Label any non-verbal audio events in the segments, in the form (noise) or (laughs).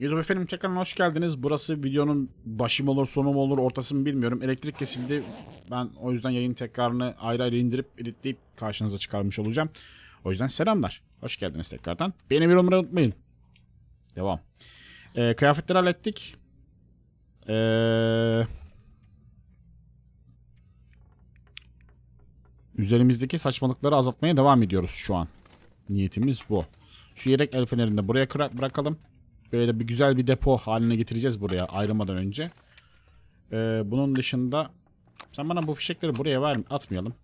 YouTube efendim tekrar hoş geldiniz. Burası videonun başı mı olur sonu mu olur ortası mı bilmiyorum. Elektrik kesildi. Ben o yüzden yayın tekrarını ayrı ayrı indirip editleyip karşınıza çıkarmış olacağım. O yüzden selamlar. Hoş geldiniz tekrardan. Beni bir olmayı unutmayın. Devam. Ee, kıyafetleri hallettik. Ee, üzerimizdeki saçmalıkları azaltmaya devam ediyoruz şu an. Niyetimiz bu. Şu yedek el fenerini de buraya bırakalım. Böyle bir güzel bir depo haline getireceğiz buraya ayrılmadan önce. Ee, bunun dışında sen bana bu fişekleri buraya ver atmayalım.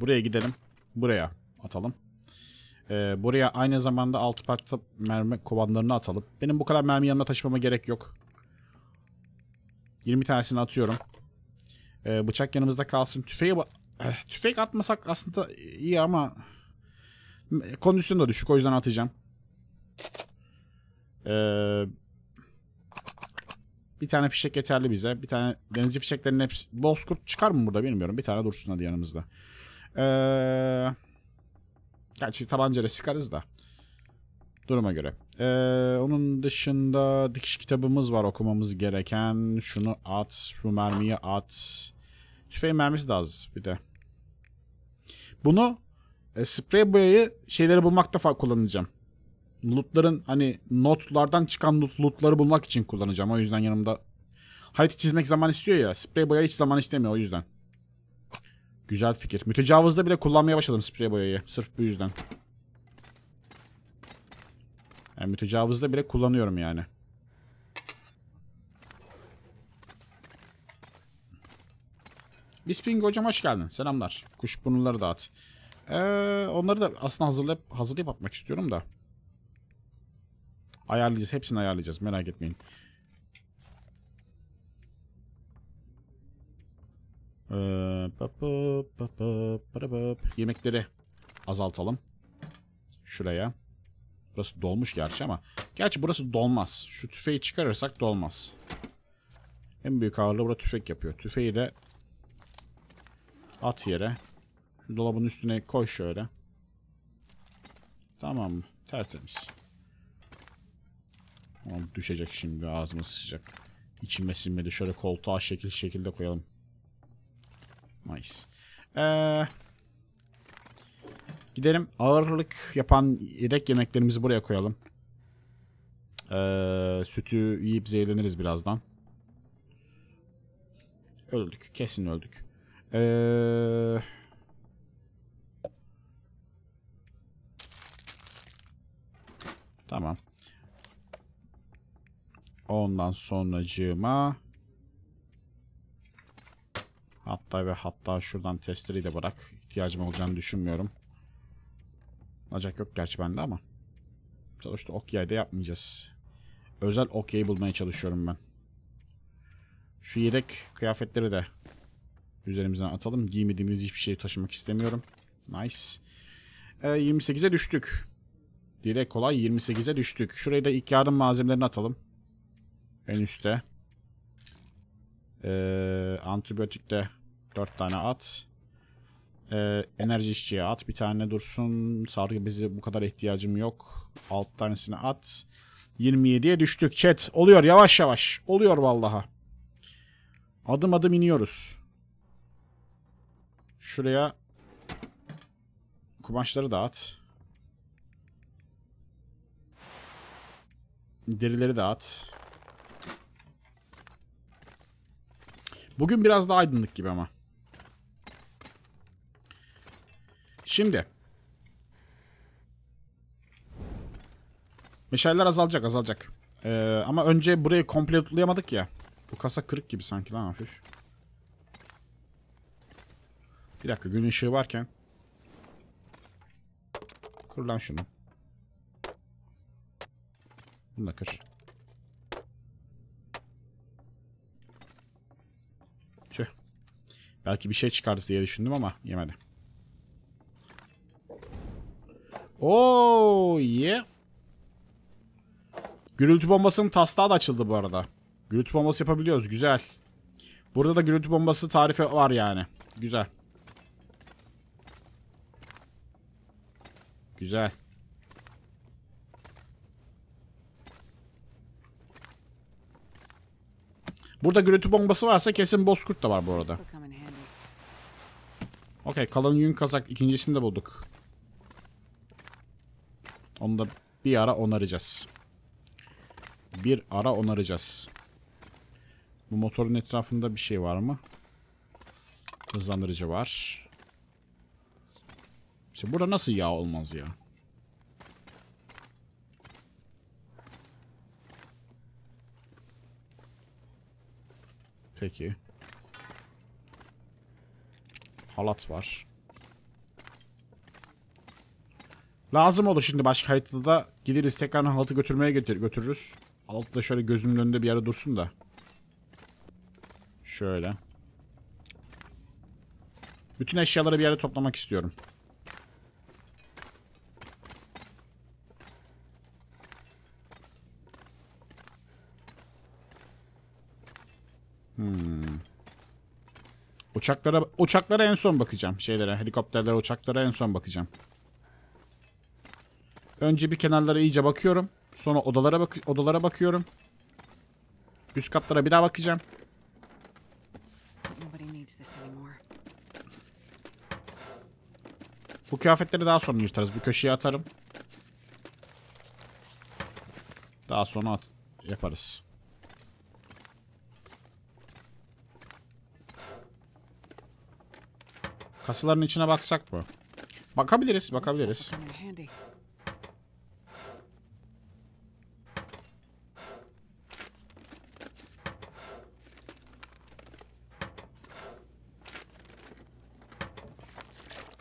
Buraya gidelim. Buraya atalım. Ee, buraya aynı zamanda altı parça mermi kovanlarını atalım. Benim bu kadar mermi yanına taşımama gerek yok. 20 tanesini atıyorum. Ee, bıçak yanımızda kalsın. Tüfeği Eh, tüfek atmasak aslında iyi ama kondisyon da düşük o yüzden atacağım. Ee, bir tane fişek yeterli bize. Bir tane denizci fişeklerin hepsi... Bozkurt çıkar mı burada bilmiyorum. Bir tane dursun hadi yanımızda. Ee, gerçi tabancayla sıkarız da. Duruma göre. Ee, onun dışında dikiş kitabımız var okumamız gereken. Şunu at. Şu mermiyi at. Tüfeğin mermisi de az bir de. Bunu e, sprey boyayı şeyleri bulmakta kullanacağım. Lootların hani notlardan çıkan loot, lootları bulmak için kullanacağım. O yüzden yanımda harita çizmek zaman istiyor ya. Sprey boya hiç zaman istemiyor o yüzden. Güzel fikir. Mütecavızda bile kullanmaya başladım sprey boyayı. Sırf bu yüzden. Yani mütecavızda bile kullanıyorum yani. Bisping hocam hoş geldin. Selamlar. Kuşburnuları dağıt. Ee, onları da aslında hazırlayıp, hazırlayıp atmak istiyorum da. Ayarlayacağız. Hepsini ayarlayacağız. Merak etmeyin. Ee. Yemekleri azaltalım. Şuraya. Burası dolmuş gerçi ama. Gerçi burası dolmaz. Şu tüfeği çıkarırsak dolmaz. En büyük ağırlığı burada tüfek yapıyor. Tüfeği de at yere. Şu dolabın üstüne koy şöyle. Tamam mı? Tertemiz. Tamam, düşecek şimdi ağzıma sıçacak. İçime sinmedi. Şöyle koltuğa şekil şekilde koyalım. Nice. Ee, gidelim. Ağırlık yapan yedek yemeklerimizi buraya koyalım. Ee, sütü yiyip zehirleniriz birazdan. Öldük. Kesin öldük. Ee, tamam. Ondan sonracığıma hatta ve hatta şuradan testereyi de bırak. İhtiyacım olacağını düşünmüyorum. Acak yok gerçi bende ama. Sonuçta ok yayda yapmayacağız. Özel ok yayı bulmaya çalışıyorum ben. Şu yedek kıyafetleri de üzerimizden atalım. Giymediğimiz hiçbir şey taşımak istemiyorum. Nice. Ee, 28'e düştük. Direkt kolay 28'e düştük. Şuraya da ilk yardım malzemelerini atalım. En üstte. Ee, antibiyotik de 4 tane at. Ee, enerji işçiye at. Bir tane dursun. Sargı bezi bu kadar ihtiyacım yok. 6 tanesini at. 27'ye düştük. Chat. Oluyor yavaş yavaş. Oluyor vallaha. Adım adım iniyoruz. Şuraya kumaşları dağıt. Derileri dağıt. Bugün biraz daha aydınlık gibi ama. Şimdi. Meşaleler azalacak azalacak. Ee, ama önce burayı komple lootlayamadık ya. Bu kasa kırık gibi sanki lan hafif. Bir dakika gün ışığı varken. Kır lan şunu. Bunu da kır. Belki bir şey çıkardı diye düşündüm ama yemedi. Oo iyi. Yeah. Gürültü bombasının taslağı da açıldı bu arada. Gürültü bombası yapabiliyoruz. Güzel. Burada da gürültü bombası tarifi var yani. Güzel. Güzel. Burada gürültü bombası varsa kesin bozkurt da var bu arada. Okey kalın yün kazak ikincisini de bulduk. Onu da bir ara onaracağız. Bir ara onaracağız. Bu motorun etrafında bir şey var mı? Hızlandırıcı var. İşte burada nasıl yağ olmaz ya? Peki. Halat var. Lazım olur şimdi başka haritada da gideriz tekrar halatı götürmeye götür götürürüz. Altta şöyle gözümün önünde bir yere dursun da. Şöyle. Bütün eşyaları bir yere toplamak istiyorum. Uçaklara uçaklara en son bakacağım. Şeylere, helikopterlere, uçaklara en son bakacağım. Önce bir kenarlara iyice bakıyorum. Sonra odalara bak odalara bakıyorum. Üst katlara bir daha bakacağım. Bu kıyafetleri daha sonra yırtarız. Bu köşeye atarım. Daha sonra at yaparız. Kasaların içine baksak mı? Bakabiliriz, bakabiliriz.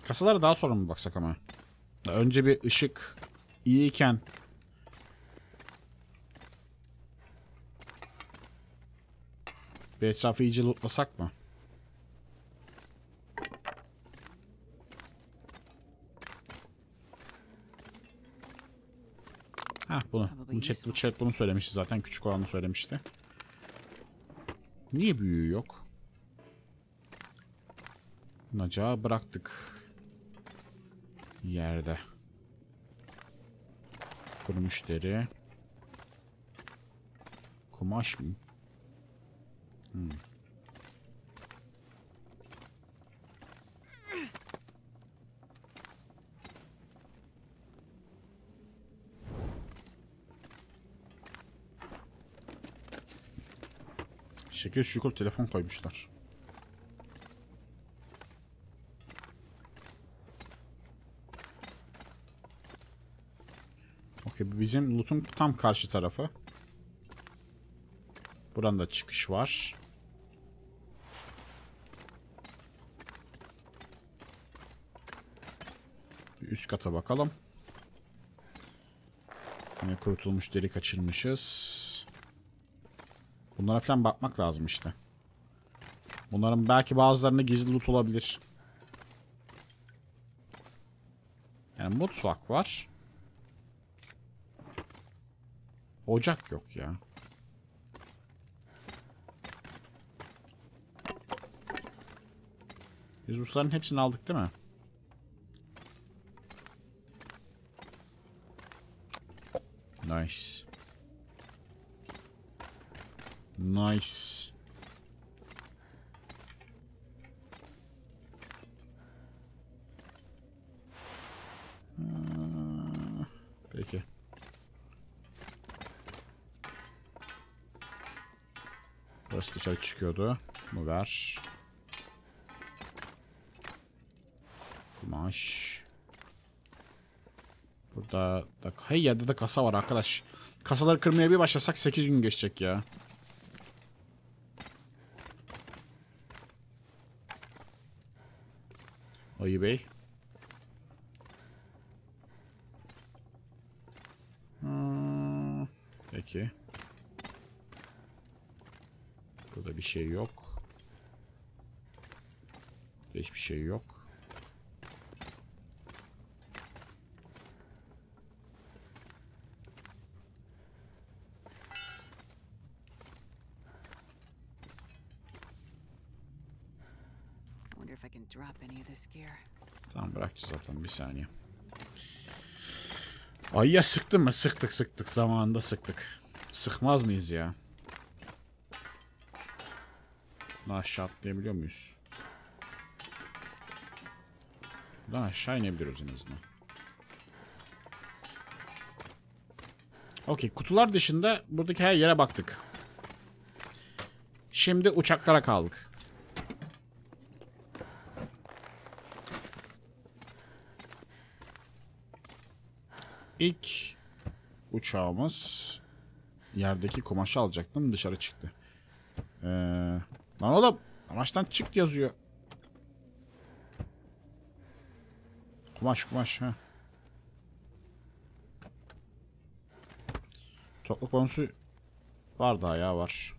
Kasalara daha sonra mı baksak ama? Önce bir ışık iyiyken bir etrafı iyice lootlasak mı? Ha bunu. chat, bu chat bunu söylemişti zaten. Küçük olanı söylemişti. Niye büyüğü yok? Nacağı bıraktık. Yerde. Kuru müşteri. Kumaş mı? Hmm. Şekil şukul telefon koymuşlar. Okey bizim loot'un tam karşı tarafı. Buranın da çıkış var. Bir üst kata bakalım. Yine kurutulmuş deri kaçırmışız. Bunlara falan bakmak lazım işte. Bunların belki bazılarında gizli loot olabilir. Yani mutfak var. Ocak yok ya. Biz Rusların hepsini aldık değil mi? Nice. Nice. Aa, Peki. Burası dışarı çıkıyordu. Bu ver. Kumaş. Burada da hey yerde de kasa var arkadaş. Kasaları kırmaya bir başlasak 8 gün geçecek ya. Ayı Bey. Hmm, Peki. Burada bir şey yok. Hiçbir şey yok. I wonder if I can drop any of this gear. Tamam bırakacağız zaten bir saniye. Ayıya sıktı mı? Sıktık sıktık. Zamanında sıktık. Sıkmaz mıyız ya? Buradan aşağı atlayabiliyor muyuz? Buradan aşağı inebiliyoruz en azından. Okey. Kutular dışında buradaki her yere baktık. Şimdi uçaklara kaldık. İlk uçağımız yerdeki kumaşı alacaktım dışarı çıktı. Ee, lan oğlum amaçtan çık yazıyor. Kumaş kumaş ha. Topluk bonusu var daha ya var.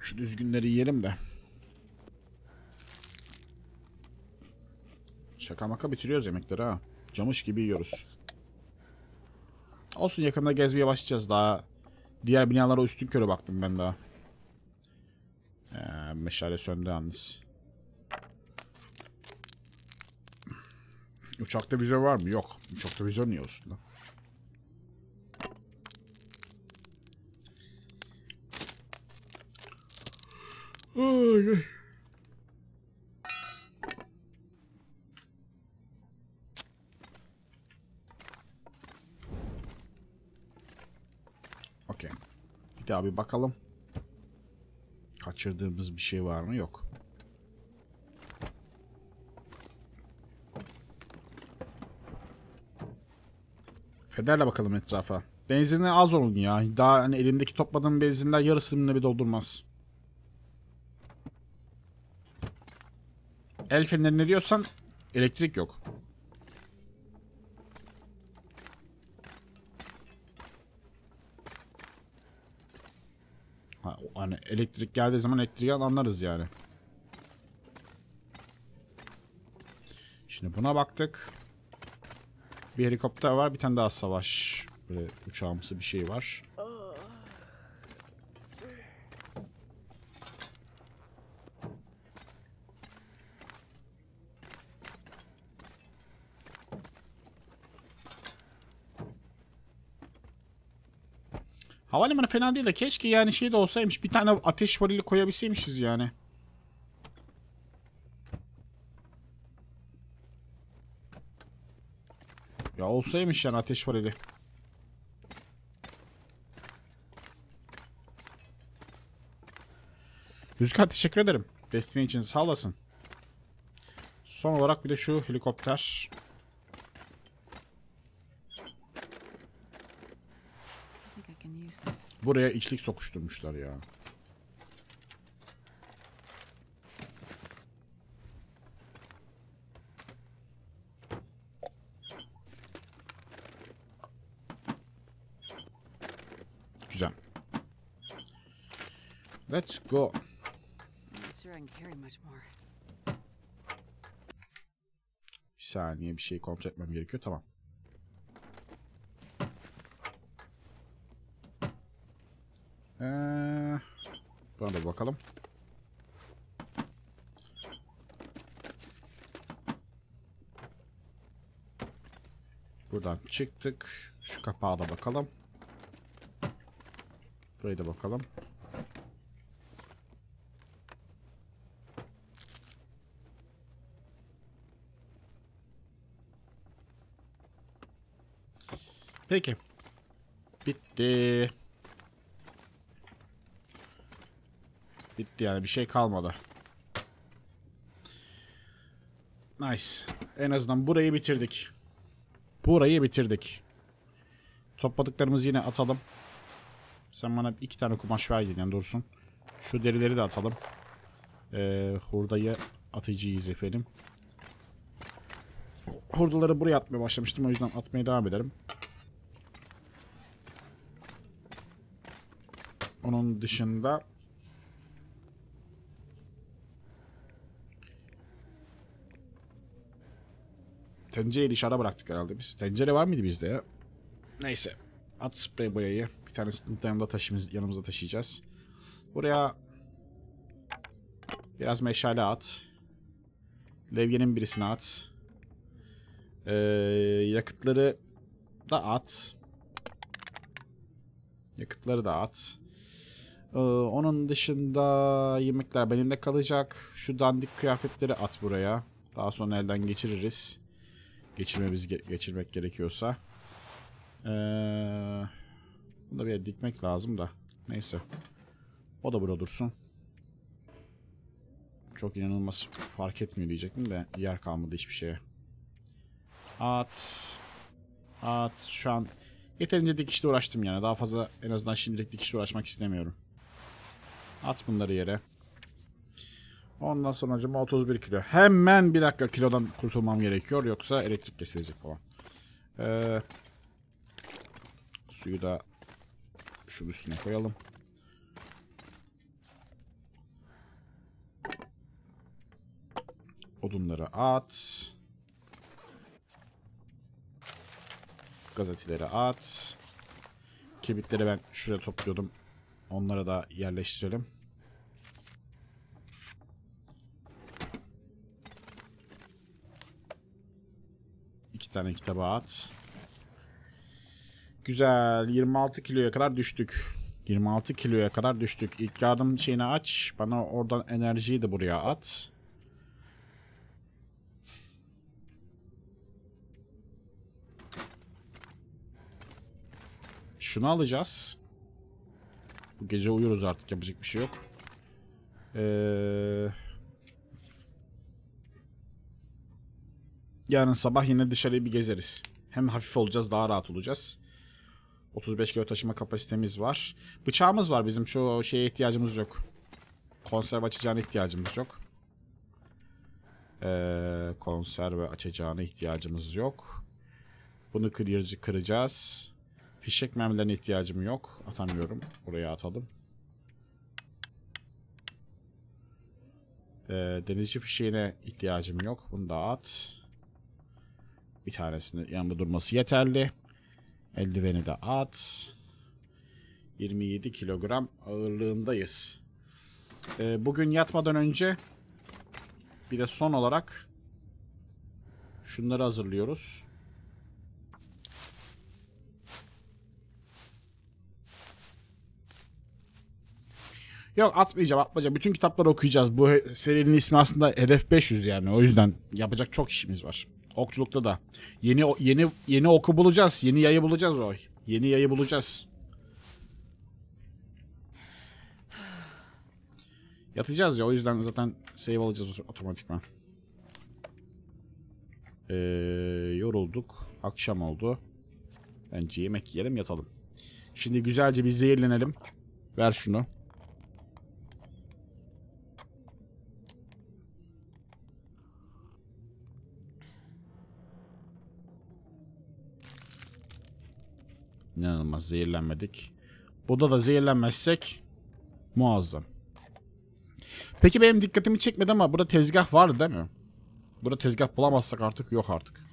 Şu düzgünleri yiyelim de. Şaka maka bitiriyoruz yemekleri ha. Camış gibi yiyoruz. Olsun yakında gezmeye başlayacağız daha. Diğer binalara üstün körü baktım ben daha. Ee, meşale söndü yalnız. Uçakta vizör var mı? Yok. Uçakta vizör niye olsun lan? Ay. Daha bir bakalım. Kaçırdığımız bir şey var mı? Yok. Federle bakalım etrafa. Benzini az olun ya. Daha hani elimdeki topladığım benzinden yarısını bile doldurmaz. El feneri ne diyorsan elektrik yok. Ha, o- hani elektrik geldiği zaman elektriği anlarız yani. Şimdi buna baktık. Bir helikopter var. Bir tane daha savaş. Böyle uçağımsı bir şey var. Havalimanı fena değil de keşke yani şey de olsaymış. Bir tane ateş varili koyabilseymişiz yani. Ya olsaymış yani ateş varili. Rüzgar teşekkür ederim. Desteğin için sağ olasın. Son olarak bir de şu helikopter. I think I can use this. Buraya içlik sokuşturmuşlar ya. Güzel. Let's go. Bir saniye bir şey kontrol etmem gerekiyor. Tamam. Buna da bakalım. Buradan çıktık. Şu kapağa da bakalım. Buraya da bakalım. Peki. Bitti. Bitti yani bir şey kalmadı. Nice. En azından burayı bitirdik. Burayı bitirdik. Topladıklarımızı yine atalım. Sen bana iki tane kumaş ver yani dursun. Şu derileri de atalım. Ee, hurdayı atıcıyız efendim. Hurdaları buraya atmaya başlamıştım. O yüzden atmaya devam ederim. Onun dışında Tencereyi dışarıda bıraktık herhalde biz. Tencere var mıydı bizde ya? Neyse. At sprey boyayı. Bir tanesini yanımda taşımız, yanımızda taşıyacağız. Buraya biraz meşale at. Levyenin birisini at. Ee, yakıtları da at. Yakıtları da at. Ee, onun dışında yemekler benimde kalacak. Şu dandik kıyafetleri at buraya. Daha sonra elden geçiririz. Geçirmemiz ge- geçirmek gerekiyorsa. Ee, bunu da bir yere dikmek lazım da. Neyse. O da burada dursun. Çok inanılmaz fark etmiyor diyecektim de yer kalmadı hiçbir şeye. At. At. Şu an yeterince dikişle uğraştım yani. Daha fazla en azından şimdilik dikişle uğraşmak istemiyorum. At bunları yere. Ondan sonra acaba 31 kilo. Hemen bir dakika kilodan kurtulmam gerekiyor. Yoksa elektrik kesilecek falan. Ee, suyu da şunun üstüne koyalım. Odunları at. Gazeteleri at. Kibritleri ben şuraya topluyordum. Onları da yerleştirelim. Tane kitabı at. Güzel. 26 kiloya kadar düştük. 26 kiloya kadar düştük. İlk yardım şeyini aç. Bana oradan enerjiyi de buraya at. Şunu alacağız. Bu gece uyuruz artık yapacak bir şey yok. Ee... Yarın sabah yine dışarıyı bir gezeriz. Hem hafif olacağız daha rahat olacağız. 35 kilo taşıma kapasitemiz var. Bıçağımız var bizim şu şeye ihtiyacımız yok. Konserve açacağına ihtiyacımız yok. Ee, konserve açacağına ihtiyacımız yok. Bunu kırıcı kıracağız. Fişek mermilerine ihtiyacım yok. Atamıyorum. Buraya atalım. Ee, denizci fişeğine ihtiyacım yok. Bunu da at. Bir tanesini yanında durması yeterli. Eldiveni de at. 27 kilogram ağırlığındayız. Ee, bugün yatmadan önce bir de son olarak şunları hazırlıyoruz. Yok atmayacağım atmayacağım. Bütün kitapları okuyacağız. Bu serinin ismi aslında Hedef 500 yani. O yüzden yapacak çok işimiz var. Okçulukta da. Yeni yeni yeni oku bulacağız. Yeni yayı bulacağız o. Yeni yayı bulacağız. Yatacağız ya o yüzden zaten save alacağız otomatikman. Ee, yorulduk. Akşam oldu. Bence yemek yiyelim yatalım. Şimdi güzelce bir zehirlenelim. Ver şunu. İnanılmaz zehirlenmedik. Burada da zehirlenmezsek muazzam. Peki benim dikkatimi çekmedi ama burada tezgah vardı değil mi? Burada tezgah bulamazsak artık yok artık.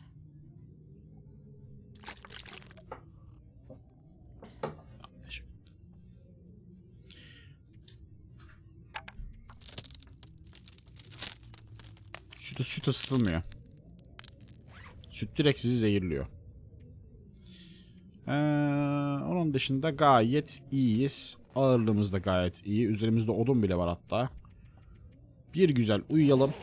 Süt, süt ısıtılmıyor. Süt direkt sizi zehirliyor. Ee, onun dışında gayet iyiyiz. Ağırlığımız da gayet iyi. Üzerimizde odun bile var hatta. Bir güzel uyuyalım.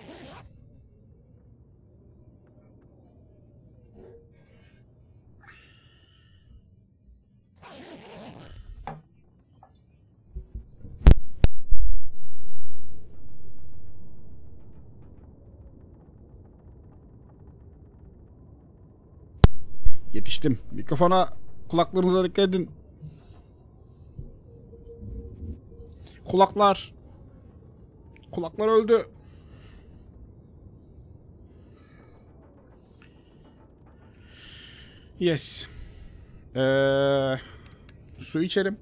Yetiştim. Mikrofona kulaklarınıza dikkat edin. Kulaklar. Kulaklar öldü. Yes. Ee, su içelim.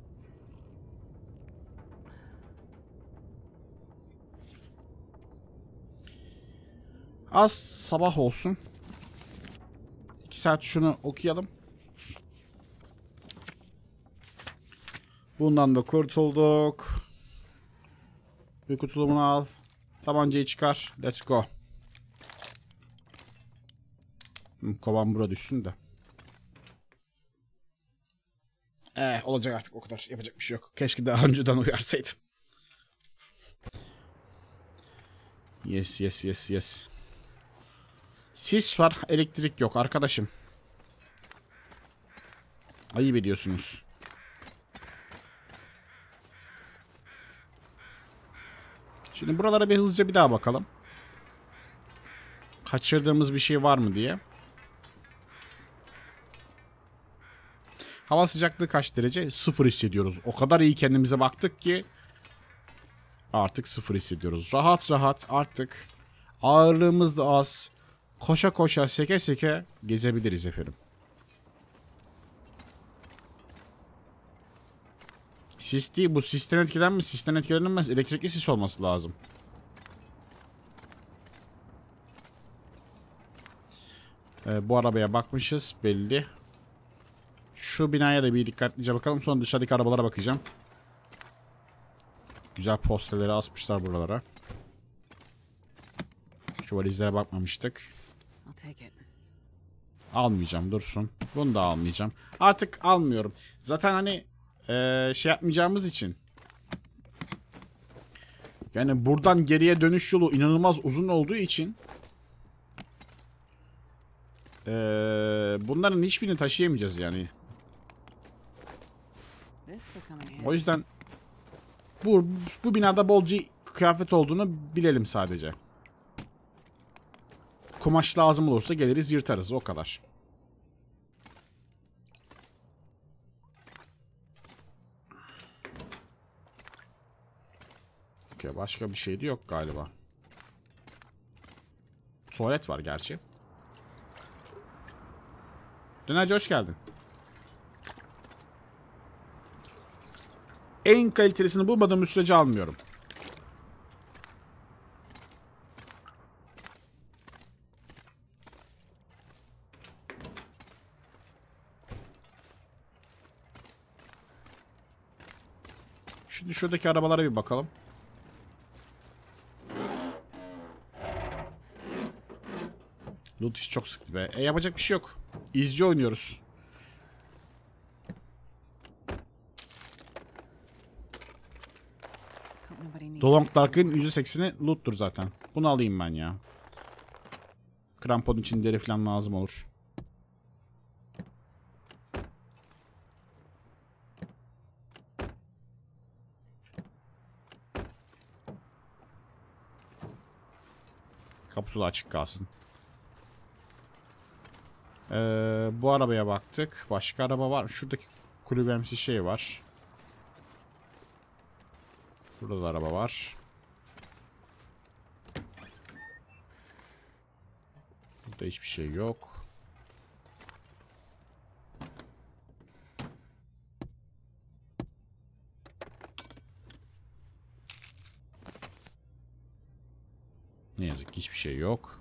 Az sabah olsun. 2 saat şunu okuyalım. Bundan da kurtulduk. Uyku tulumunu al. Tabancayı çıkar. Let's go. Hı, Kovan bura düşsün de. Eh olacak artık o kadar. Yapacak bir şey yok. Keşke daha önceden uyarsaydım. Yes yes yes yes. Sis var elektrik yok arkadaşım. Ayıp ediyorsunuz. Şimdi buralara bir hızlıca bir daha bakalım. Kaçırdığımız bir şey var mı diye. Hava sıcaklığı kaç derece? Sıfır hissediyoruz. O kadar iyi kendimize baktık ki artık sıfır hissediyoruz. Rahat rahat artık ağırlığımız da az. Koşa koşa seke seke gezebiliriz efendim. Sis değil bu sisten etkilenmez. Sisten etkilenmez. Elektrikli sis olması lazım. Ee, bu arabaya bakmışız belli. Şu binaya da bir dikkatlice bakalım. Sonra dışarıdaki arabalara bakacağım. Güzel posterleri asmışlar buralara. Şu valizlere bakmamıştık. Almayacağım dursun. Bunu da almayacağım. Artık almıyorum. Zaten hani eee, şey yapmayacağımız için. Yani buradan geriye dönüş yolu inanılmaz uzun olduğu için eee, bunların hiçbirini taşıyamayacağız yani. O yüzden bu bu binada bolca kıyafet olduğunu bilelim sadece. Kumaş lazım olursa geliriz yırtarız o kadar. Okey, başka bir şey de yok galiba. Tuvalet var gerçi. Dönerci hoş geldin. En kalitelisini bulmadığım sürece almıyorum. Şimdi şuradaki arabalara bir bakalım. İşi çok sıktı be. E yapacak bir şey yok. İzci oynuyoruz. This. Dark'ın %80'i loot'tur zaten. Bunu alayım ben ya. Krampon için deri falan lazım olur. Kapısı da açık kalsın. Ee, bu arabaya baktık. Başka araba var. Şuradaki kulübemsi şey var. Burada da araba var. Burada hiçbir şey yok. Ne yazık ki hiçbir şey yok.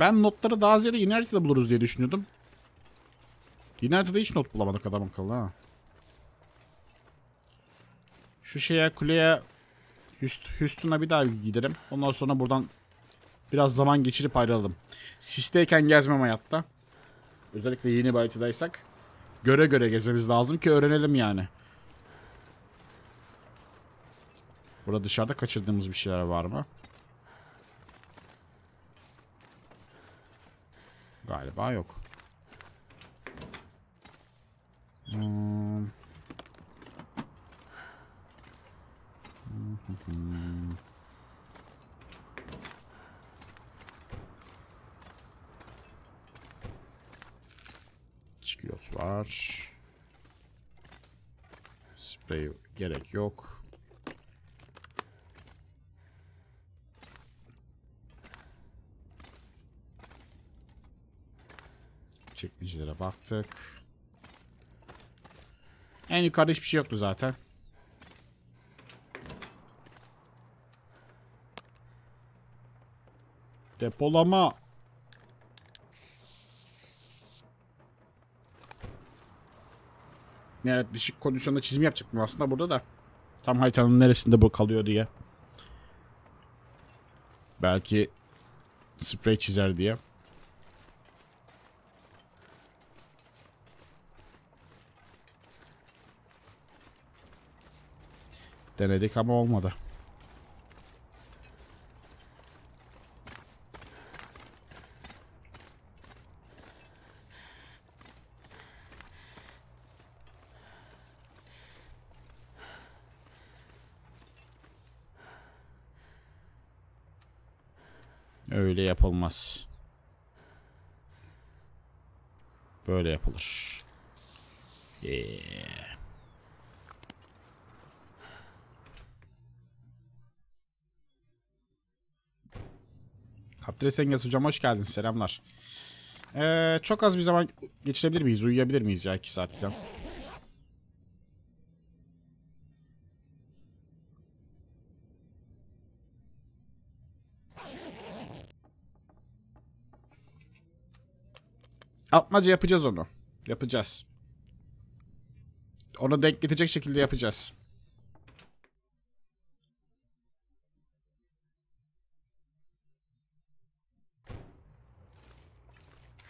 Ben notları daha ziyade United'da buluruz diye düşünüyordum. United'da hiç not bulamadık adam akıllı ha. Şu şeye kuleye Hüst- bir daha giderim. Ondan sonra buradan biraz zaman geçirip ayrılalım. Sisteyken gezmem hayatta. Özellikle yeni bir. Göre göre gezmemiz lazım ki öğrenelim yani. Burada dışarıda kaçırdığımız bir şeyler var mı? Galiba yok. Hmm. Çikolot var. Sprey gerek yok. Çekmecilere baktık. En yukarıda hiçbir şey yoktu zaten. Depolama. Evet düşük kondisyonda çizim yapacaktım aslında burada da. Tam haritanın neresinde bu kalıyor diye. Belki sprey çizer diye. Denedik ama olmadı. Öyle yapılmaz. Böyle yapılır. Yeah. Kaptres Engels hocam hoş geldin. Selamlar. Ee, çok az bir zaman geçirebilir miyiz? Uyuyabilir miyiz ya 2 saat falan? Atmaca yapacağız onu. Yapacağız. Onu denk getirecek şekilde yapacağız.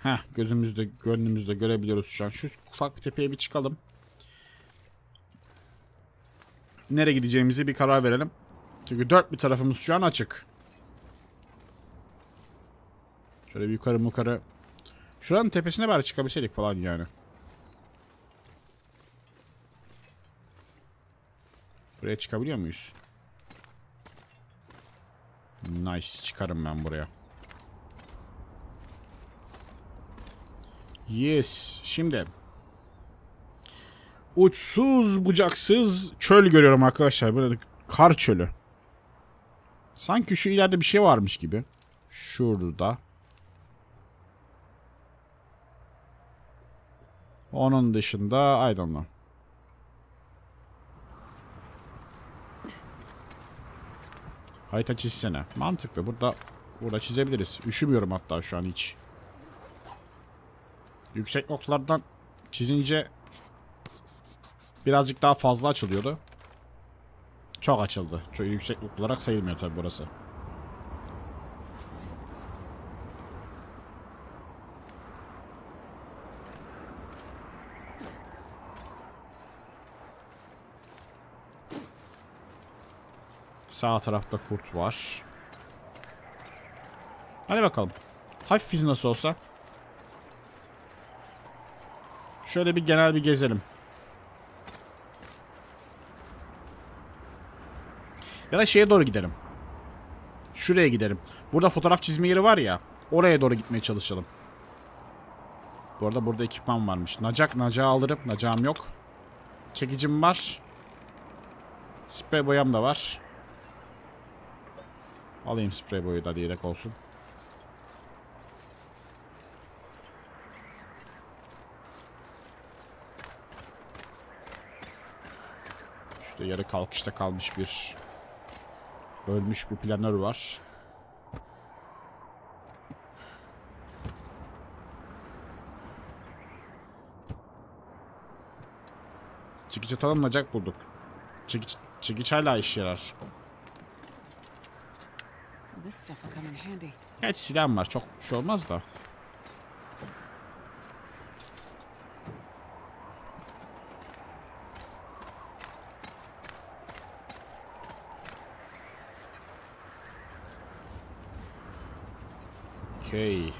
Heh gözümüzde gönlümüzde görebiliyoruz şu an. Şu ufak tepeye bir çıkalım. Nereye gideceğimizi bir karar verelim. Çünkü dört bir tarafımız şu an açık. Şöyle bir yukarı yukarı. Şuranın tepesine bari çıkabilseydik falan yani. Buraya çıkabiliyor muyuz? Nice. Çıkarım ben buraya. Yes. Şimdi. Uçsuz bucaksız çöl görüyorum arkadaşlar. Böyle kar çölü. Sanki şu ileride bir şey varmış gibi. Şurada. Onun dışında I don't know. Harita çizsene. Mantıklı. Burada burada çizebiliriz. Üşümüyorum hatta şu an hiç. Yüksek noktalardan çizince birazcık daha fazla açılıyordu. Çok açıldı. Çok yüksek olarak sayılmıyor tabi burası. Sağ tarafta kurt var. Hadi bakalım. Hafif iz nasıl olsa. Şöyle bir genel bir gezelim. Ya da şeye doğru gidelim. Şuraya gidelim. Burada fotoğraf çizme yeri var ya. Oraya doğru gitmeye çalışalım. Bu arada burada ekipman varmış. Nacak, nacağı alırım. Nacağım yok. Çekicim var. Sprey boyam da var. Alayım sprey boyu da diyerek olsun. Şurada yarı kalkışta kalmış bir ölmüş bir planör var. Çekiç atalım nacak bulduk. Çekiç, çekiç hala iş yarar. Gerçi silahım var. Çok bir şey olmaz da. Okey.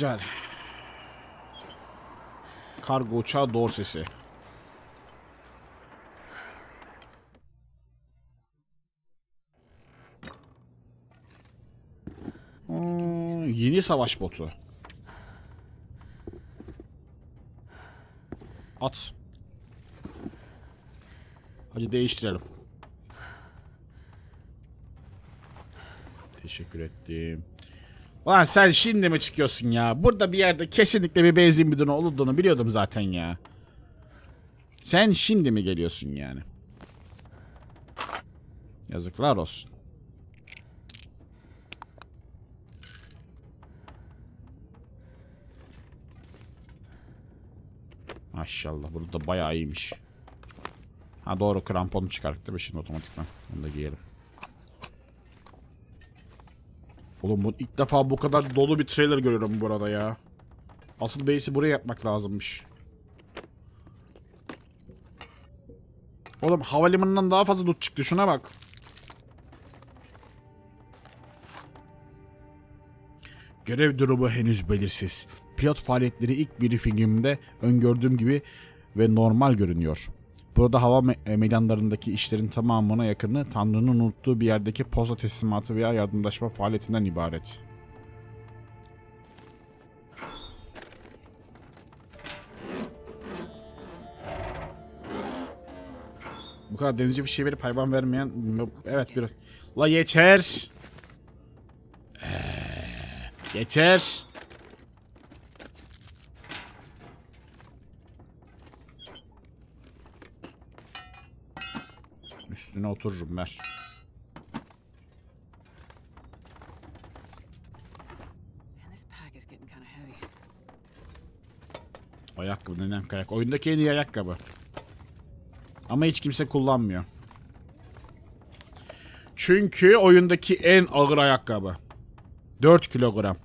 Güzel. Kargo uçağı dorsesi. Hmm, yeni savaş botu. At. Hadi değiştirelim. Teşekkür ettim. Ulan sen şimdi mi çıkıyorsun ya? Burada bir yerde kesinlikle bir benzin bidonu olduğunu biliyordum zaten ya. Sen şimdi mi geliyorsun yani? Yazıklar olsun. Maşallah burada bayağı iyiymiş. Ha doğru kramponu mi şimdi otomatikman? Onu da giyelim. Oğlum bu ilk defa bu kadar dolu bir trailer görüyorum burada ya. Asıl base'i buraya yapmak lazımmış. Oğlum havalimanından daha fazla loot çıktı şuna bak. Görev durumu henüz belirsiz. Pilot faaliyetleri ilk briefingimde öngördüğüm gibi ve normal görünüyor. Burada hava me- e, meydanlarındaki işlerin tamamına yakını Tanrı'nın unuttuğu bir yerdeki posta teslimatı veya yardımlaşma faaliyetinden ibaret. Bu kadar denizci fişeği verip hayvan vermeyen... Evet bir... La yeter! Ee, yeter! Üstüne otururum ver. Ayakkabı denen kayak. Oyundaki en iyi ayakkabı. Ama hiç kimse kullanmıyor. Çünkü oyundaki en ağır ayakkabı. 4 kilogram.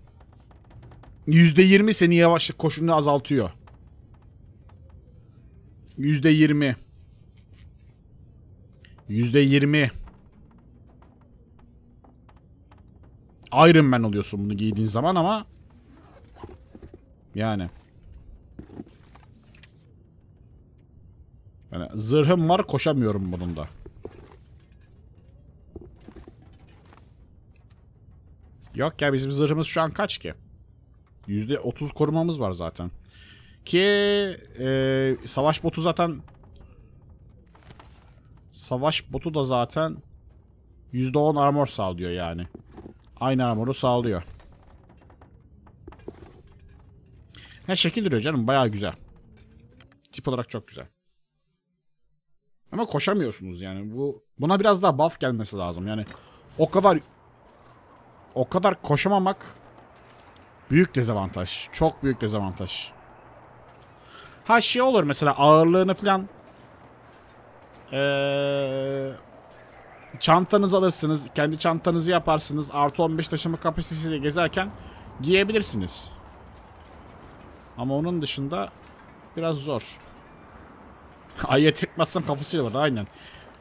%20 seni yavaşlık koşunu azaltıyor. %20. %20. Iron Man oluyorsun bunu giydiğin zaman ama yani Yani zırhım var koşamıyorum bunun da. Yok ya bizim zırhımız şu an kaç ki? %30 korumamız var zaten. Ki e, savaş botu zaten savaş botu da zaten %10 armor sağlıyor yani. Aynı armoru sağlıyor. Ha şekil duruyor canım bayağı güzel. Tip olarak çok güzel. Ama koşamıyorsunuz yani. Bu buna biraz daha buff gelmesi lazım. Yani o kadar o kadar koşamamak büyük dezavantaj. Çok büyük dezavantaj. Ha şey olur mesela ağırlığını falan ee, çantanızı alırsınız. Kendi çantanızı yaparsınız. Artı 15 taşıma kapasitesiyle gezerken giyebilirsiniz. Ama onun dışında biraz zor. (laughs) Ay'a tekmezsem kafası yorulur aynen.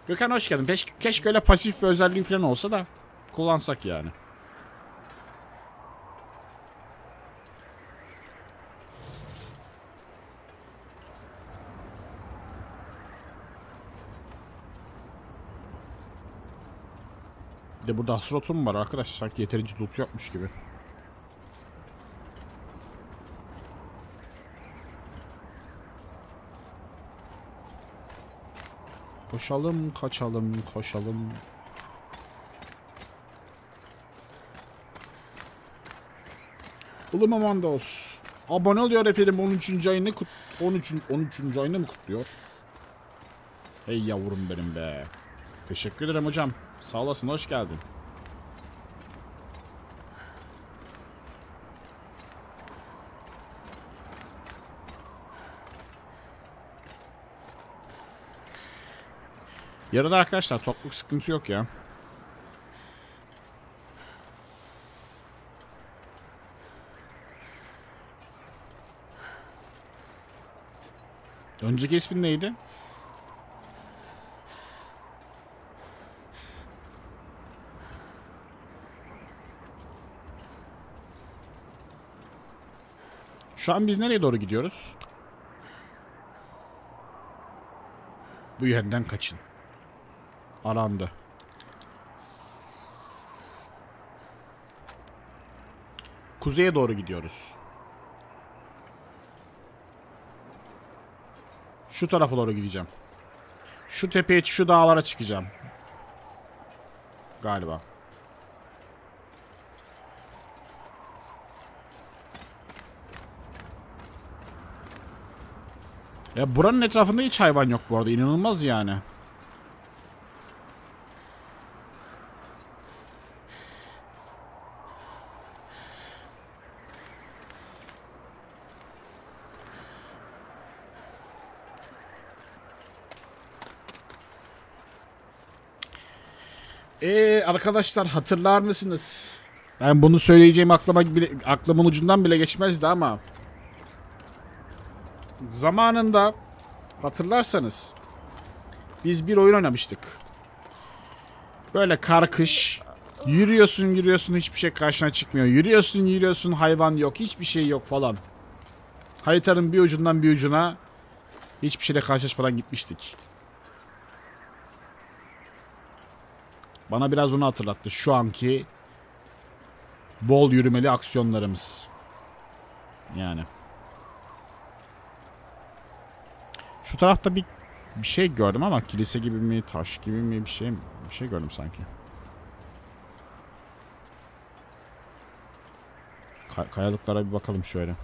Gökhan hoş geldin. Keşke, keşke öyle pasif bir özelliği falan olsa da kullansak yani. Bir de burada hasrotum var arkadaş. Sanki yeterince loot yokmuş gibi. Koşalım, kaçalım, koşalım. Ulum Amandos. Abone oluyor efendim 13. ayını kut 13. 13. ayını mı kutluyor? Hey yavrum benim be. Teşekkür ederim hocam. Sağ olasın, hoş geldin. Yarıda arkadaşlar topluk sıkıntı yok ya. Önceki ismin neydi? Şu an biz nereye doğru gidiyoruz? Bu yönden kaçın. Arandı. Kuzeye doğru gidiyoruz. Şu tarafa doğru gideceğim. Şu tepeye, şu dağlara çıkacağım. Galiba. Ya buranın etrafında hiç hayvan yok bu arada. İnanılmaz yani. Ee, arkadaşlar hatırlar mısınız? Ben bunu söyleyeceğim aklıma bile, aklımın ucundan bile geçmezdi ama zamanında hatırlarsanız biz bir oyun oynamıştık. Böyle kar kış yürüyorsun yürüyorsun hiçbir şey karşına çıkmıyor. Yürüyorsun yürüyorsun hayvan yok hiçbir şey yok falan. Haritanın bir ucundan bir ucuna hiçbir şeyle karşılaşmadan gitmiştik. Bana biraz onu hatırlattı. Şu anki bol yürümeli aksiyonlarımız. Yani. Şu tarafta bir bir şey gördüm ama kilise gibi mi, taş gibi mi bir şey bir şey gördüm sanki. Ka- kayalıklara bir bakalım şöyle.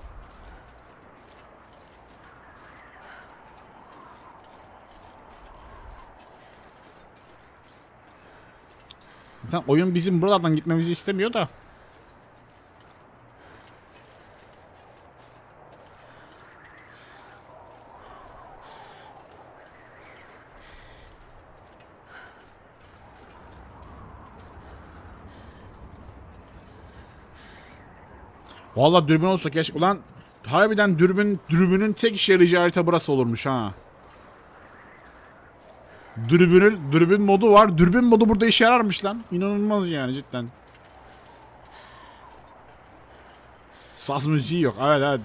Zaten oyun bizim buralardan gitmemizi istemiyor da. Vallahi dürbün olsa keşke. Ulan harbiden dürbün, dürbünün tek işe yarayacağı harita burası olurmuş ha. Dürbünün, dürbün modu var. Dürbün modu burada işe yararmış lan. İnanılmaz yani cidden. Saz müziği yok. Evet evet.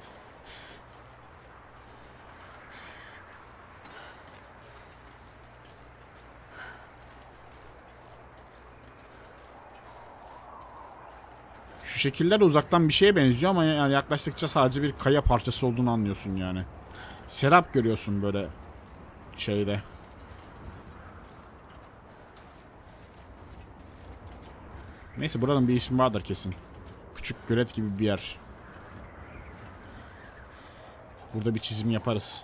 Şu şekiller de uzaktan bir şeye benziyor ama yani yaklaştıkça sadece bir kaya parçası olduğunu anlıyorsun yani. Serap görüyorsun böyle şeyde. Neyse buranın bir ismi vardır kesin. Küçük gölet gibi bir yer. Burada bir çizim yaparız.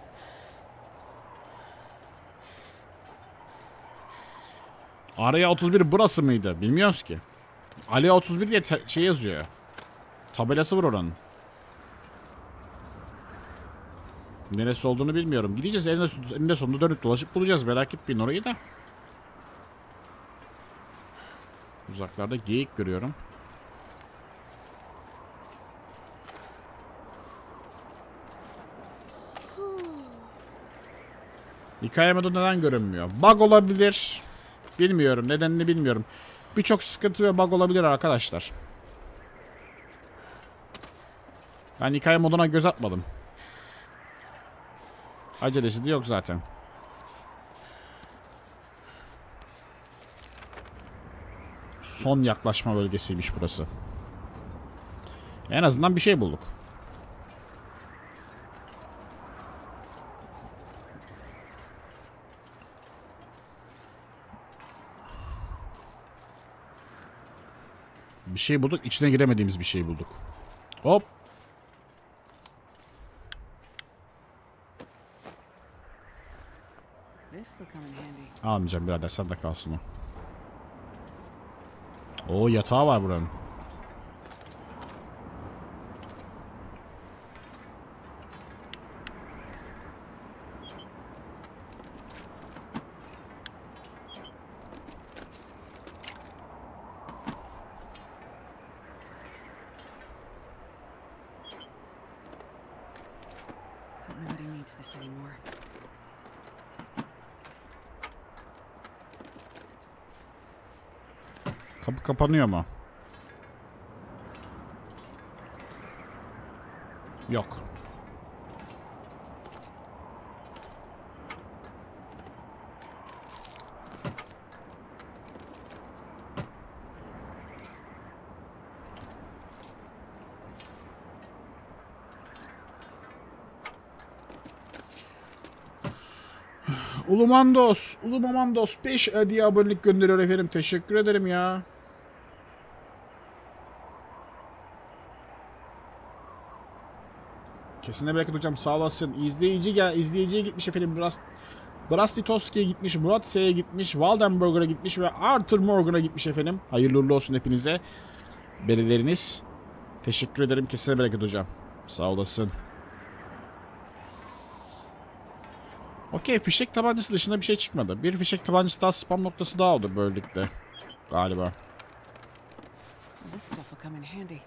Araya 31 burası mıydı? Bilmiyoruz ki. Ali 31 diye şey yazıyor. Tabelası var oranın. Neresi olduğunu bilmiyorum. Gideceğiz eninde, eninde sonunda dönüp dolaşıp bulacağız. Merak etmeyin orayı da. Uzaklarda geyik görüyorum. Hikaye modu neden görünmüyor? Bug olabilir. Bilmiyorum. Nedenini bilmiyorum. Birçok sıkıntı ve bug olabilir arkadaşlar. Ben hikaye moduna göz atmadım. Acelesi de yok zaten. Son yaklaşma bölgesiymiş burası. En azından bir şey bulduk. Bir şey bulduk. içine giremediğimiz bir şey bulduk. Hop. Almayacağım birader sen de kalsın o. Oo yatağı var buranın. Hope nobody needs this anymore. Kapı kapanıyor mu? Yok. Ulumandos, Ulumamandos 5 diye abonelik gönderiyor efendim. Teşekkür ederim ya. Kesinlikle belki hocam sağ olasın. İzleyici gel, izleyiciye gitmiş efendim. Brast, Brastitoski'ye gitmiş, Murat S'ye gitmiş, Waldenberger'a gitmiş ve Arthur Morgan'a gitmiş efendim. Hayırlı uğurlu olsun hepinize. Belirleriniz. Teşekkür ederim. Kesine bereket hocam. Sağ olasın. Okey fişek tabancası dışında bir şey çıkmadı. Bir fişek tabancası daha spam noktası daha oldu böylelikle. Galiba. This stuff will come in handy.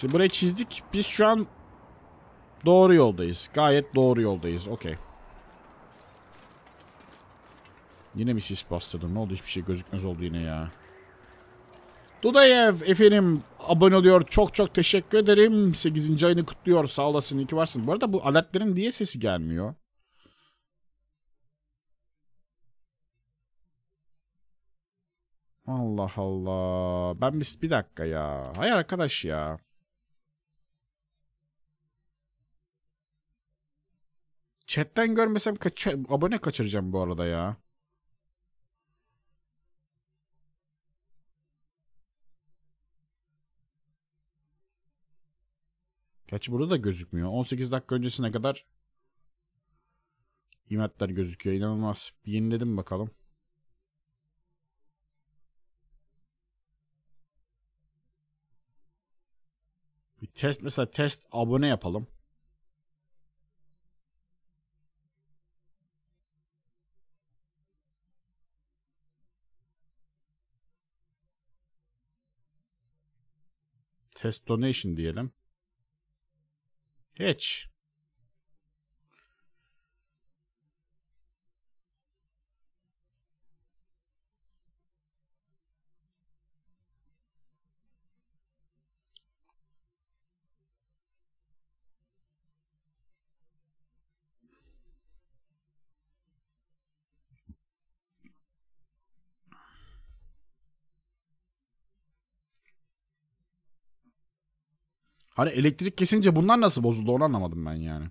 Şimdi burayı çizdik. Biz şu an doğru yoldayız. Gayet doğru yoldayız. Okey. Yine mi sis bastırdım? Ne oldu? Hiçbir şey gözükmez oldu yine ya. Dudayev efendim abone oluyor. Çok çok teşekkür ederim. 8. ayını kutluyor. Sağ olasın. İyi ki varsın. Bu arada bu aletlerin niye sesi gelmiyor? Allah Allah. Ben bir, bir dakika ya. Hay arkadaş ya. Chatten görmesem kaç abone kaçıracağım bu arada ya. Gerçi burada da gözükmüyor. 18 dakika öncesine kadar imetler gözüküyor. İnanılmaz. Bir yeniledim bakalım. Bir test mesela test abone yapalım. Test donation diyelim. Hiç. Hani elektrik kesince bunlar nasıl bozuldu onu anlamadım ben yani.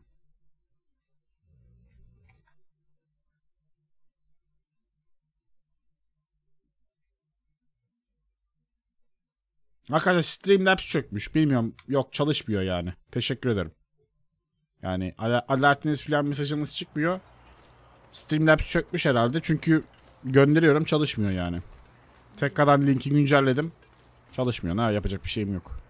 Arkadaşlar Streamlabs çökmüş. Bilmiyorum. Yok çalışmıyor yani. Teşekkür ederim. Yani al- alertiniz falan mesajınız çıkmıyor. Streamlabs çökmüş herhalde. Çünkü gönderiyorum çalışmıyor yani. Tekrardan linki güncelledim. Çalışmıyor. Ne yapacak bir şeyim yok.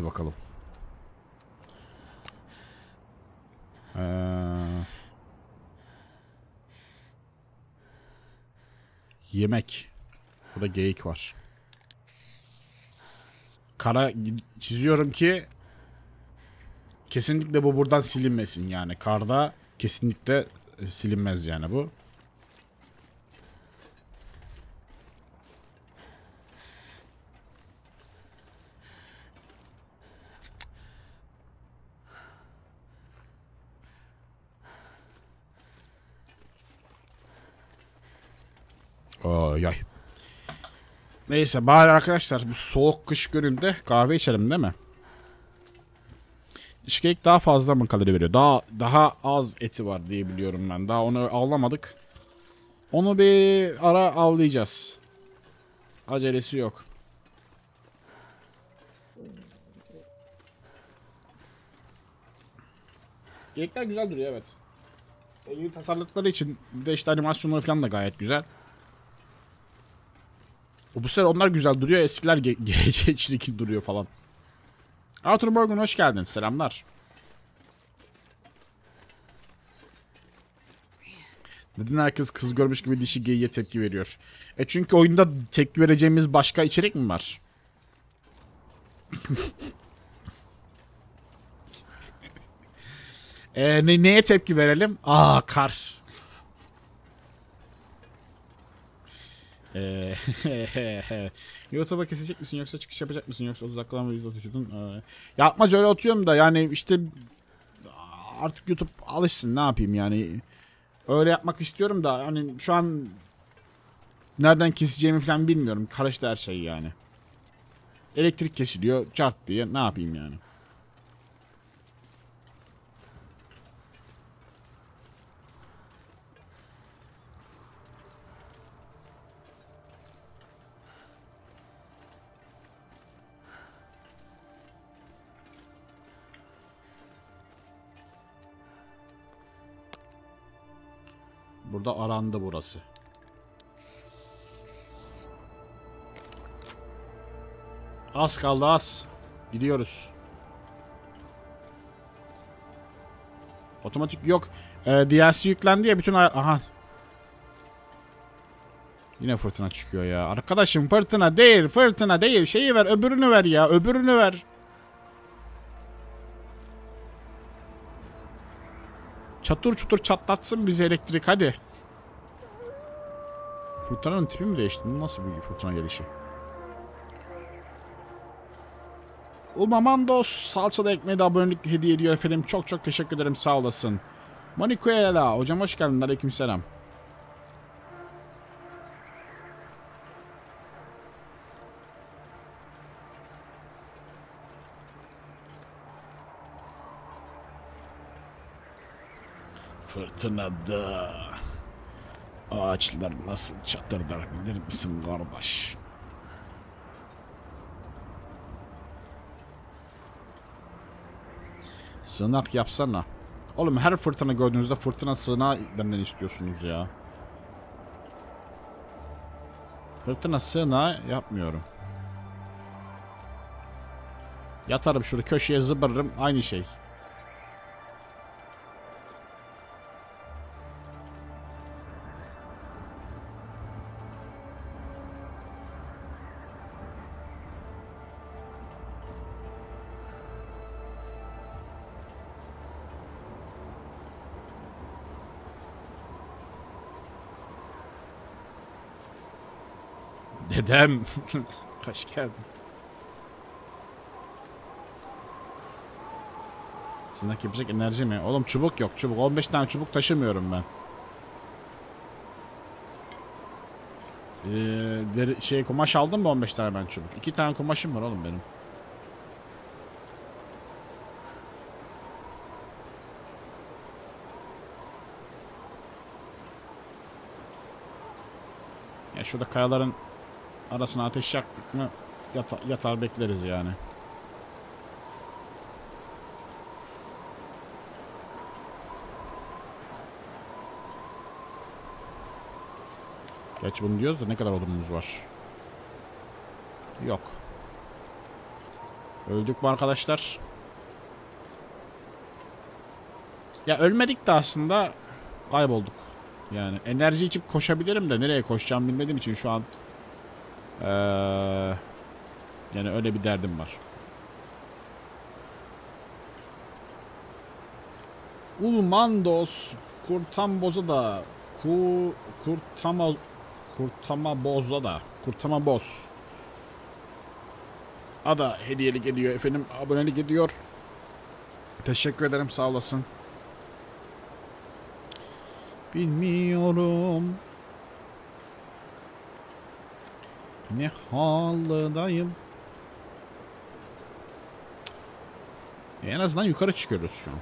Hadi bakalım. Ee, yemek. Burada geyik var. Kara çiziyorum ki kesinlikle bu buradan silinmesin yani. Karda kesinlikle silinmez yani bu. Ay ay. Neyse bari arkadaşlar bu soğuk kış gününde kahve içelim değil mi? Cheesecake daha fazla mı kalori veriyor? Daha daha az eti var diye biliyorum ben. Daha onu avlamadık. Onu bir ara avlayacağız. Acelesi yok. Geyikler güzel duruyor evet. E, tasarladıkları için bir de işte animasyonları falan da gayet güzel. O bu sefer onlar güzel duruyor. Eskiler ge (laughs) gece çirkin duruyor falan. Arthur Morgan hoş geldin. Selamlar. Neden herkes kız görmüş gibi dişi geyiğe tepki veriyor? E çünkü oyunda tepki vereceğimiz başka içerik mi var? (laughs) e, ne, neye tepki verelim? Aa kar. (laughs) YouTube'a kesecek misin yoksa çıkış yapacak mısın yoksa 30 dakikadan mı atıyordun? Ee, yapmaca öyle atıyorum da yani işte artık YouTube alışsın ne yapayım yani. Öyle yapmak istiyorum da hani şu an nereden keseceğimi falan bilmiyorum. Karıştı her şey yani. Elektrik kesiliyor çart diye ne yapayım yani. Burada arandı burası. Az kaldı az. Gidiyoruz. Otomatik yok. Ee, DLC yüklendi ya bütün... Aha. Yine fırtına çıkıyor ya. Arkadaşım fırtına değil fırtına değil. Şeyi ver öbürünü ver ya öbürünü ver. Çatır çutur çatlatsın bizi elektrik hadi. Fırtınanın tipi mi değişti? Nasıl bir fırtına gelişi? Ulmamandos salçalı ekmeği de abonelik hediye ediyor efendim. Çok çok teşekkür ederim sağ olasın. Monikuela hocam hoş geldin. Aleykümselam. Fırtınada ağaçlar nasıl çatırdar bilir misin kardeş? Sığınak yapsana. Oğlum her fırtına gördüğünüzde fırtına sığınağı benden istiyorsunuz ya. Fırtına sığınağı yapmıyorum. Yatarım şurada köşeye zıbırırım aynı şey. Dedem. (laughs) Hoş geldin. Sınak yapacak enerji mi? Oğlum çubuk yok çubuk. 15 tane çubuk taşımıyorum ben. Ee, şey kumaş aldım mı 15 tane ben çubuk? 2 tane kumaşım var oğlum benim. Ya şurada kayaların arasına ateş yaktık mı yata- yatar bekleriz yani. Geç bunu diyoruz da ne kadar odunumuz var? Yok. Öldük mü arkadaşlar? Ya ölmedik de aslında kaybolduk. Yani enerji içip koşabilirim de nereye koşacağım bilmediğim için şu an ee, yani öyle bir derdim var. Ulmandos Kurtamboza da ku, Kurtama Kurtama Boz'a da Kurtama Boz Ada hediyelik ediyor efendim abonelik ediyor. Teşekkür ederim sağ olasın. Bilmiyorum ne haldayım. En azından yukarı çıkıyoruz şu an.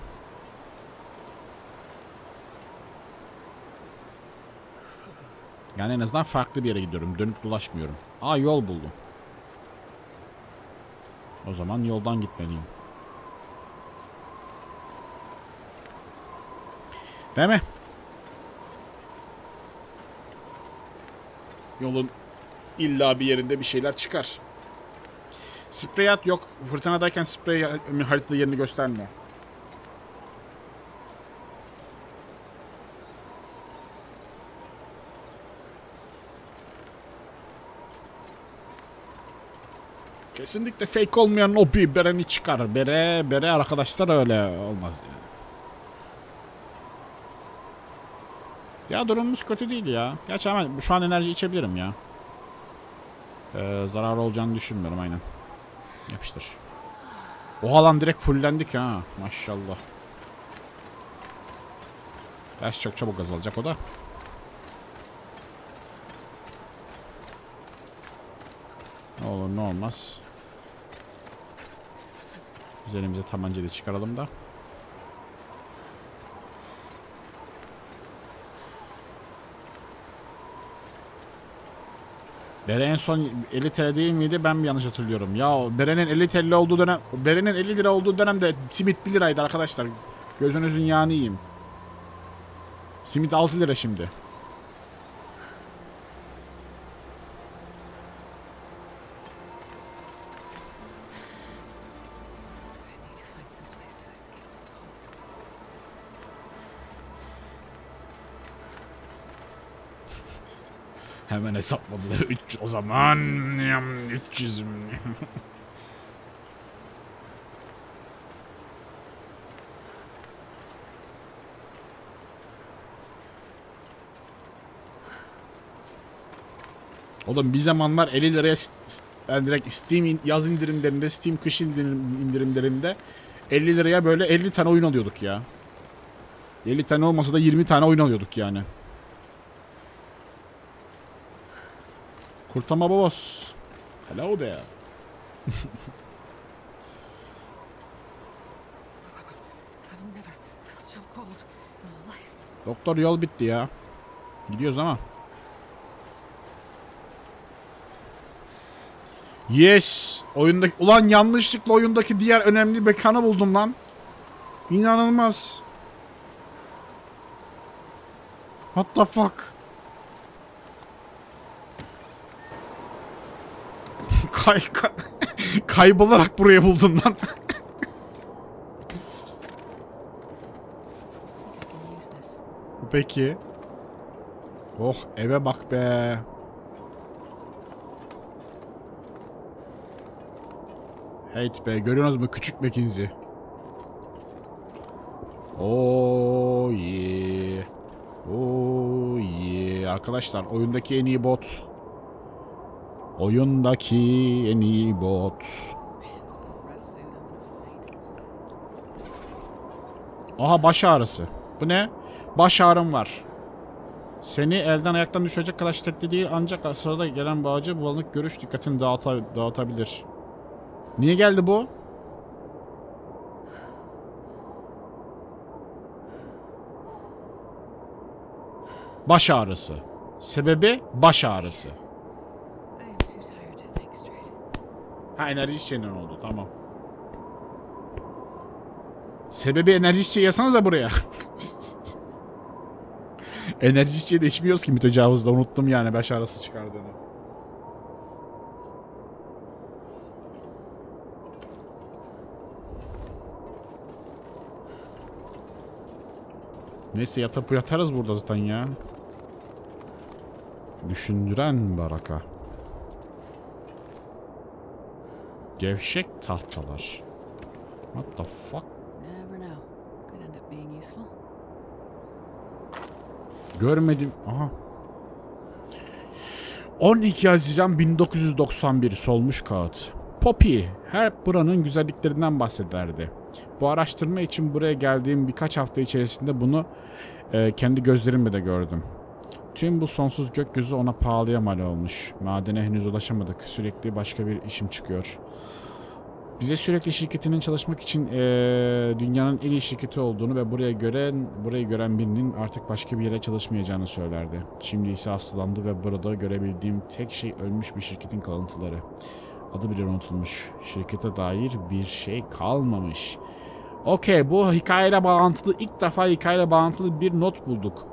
Yani en azından farklı bir yere gidiyorum. Dönüp dolaşmıyorum. Aa yol buldum. O zaman yoldan gitmeliyim. Değil mi? Yolun illa bir yerinde bir şeyler çıkar. Sprey at yok. Fırtınadayken sprey haritada yerini göstermiyor. Kesinlikle fake olmayan o bir bereni çıkar. Bere, bere arkadaşlar öyle olmaz yani. Ya durumumuz kötü değil ya. Gerçi ama şu an enerji içebilirim ya. Ee, zarar olacağını düşünmüyorum aynen. Yapıştır. Oha lan direkt fullendik ha. Maşallah. Gerçi çok çabuk azalacak o da. Ne olur ne olmaz. Biz elimize tabancayı çıkaralım da. Bere en son 50 TL değil miydi? Ben mi yanlış hatırlıyorum? Ya Bere'nin 50 TL olduğu dönem Bere'nin 50 lira olduğu dönemde simit 1 liraydı arkadaşlar. Gözünüzün yağını yiyeyim. Simit 6 lira şimdi. Hemen hesapladılar. 3 o zaman 300 Oğlum bir zamanlar 50 liraya ben direkt Steam yaz indirimlerinde, Steam kış indirim- indirimlerinde 50 liraya böyle 50 tane oyun alıyorduk ya. 50 tane olmasa da 20 tane oyun alıyorduk yani. Kurtama babos. Hello there. Doktor yol bitti ya. Gidiyoruz ama. Yes. Oyundaki ulan yanlışlıkla oyundaki diğer önemli mekanı buldum lan. İnanılmaz. What the fuck? Kay, kay kaybolarak buraya buldum lan. Peki. Oh eve bak be. Heyt be görüyorsunuz mu küçük Mackenzie. Oh yeah. Oh yeah. Arkadaşlar oyundaki en iyi bot. Oyundaki en iyi bot. Aha baş ağrısı. Bu ne? Baş ağrım var. Seni elden ayaktan düşürecek kadar şiddetli değil ancak sırada gelen bağcı bulanık görüş dikkatini dağıta- dağıtabilir. Niye geldi bu? Baş ağrısı. Sebebi baş ağrısı. I am too tired to think straight. Ha enerji içeceğinden oldu tamam. Sebebi enerji içeceği yasanıza buraya. (laughs) enerji içeceği de içmiyoruz ki mütecavızda unuttum yani baş ağrısı çıkardığını. Neyse yatıp yatarız burada zaten ya. Düşündüren baraka. Gevşek tahtalar. What the fuck? Never know. Could end up being useful. Görmedim. Aha. 12 Haziran 1991 solmuş kağıt. Poppy her buranın güzelliklerinden bahsederdi. Bu araştırma için buraya geldiğim birkaç hafta içerisinde bunu e, kendi gözlerimle de gördüm. Tüm bu sonsuz gökyüzü ona pahalıya mal olmuş. Madene henüz ulaşamadık. Sürekli başka bir işim çıkıyor. Bize sürekli şirketinin çalışmak için eee, dünyanın en iyi şirketi olduğunu ve buraya gören burayı gören birinin artık başka bir yere çalışmayacağını söylerdi. Şimdi ise hastalandı ve burada görebildiğim tek şey ölmüş bir şirketin kalıntıları. Adı bile unutulmuş. Şirkete dair bir şey kalmamış. Okey bu hikayeyle bağlantılı ilk defa hikayeyle bağlantılı bir not bulduk.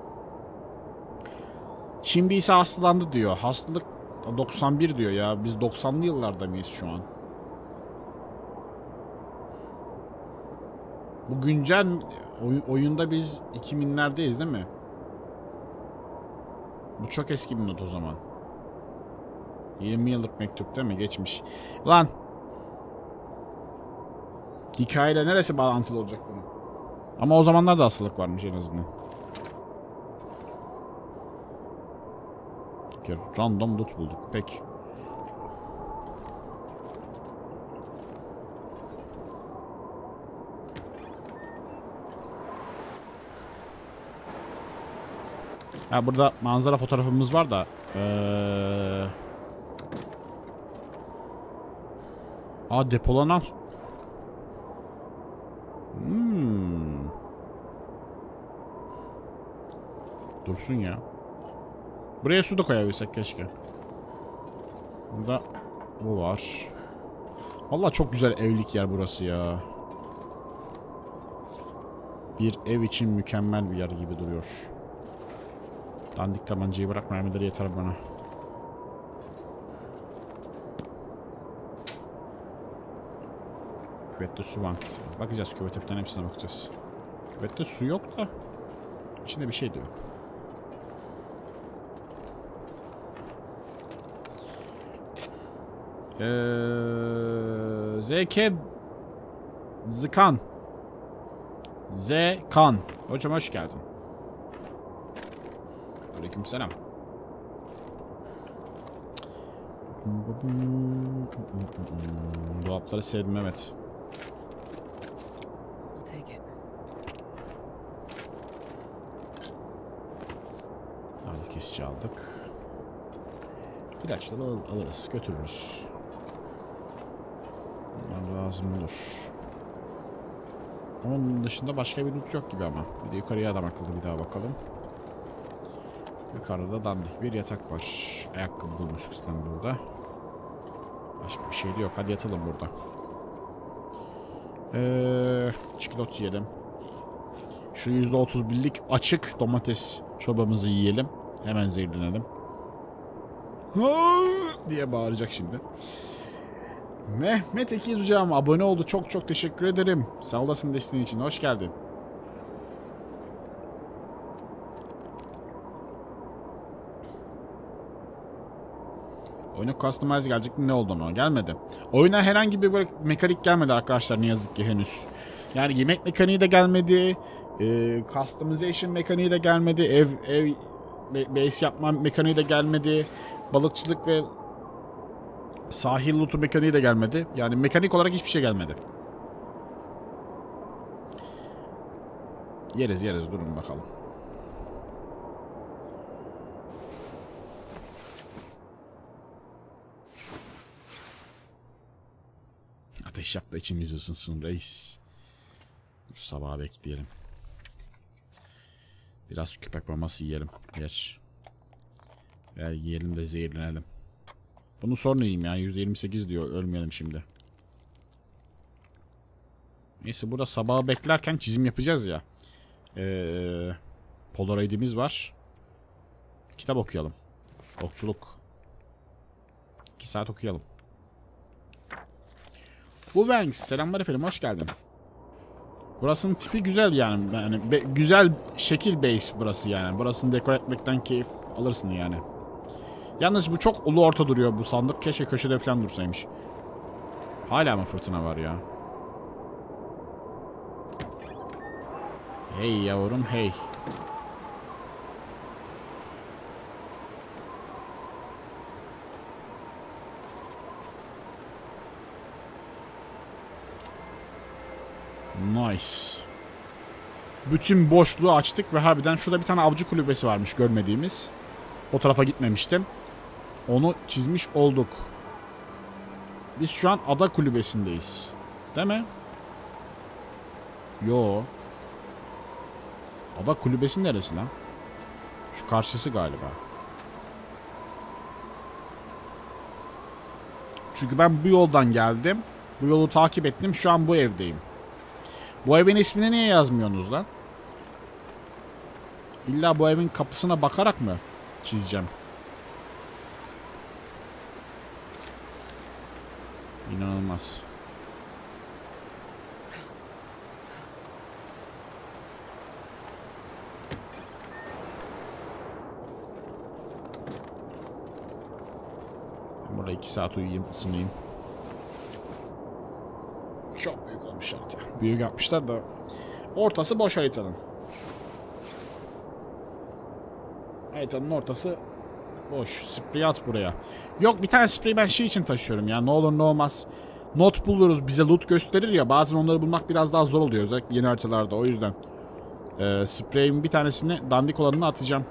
Şimdi ise hastalandı diyor. Hastalık 91 diyor ya. Biz 90'lı yıllarda mıyız şu an? Bu güncel oy- oyunda biz 2000'lerdeyiz değil mi? Bu çok eski bir not o zaman. 20 yıllık mektup değil mi? Geçmiş. Lan! Hikayeyle neresi bağlantılı olacak bunun? Ama o zamanlar da hastalık varmış en azından. Random loot bulduk. Peki. Ha burada manzara fotoğrafımız var da. Ee... Aa depolanan... Hmm. Dursun ya. Buraya su da koyabilsek keşke. Burada bu var. Vallahi çok güzel evlilik yer burası ya. Bir ev için mükemmel bir yer gibi duruyor. Dandik tabancayı bırak mermileri yeter bana. Küvette su bank. Bakacağız küvete bir hepsine bakacağız. Küvette su yok da içinde bir şey de yok. Ee, ZK Zıkan Zekan Hocam hoş geldin. Aleykümselam. Dolapları sevdim evet. Ağrı kesici aldık. İlaçları al- alırız, götürürüz. Bunlar lazım olur. Onun dışında başka bir loot yok gibi ama. Bir de yukarıya adam akıllı bir daha bakalım. Yukarıda dandik bir yatak var. Ayakkabı bulmuştuk zaten burada. Başka bir şey de yok. Hadi yatalım burada. Ee, çikolata yiyelim. Şu %31'lik açık domates çorbamızı yiyelim. Hemen zehirlenelim. Diye bağıracak şimdi. Mehmet Ekiz hocam abone oldu. Çok çok teşekkür ederim. Sağ olasın desteğin için. Hoş geldin. Oyuna customize gelecek mi? ne oldu ona? Gelmedi. Oyuna herhangi bir böyle mekanik gelmedi arkadaşlar ne yazık ki henüz. Yani yemek mekaniği de gelmedi. E, customization mekaniği de gelmedi. Ev ev base yapma mekaniği de gelmedi. Balıkçılık ve sahil lootu mekaniği de gelmedi. Yani mekanik olarak hiçbir şey gelmedi. Yeriz yeriz durun bakalım. Ateş yak da içimiz ısınsın reis. Dur sabaha bekleyelim. Biraz köpek maması yiyelim. Yer. Ver yiyelim de zehirlenelim. Bunu sonra yiyeyim ya. %28 diyor. Ölmeyelim şimdi. Neyse burada sabaha beklerken çizim yapacağız ya. Ee, Polaroid'imiz var. Kitap okuyalım. Okçuluk. 2 saat okuyalım. Bu Wanks. Selamlar efendim. Hoş geldin. Burasının tipi güzel yani. yani güzel şekil base burası yani. Burasını dekor etmekten keyif alırsın yani. Yalnız bu çok ulu orta duruyor bu sandık. Keşke köşede falan dursaymış. Hala mı fırtına var ya? Hey yavrum hey. Nice. Bütün boşluğu açtık ve harbiden şurada bir tane avcı kulübesi varmış görmediğimiz. O tarafa gitmemiştim. Onu çizmiş olduk. Biz şu an ada kulübesindeyiz. Değil mi? Yo. Ada kulübesi neresi lan? Şu karşısı galiba. Çünkü ben bu yoldan geldim. Bu yolu takip ettim. Şu an bu evdeyim. Bu evin ismini niye yazmıyorsunuz lan? İlla bu evin kapısına bakarak mı çizeceğim? İnanılmaz. Burada iki saat uyuyayım, ısınayım. Çok büyük olmuş harita. Büyük yapmışlar da ortası boş haritanın. Haritanın ortası boş. Sprey at buraya. Yok bir tane sprey ben şey için taşıyorum ya. Ne olur ne olmaz. Not buluruz bize loot gösterir ya. Bazen onları bulmak biraz daha zor oluyor. Özellikle yeni haritalarda o yüzden. Ee, spreyin bir tanesini dandik olanını atacağım.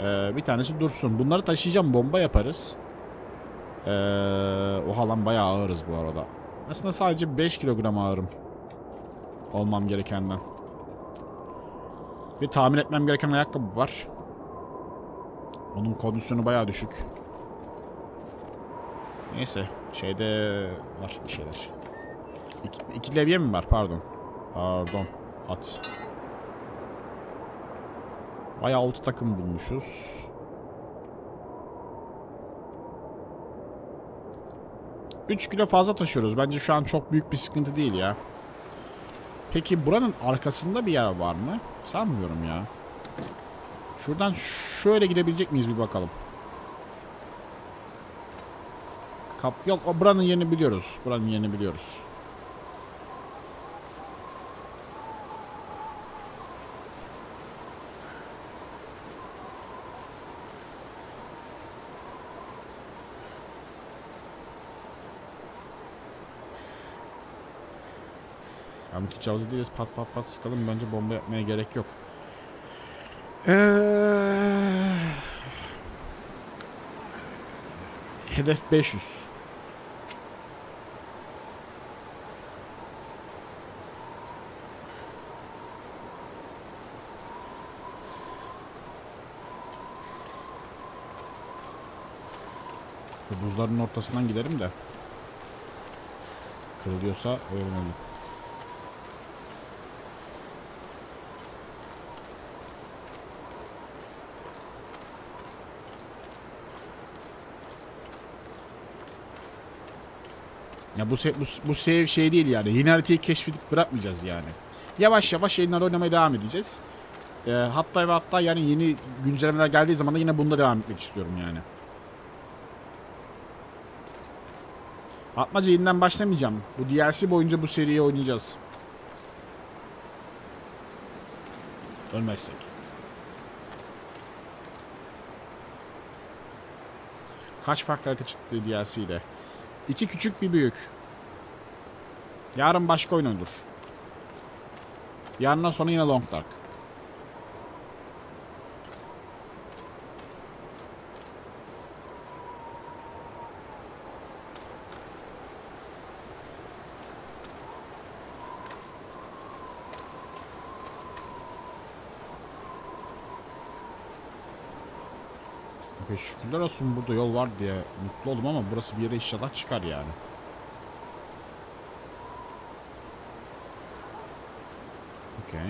Ee, bir tanesi dursun. Bunları taşıyacağım. Bomba yaparız. Ee, oha lan bayağı ağırız bu arada. Aslında sadece 5 kilogram ağırım. Olmam gerekenden. Bir tahmin etmem gereken ayakkabı var. Onun kondisyonu bayağı düşük. Neyse. Şeyde var bir şeyler. İki, iki levye mi var? Pardon. Pardon. At. Bayağı 6 takım bulmuşuz. Üç kilo fazla taşıyoruz. Bence şu an çok büyük bir sıkıntı değil ya. Peki buranın arkasında bir yer var mı? Sanmıyorum ya. Şuradan şöyle gidebilecek miyiz bir bakalım. Kap yok buranın yerini biliyoruz. Buranın yerini biliyoruz. Ya mütecavız değiliz. Pat pat pat sıkalım. Bence bomba yapmaya gerek yok. Eee... Hedef 500. Bu buzların ortasından giderim de. Kırılıyorsa öğrenelim. Ya bu bu, bu save şey değil yani. Yeni haritayı keşfedip bırakmayacağız yani. Yavaş yavaş yayınlar oynamaya devam edeceğiz. Ee, hatta ve hatta yani yeni güncellemeler geldiği zaman da yine bunda devam etmek istiyorum yani. Atmaca yeniden başlamayacağım. Bu DLC boyunca bu seriyi oynayacağız. Ölmezsek. Kaç farklı harita çıktı DLC ile? İki küçük bir büyük. Yarın başka oyun olur. Yarından sonra yine Long Dark. Okey, şükürler olsun burada yol var diye mutlu oldum ama burası bir yere inşallah çıkar yani. Okey.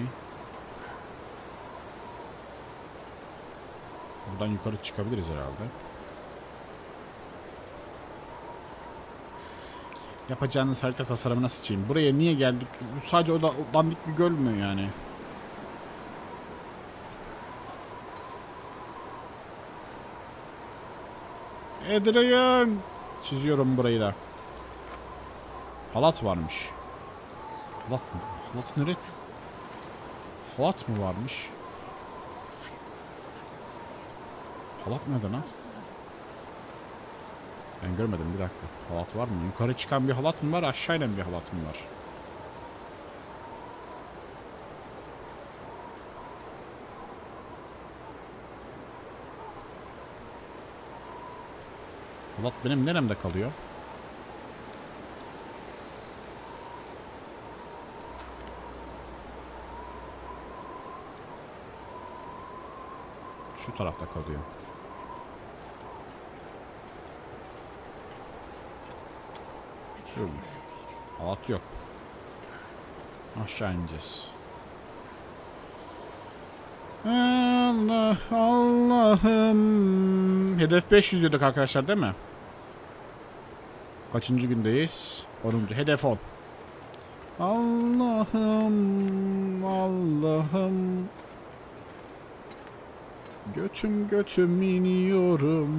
Buradan yukarı çıkabiliriz herhalde. Yapacağınız harita tasarımına sıçayım. Buraya niye geldik? Sadece o da dandik bir göl mü yani? Adrian. Çiziyorum burayı da. Halat varmış. Halat mı? Halat nereye? Halat mı varmış? Halat nerede lan? Ben görmedim bir dakika. Halat var mı? Yukarı çıkan bir halat mı var? Aşağı inen bir halat mı var? Halat benim neremde kalıyor? Şu tarafta kalıyor. Şurmuş. Halat yok. Aşağı ineceğiz. Allah Allah'ım. Hedef 500 diyorduk arkadaşlar değil mi? Kaçıncı gündeyiz? 10. Hedef 10. Allah'ım Allah'ım Götüm götüm iniyorum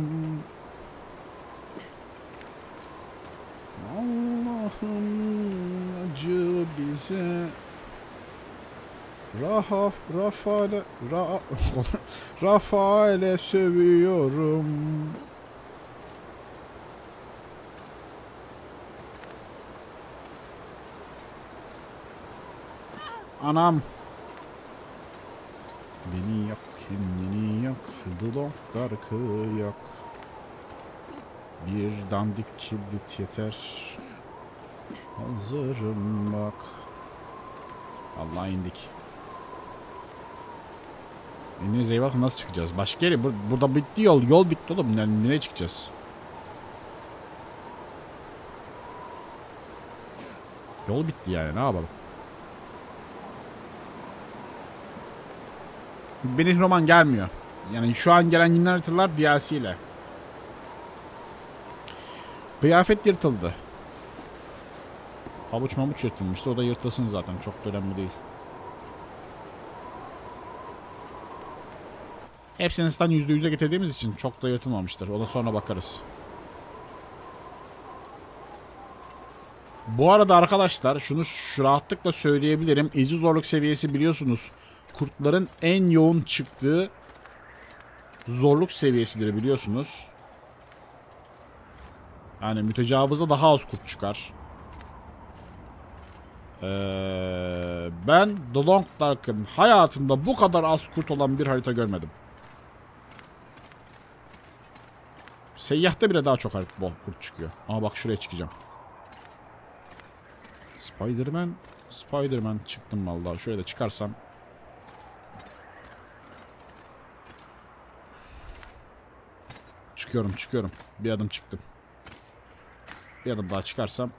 Allah'ım acı bize Rahaf Rafael'e Ra (laughs) Rafael'e sövüyorum Anam. Beni yak, kendini yak, dudaklar yak. Bir dandik kibrit yeter. Hazırım bak. Allah indik. İndiniz eyvallah nasıl çıkacağız? Başka yere bur- burada bitti yol. Yol bitti oğlum. Nereye, nereye çıkacağız? Yol bitti yani ne yapalım? Benim roman gelmiyor. Yani şu an gelen haritalar DLC ile. Kıyafet yırtıldı. Havuç mamuç yırtılmıştı. O da yırtılsın zaten. Çok da önemli değil. Hepsini stan %100'e getirdiğimiz için çok da yırtılmamıştır. Ona sonra bakarız. Bu arada arkadaşlar şunu şu rahatlıkla söyleyebilirim. İyice zorluk seviyesi biliyorsunuz. Kurtların en yoğun çıktığı zorluk seviyesidir biliyorsunuz. Yani mütecavızda daha az kurt çıkar. Ee, ben The Long Dark'ın hayatımda bu kadar az kurt olan bir harita görmedim. Seyyahta bile daha çok bol kurt çıkıyor. Ama bak şuraya çıkacağım. Spider-Man Spider-Man çıktım vallahi. Şuraya da çıkarsam Çıkıyorum çıkıyorum. Bir adım çıktım. Bir adım daha çıkarsam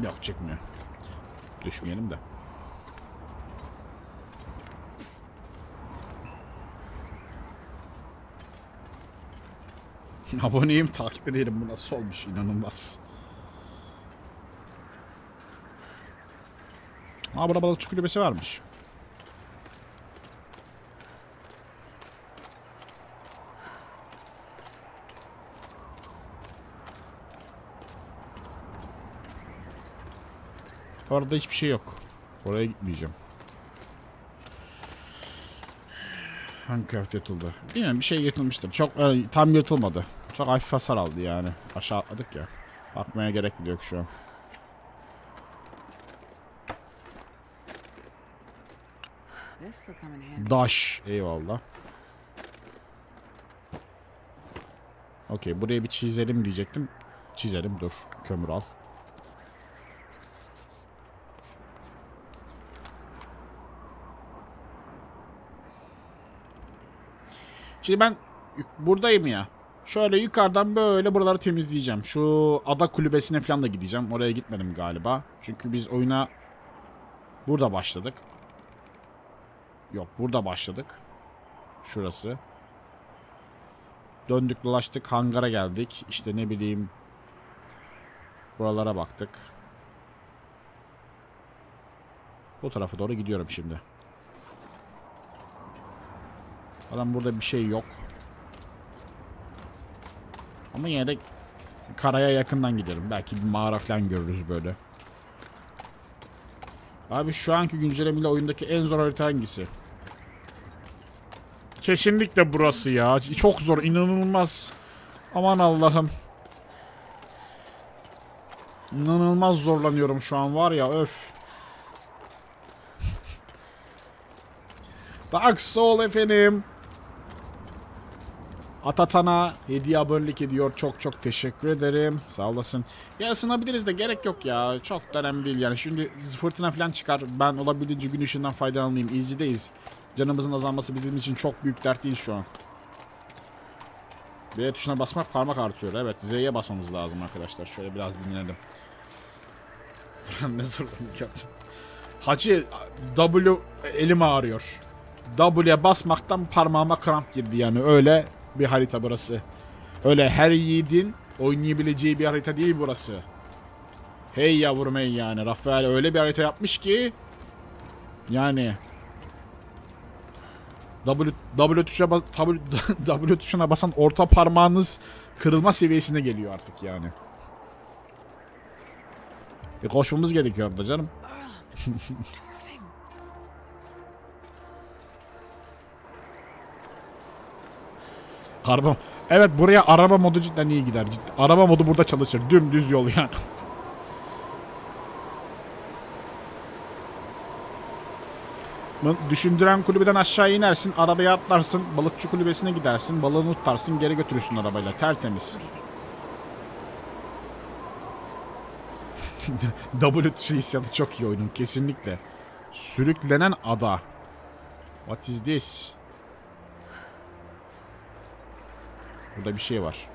Yok çıkmıyor. Düşmeyelim de. (laughs) Aboneyim takip edelim bu nasıl olmuş inanılmaz. Aa burada balıkçı kulübesi varmış. Orada hiçbir şey yok. Oraya gitmeyeceğim. Hangi kıyafet yırtıldı? Bilmiyorum bir şey yırtılmıştır. Çok e, tam yırtılmadı. Çok hafif hasar aldı yani. Aşağı atladık ya. Bakmaya gerek yok şu an. This will come in handy. Daş. Eyvallah. Okey buraya bir çizelim diyecektim. Çizelim dur. Kömür al. Şimdi ben buradayım ya. Şöyle yukarıdan böyle buraları temizleyeceğim. Şu ada kulübesine falan da gideceğim. Oraya gitmedim galiba. Çünkü biz oyuna burada başladık. Yok burada başladık. Şurası. Döndük dolaştık hangara geldik. İşte ne bileyim. Buralara baktık. Bu tarafa doğru gidiyorum şimdi. Adam burada bir şey yok. Ama yine de karaya yakından giderim. Belki bir mağara falan görürüz böyle. Abi şu anki güncellemeyle oyundaki en zor harita hangisi? Kesinlikle burası ya. Çok zor, inanılmaz. Aman Allah'ım. İnanılmaz zorlanıyorum şu an var ya öf. Dark Soul efendim. Atatan'a hediye abonelik ediyor. Çok çok teşekkür ederim. Sağ olasın. Ya ısınabiliriz de gerek yok ya. Çok da önemli değil yani. Şimdi fırtına falan çıkar. Ben olabildiğince gün ışığından faydalanayım. İzcideyiz. Canımızın azalması bizim için çok büyük dert değil şu an. B tuşuna basmak parmak artıyor. Evet Z'ye basmamız lazım arkadaşlar. Şöyle biraz dinleyelim. (laughs) ne zorlanık yaptım. Hacı W elim ağrıyor. W'ye basmaktan parmağıma kramp girdi yani öyle bir harita burası. Öyle her yiğidin oynayabileceği bir harita değil burası. Hey yavrum hey yani. Rafael öyle bir harita yapmış ki yani W, w bas- W, (laughs) W tuşuna basan orta parmağınız kırılma seviyesine geliyor artık yani. Bir koşmamız gerekiyor orada canım. (laughs) Araba. Evet buraya araba modu cidden iyi gider. Cidden. Araba modu burada çalışır. Dümdüz yol yani. Düşündüren kulübeden aşağı inersin, arabaya atlarsın, balıkçı kulübesine gidersin, balığını tutarsın, geri götürürsün arabayla. Tertemiz. (laughs) W tuşu hissiyatı çok iyi oyunun kesinlikle. Sürüklenen ada. What is this? Burada bir şey var.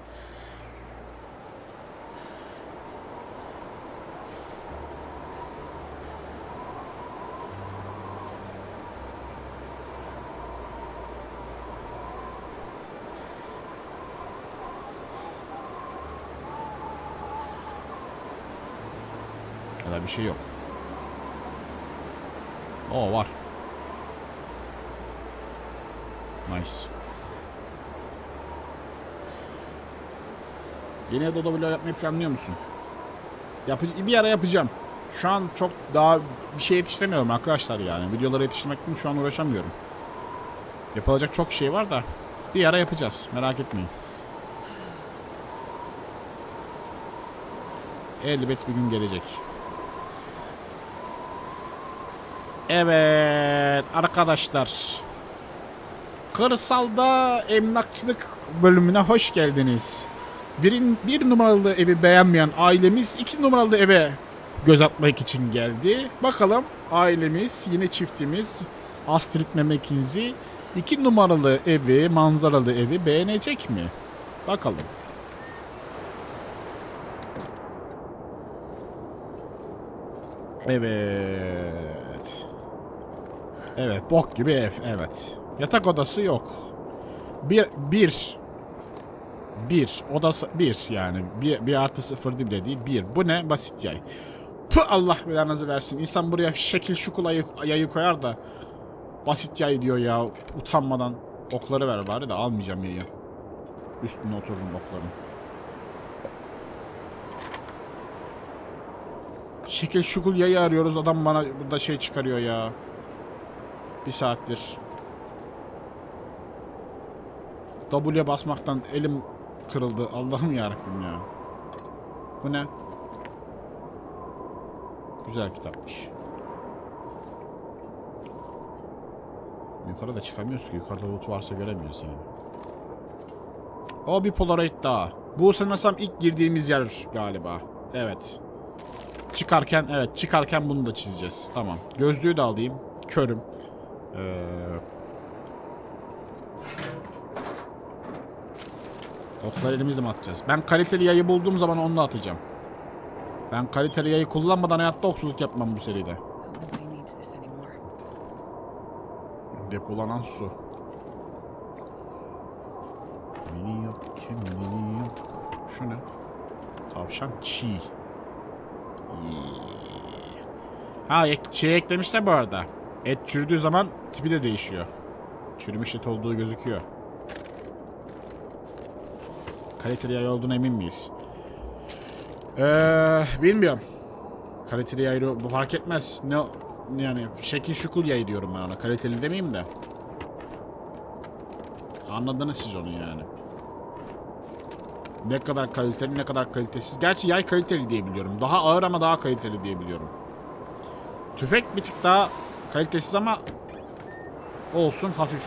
Ya da bir şey yok. O var. Nice. Yeni Adobe vlog yapmayı planlıyor musun? Yapı bir ara yapacağım. Şu an çok daha bir şey yetiştiremiyorum arkadaşlar yani. Videoları yetiştirmekten şu an uğraşamıyorum. Yapılacak çok şey var da bir ara yapacağız. Merak etmeyin. Elbet bir gün gelecek. Evet arkadaşlar. Kırsalda emlakçılık bölümüne hoş geldiniz. Birin, bir numaralı evi beğenmeyen ailemiz iki numaralı eve göz atmak için geldi. Bakalım ailemiz yine çiftimiz Astrid Memekinzi iki numaralı evi manzaralı evi beğenecek mi? Bakalım. Evet. Evet bok gibi ev evet. Yatak odası yok. Bir, bir bir. Odası bir yani. Bir, bir artı sıfır değil bile değil. Bir. Bu ne? Basit yay. Pı Allah belanızı versin. İnsan buraya şekil şukul ayı, yayı koyar da basit yay diyor ya. Utanmadan okları ver bari de almayacağım yayı. Üstüne otururum okların. Şekil şukul yayı arıyoruz. Adam bana burada şey çıkarıyor ya. Bir saattir. W'ye basmaktan elim kırıldı. Allah'ım yarabbim ya. Bu ne? Güzel kitapmış. Yukarıda çıkamıyoruz ki. Yukarıda loot varsa göremiyoruz yani. O bir Polaroid daha. Bu sanırsam ilk girdiğimiz yer galiba. Evet. Çıkarken evet çıkarken bunu da çizeceğiz. Tamam. Gözlüğü de alayım. Körüm. Ee, Okları elimizle mi atacağız? Ben kaliteli yayı bulduğum zaman onunla atacağım. Ben kaliteli yayı kullanmadan hayatta okçuluk yapmam bu seride. Depolanan su. Mini yok mini yok. Şu ne? Tavşan çiğ. Ha ek, eklemişler bu arada. Et çürüdüğü zaman tipi de değişiyor. Çürümüş et olduğu gözüküyor. Kaliteli yay olduğuna emin miyiz? Ee, bilmiyorum. Kaliteli yay bu fark etmez. Ne yani şekil şukul yay diyorum ben ona. Kaliteli demeyeyim de. Anladınız siz onu yani. Ne kadar kaliteli ne kadar kalitesiz. Gerçi yay kaliteli diye biliyorum. Daha ağır ama daha kaliteli diye biliyorum. Tüfek bir tık daha kalitesiz ama olsun hafif.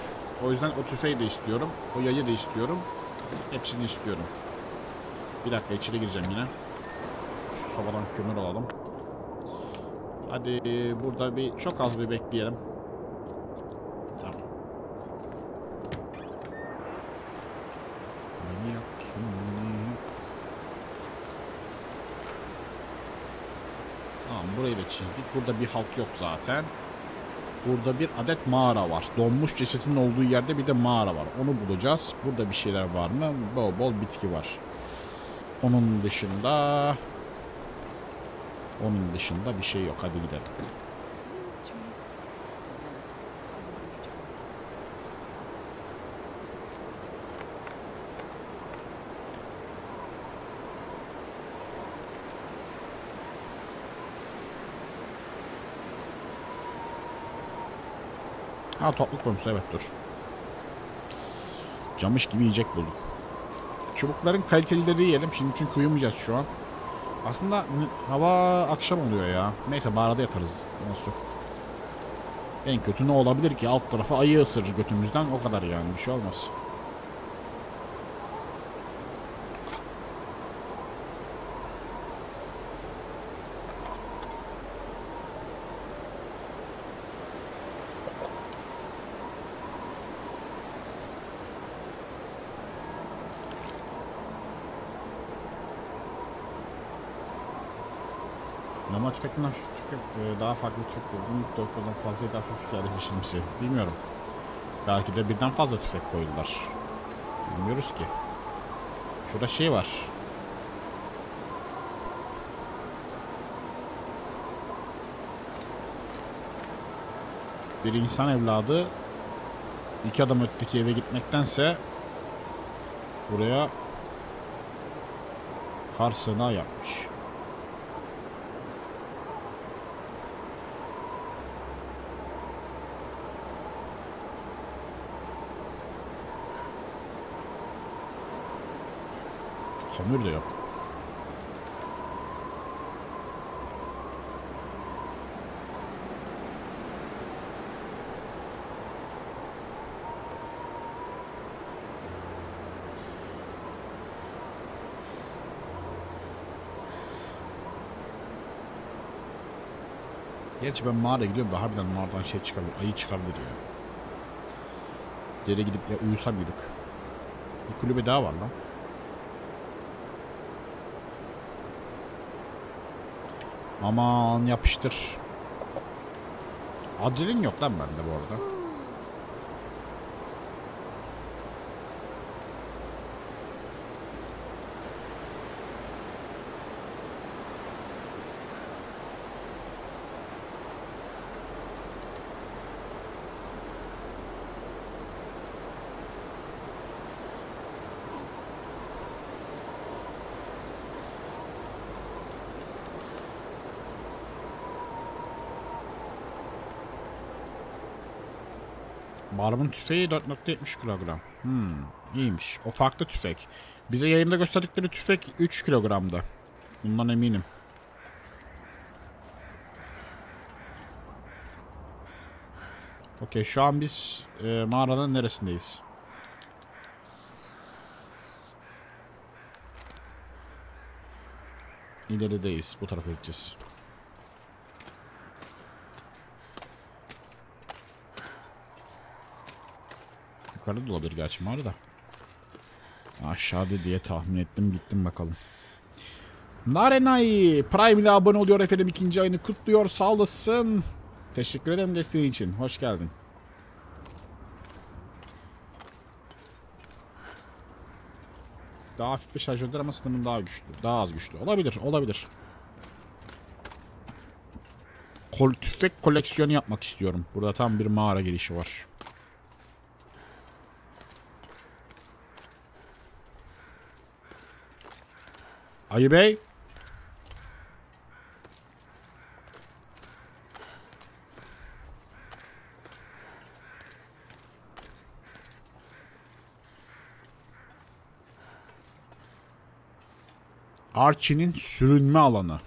O yüzden o tüfeği de istiyorum. O yayı da istiyorum. Hepsini istiyorum. Bir dakika içeri gireceğim yine. Şu sobadan kömür alalım. Hadi burada bir çok az bir bekleyelim. Tamam. Burayı da çizdik. Burada bir halk yok zaten. Burada bir adet mağara var. Donmuş cesetin olduğu yerde bir de mağara var. Onu bulacağız. Burada bir şeyler var mı? Bol bol bitki var. Onun dışında... Onun dışında bir şey yok. Hadi gidelim. Ha topluk konusu evet dur. Camış gibi yiyecek bulduk. Çubukların kalitelileri yiyelim şimdi çünkü uyumayacağız şu an. Aslında hava akşam oluyor ya. Neyse mağarada yatarız. Nasıl? En kötü ne olabilir ki? Alt tarafa ayı ısırır götümüzden. O kadar yani. Bir şey olmaz. E, daha farklı tüfek buldum. Doktordan fazla daha hafif geldi peşimsi. Bilmiyorum. Belki de birden fazla tüfek koydular. Bilmiyoruz ki. Şurada şey var. Bir insan evladı iki adam öteki eve gitmektense buraya harsına yapmış. Kömür de yok. Gerçi ben mağaraya gidiyorum da harbiden mağaradan şey çıkabilir, ayı çıkabilir ya. Geri gidip ya uyusam gidip. Bir kulübe daha var lan. Aman yapıştır. Acelin yok lan bende bu arada. Barbun tüfeği 4.70 kilogram. Hmm, iyiymiş. O farklı tüfek. Bize yayında gösterdikleri tüfek 3 kilogramda. Bundan eminim. Okey şu an biz e, mağaranın neresindeyiz? İlerideyiz. Bu tarafa gideceğiz. Yukarıda da olabilir gerçi mağara da. Aşağıda diye tahmin ettim. Gittim bakalım. Narenay Prime ile abone oluyor efendim. ikinci ayını kutluyor. Sağ olasın. Teşekkür ederim desteğin için. Hoş geldin. Daha hafif bir şarjördür ama sanırım daha güçlü. Daha az güçlü. Olabilir. Olabilir. Kol, tüfek koleksiyonu yapmak istiyorum. Burada tam bir mağara girişi var. Ayı Bey. Archie'nin sürünme alanı.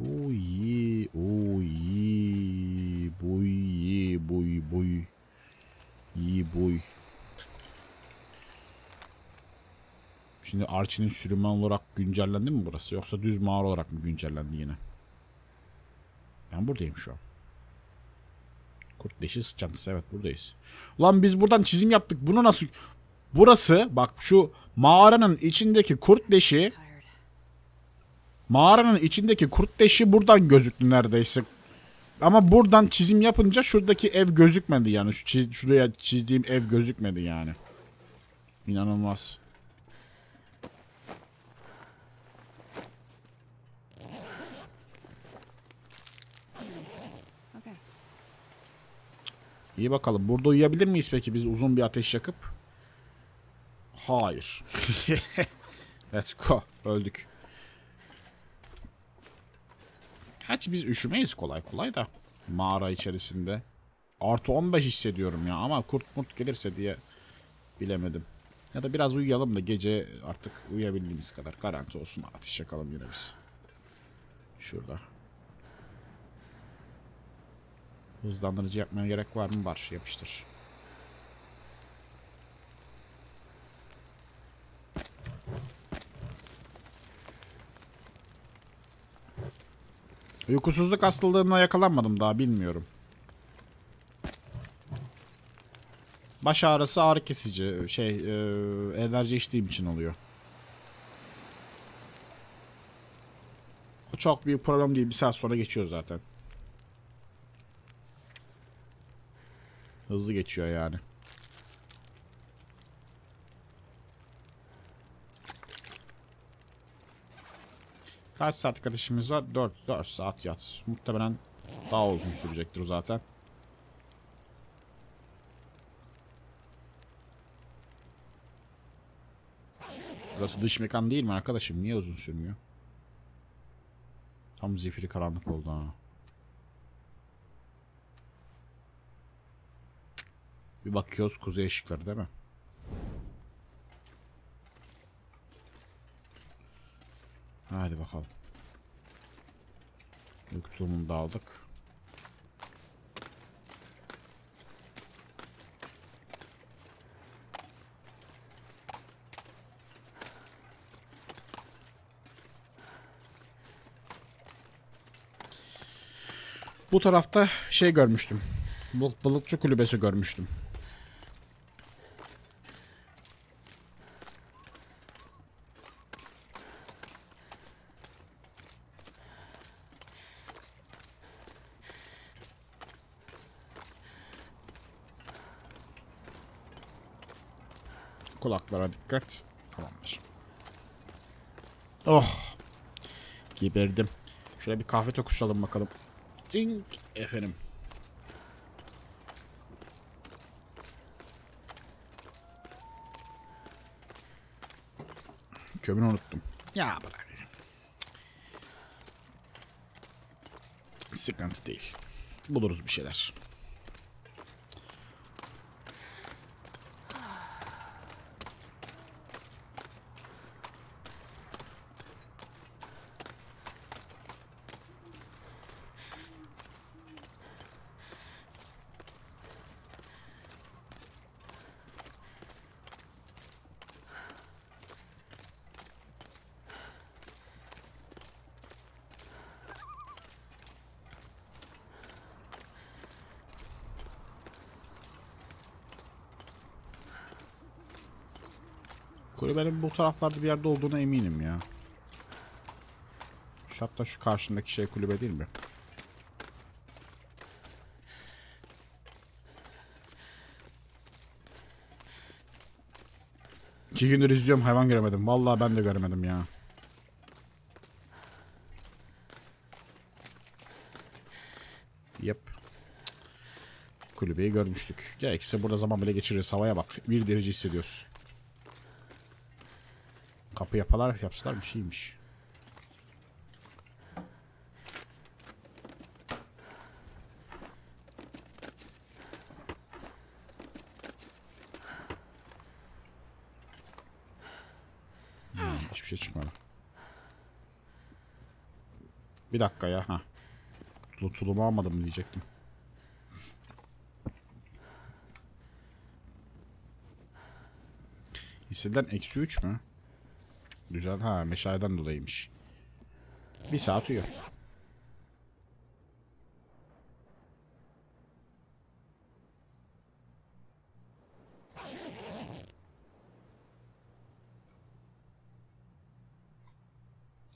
Oy, oy, boy, boy, boy. İyi boy. Şimdi Archie'nin sürünme olarak güncellendi mi burası? Yoksa düz mağara olarak mı güncellendi yine? Ben buradayım şu an. Kurt deşi sıçantısı evet buradayız. Ulan biz buradan çizim yaptık. Bunu nasıl... Burası bak şu mağaranın içindeki kurt deşi. Mağaranın içindeki kurt deşi buradan gözüktü neredeyse. Ama buradan çizim yapınca şuradaki ev gözükmedi yani. Şu çiz- şuraya çizdiğim ev gözükmedi yani. İnanılmaz. İyi bakalım. Burada uyuyabilir miyiz peki biz uzun bir ateş yakıp? Hayır. (laughs) Let's go. Öldük. Gerçi biz üşümeyiz kolay kolay da. Mağara içerisinde. Artı 15 hissediyorum ya ama kurt murt gelirse diye bilemedim. Ya da biraz uyuyalım da gece artık uyuyabildiğimiz kadar garanti olsun. Ateş yakalım yine biz. Şurada. Hızlandırıcı yapmaya gerek var mı? Var. Yapıştır. Uykusuzluk hastalığına yakalanmadım daha bilmiyorum. Baş ağrısı ağrı kesici şey e, enerji içtiğim için oluyor. Çok büyük problem değil. Bir saat sonra geçiyor zaten. Hızlı geçiyor yani. Kaç saatlik ateşimiz var? 4, 4 saat yat. Muhtemelen daha uzun sürecektir zaten. Burası dış mekan değil mi arkadaşım? Niye uzun sürmüyor? Tam zifiri karanlık oldu ha. Bir bakıyoruz kuzey ışıkları değil mi? Hadi bakalım. İlk tulumunu da aldık. Bu tarafta şey görmüştüm. Bal- Balıkçı kulübesi görmüştüm. Kulaklara dikkat. Tamamdır. Oh. Geberdim. Şöyle bir kahve tokuşalım bakalım. Ding efendim. Kömür unuttum. Ya bırak. Sıkıntı değil. Buluruz bir şeyler. Kulübenin bu taraflarda bir yerde olduğuna eminim ya. Şu hatta şu karşındaki şey kulübe değil mi? İki gündür izliyorum hayvan göremedim. Vallahi ben de göremedim ya. Yep. Kulübeyi görmüştük. Gerekirse burada zaman bile geçiririz. Havaya bak. Bir derece hissediyoruz. Kapı yapalar yapsalar bir şeymiş. Hmm, hiçbir şey çıkmadı. Bir dakika ya. Ha. Tulu- Tulumu almadım diyecektim. Hisseden eksi 3 mü? Güzel. Ha meşaleden dolayıymış. Bir saat uyuyor.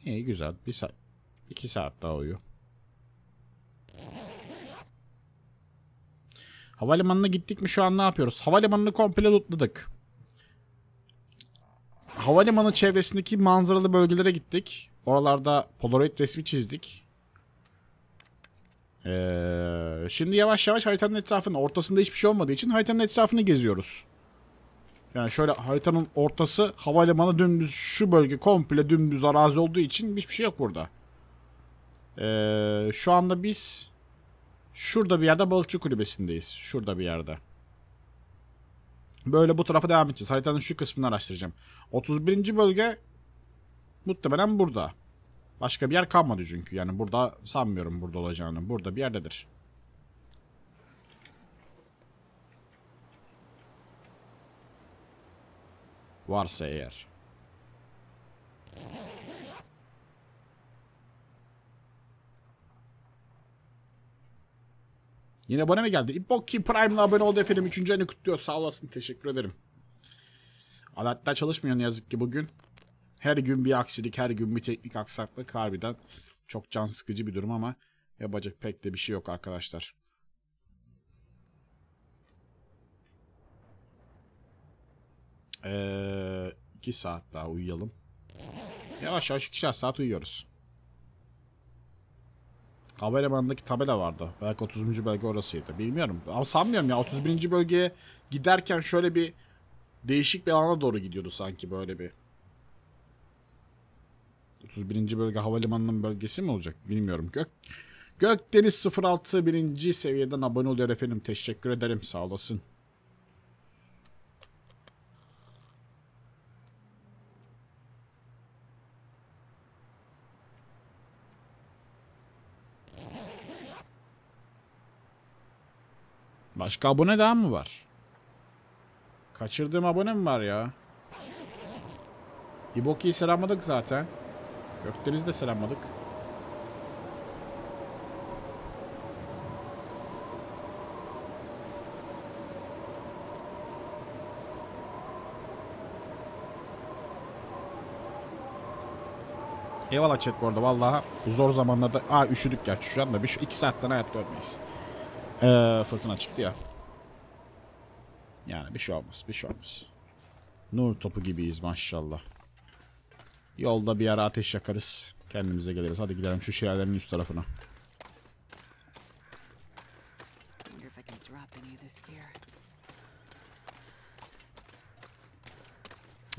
İyi güzel. Bir saat. iki saat daha uyuyor. Havalimanına gittik mi şu an ne yapıyoruz? Havalimanını komple lootladık. Havalimanı çevresindeki manzaralı bölgelere gittik. Oralarda Polaroid resmi çizdik. Ee, şimdi yavaş yavaş haritanın etrafını, ortasında hiçbir şey olmadığı için haritanın etrafını geziyoruz. Yani şöyle haritanın ortası havalimanı dümdüz şu bölge komple dümdüz arazi olduğu için hiçbir şey yok burada. Ee, şu anda biz şurada bir yerde balıkçı kulübesindeyiz. Şurada bir yerde. Böyle bu tarafa devam edeceğiz. Haritanın şu kısmını araştıracağım. 31. bölge muhtemelen burada. Başka bir yer kalmadı çünkü. Yani burada sanmıyorum burada olacağını. Burada bir yerdedir. Varsa eğer. Yine abone mi geldi? İpoki Prime'la abone oldu efendim. Üçüncü ayını kutluyor. Sağ olasın. Teşekkür ederim. Aletler çalışmıyor ne yazık ki bugün. Her gün bir aksilik, her gün bir teknik aksaklık. Harbiden çok can sıkıcı bir durum ama yapacak pek de bir şey yok arkadaşlar. Ee, iki saat daha uyuyalım. Yavaş yavaş ikişer saat uyuyoruz. Havalimanındaki tabela vardı. Belki 30. bölge orasıydı. Bilmiyorum. Ama sanmıyorum ya. 31. bölgeye giderken şöyle bir değişik bir alana doğru gidiyordu sanki böyle bir. 31. bölge havalimanının bölgesi mi olacak? Bilmiyorum. Gök Gökdeniz 06 birinci seviyeden abone oluyor efendim. Teşekkür ederim. Sağ olasın. Başka abone daha mı var? Kaçırdığım abone mi var ya? İboki'yi selamladık zaten. Gökdeniz'i de selamladık. Eyvallah chat bu arada vallahi zor zamanlarda aa üşüdük gerçi şu anda bir şu iki saatten hayat görmeyiz. Ee, fırtına çıktı ya. Yani bir şey olmaz bir şey olmaz. Nur topu gibiyiz maşallah. Yolda bir ara ateş yakarız. Kendimize geliriz. Hadi gidelim şu şelalelerin üst tarafına.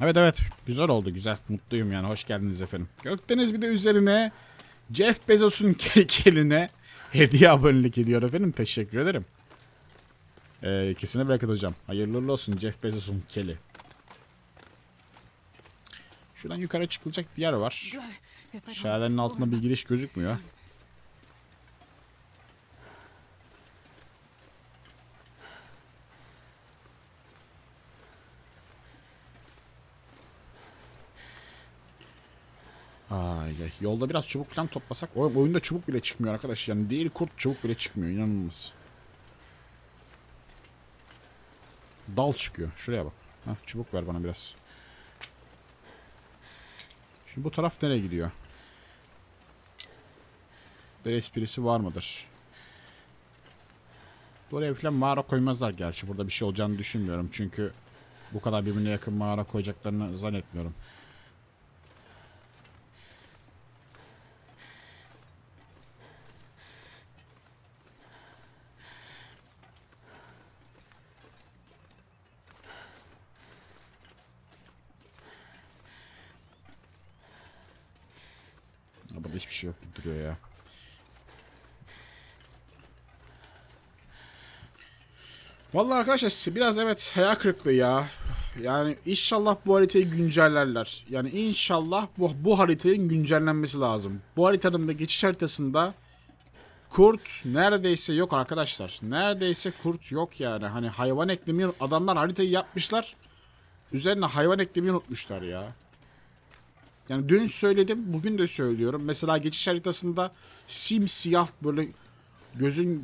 Evet evet. Güzel oldu güzel. Mutluyum yani. Hoş geldiniz efendim. Gökdeniz bir de üzerine Jeff Bezos'un (laughs) keline (laughs) hediye abonelik ediyor efendim. Teşekkür ederim. Ee, kesine bereket hocam. Hayırlı olsun Jeff Bezos'un keli. Şuradan yukarı çıkılacak bir yer var. Şelalenin altında bir giriş gözükmüyor. Ay, ay. Yolda biraz çubuk falan toplasak. O oyunda çubuk bile çıkmıyor arkadaş. Yani değil kurt çubuk bile çıkmıyor. İnanılmaz. Dal çıkıyor. Şuraya bak. Hah, çubuk ver bana biraz. Şimdi bu taraf nereye gidiyor? Bir esprisi var mıdır? Buraya falan mağara koymazlar gerçi. Burada bir şey olacağını düşünmüyorum. Çünkü bu kadar birbirine yakın mağara koyacaklarını zannetmiyorum. Ya Burada duruyor ya. Vallahi arkadaşlar biraz evet hayal kırıklığı ya. Yani inşallah bu haritayı güncellerler. Yani inşallah bu, bu haritanın güncellenmesi lazım. Bu haritanın da geçiş haritasında kurt neredeyse yok arkadaşlar. Neredeyse kurt yok yani. Hani hayvan eklemeyi adamlar haritayı yapmışlar. Üzerine hayvan eklemeyi unutmuşlar ya. Yani dün söyledim, bugün de söylüyorum. Mesela geçiş haritasında simsiyah böyle gözün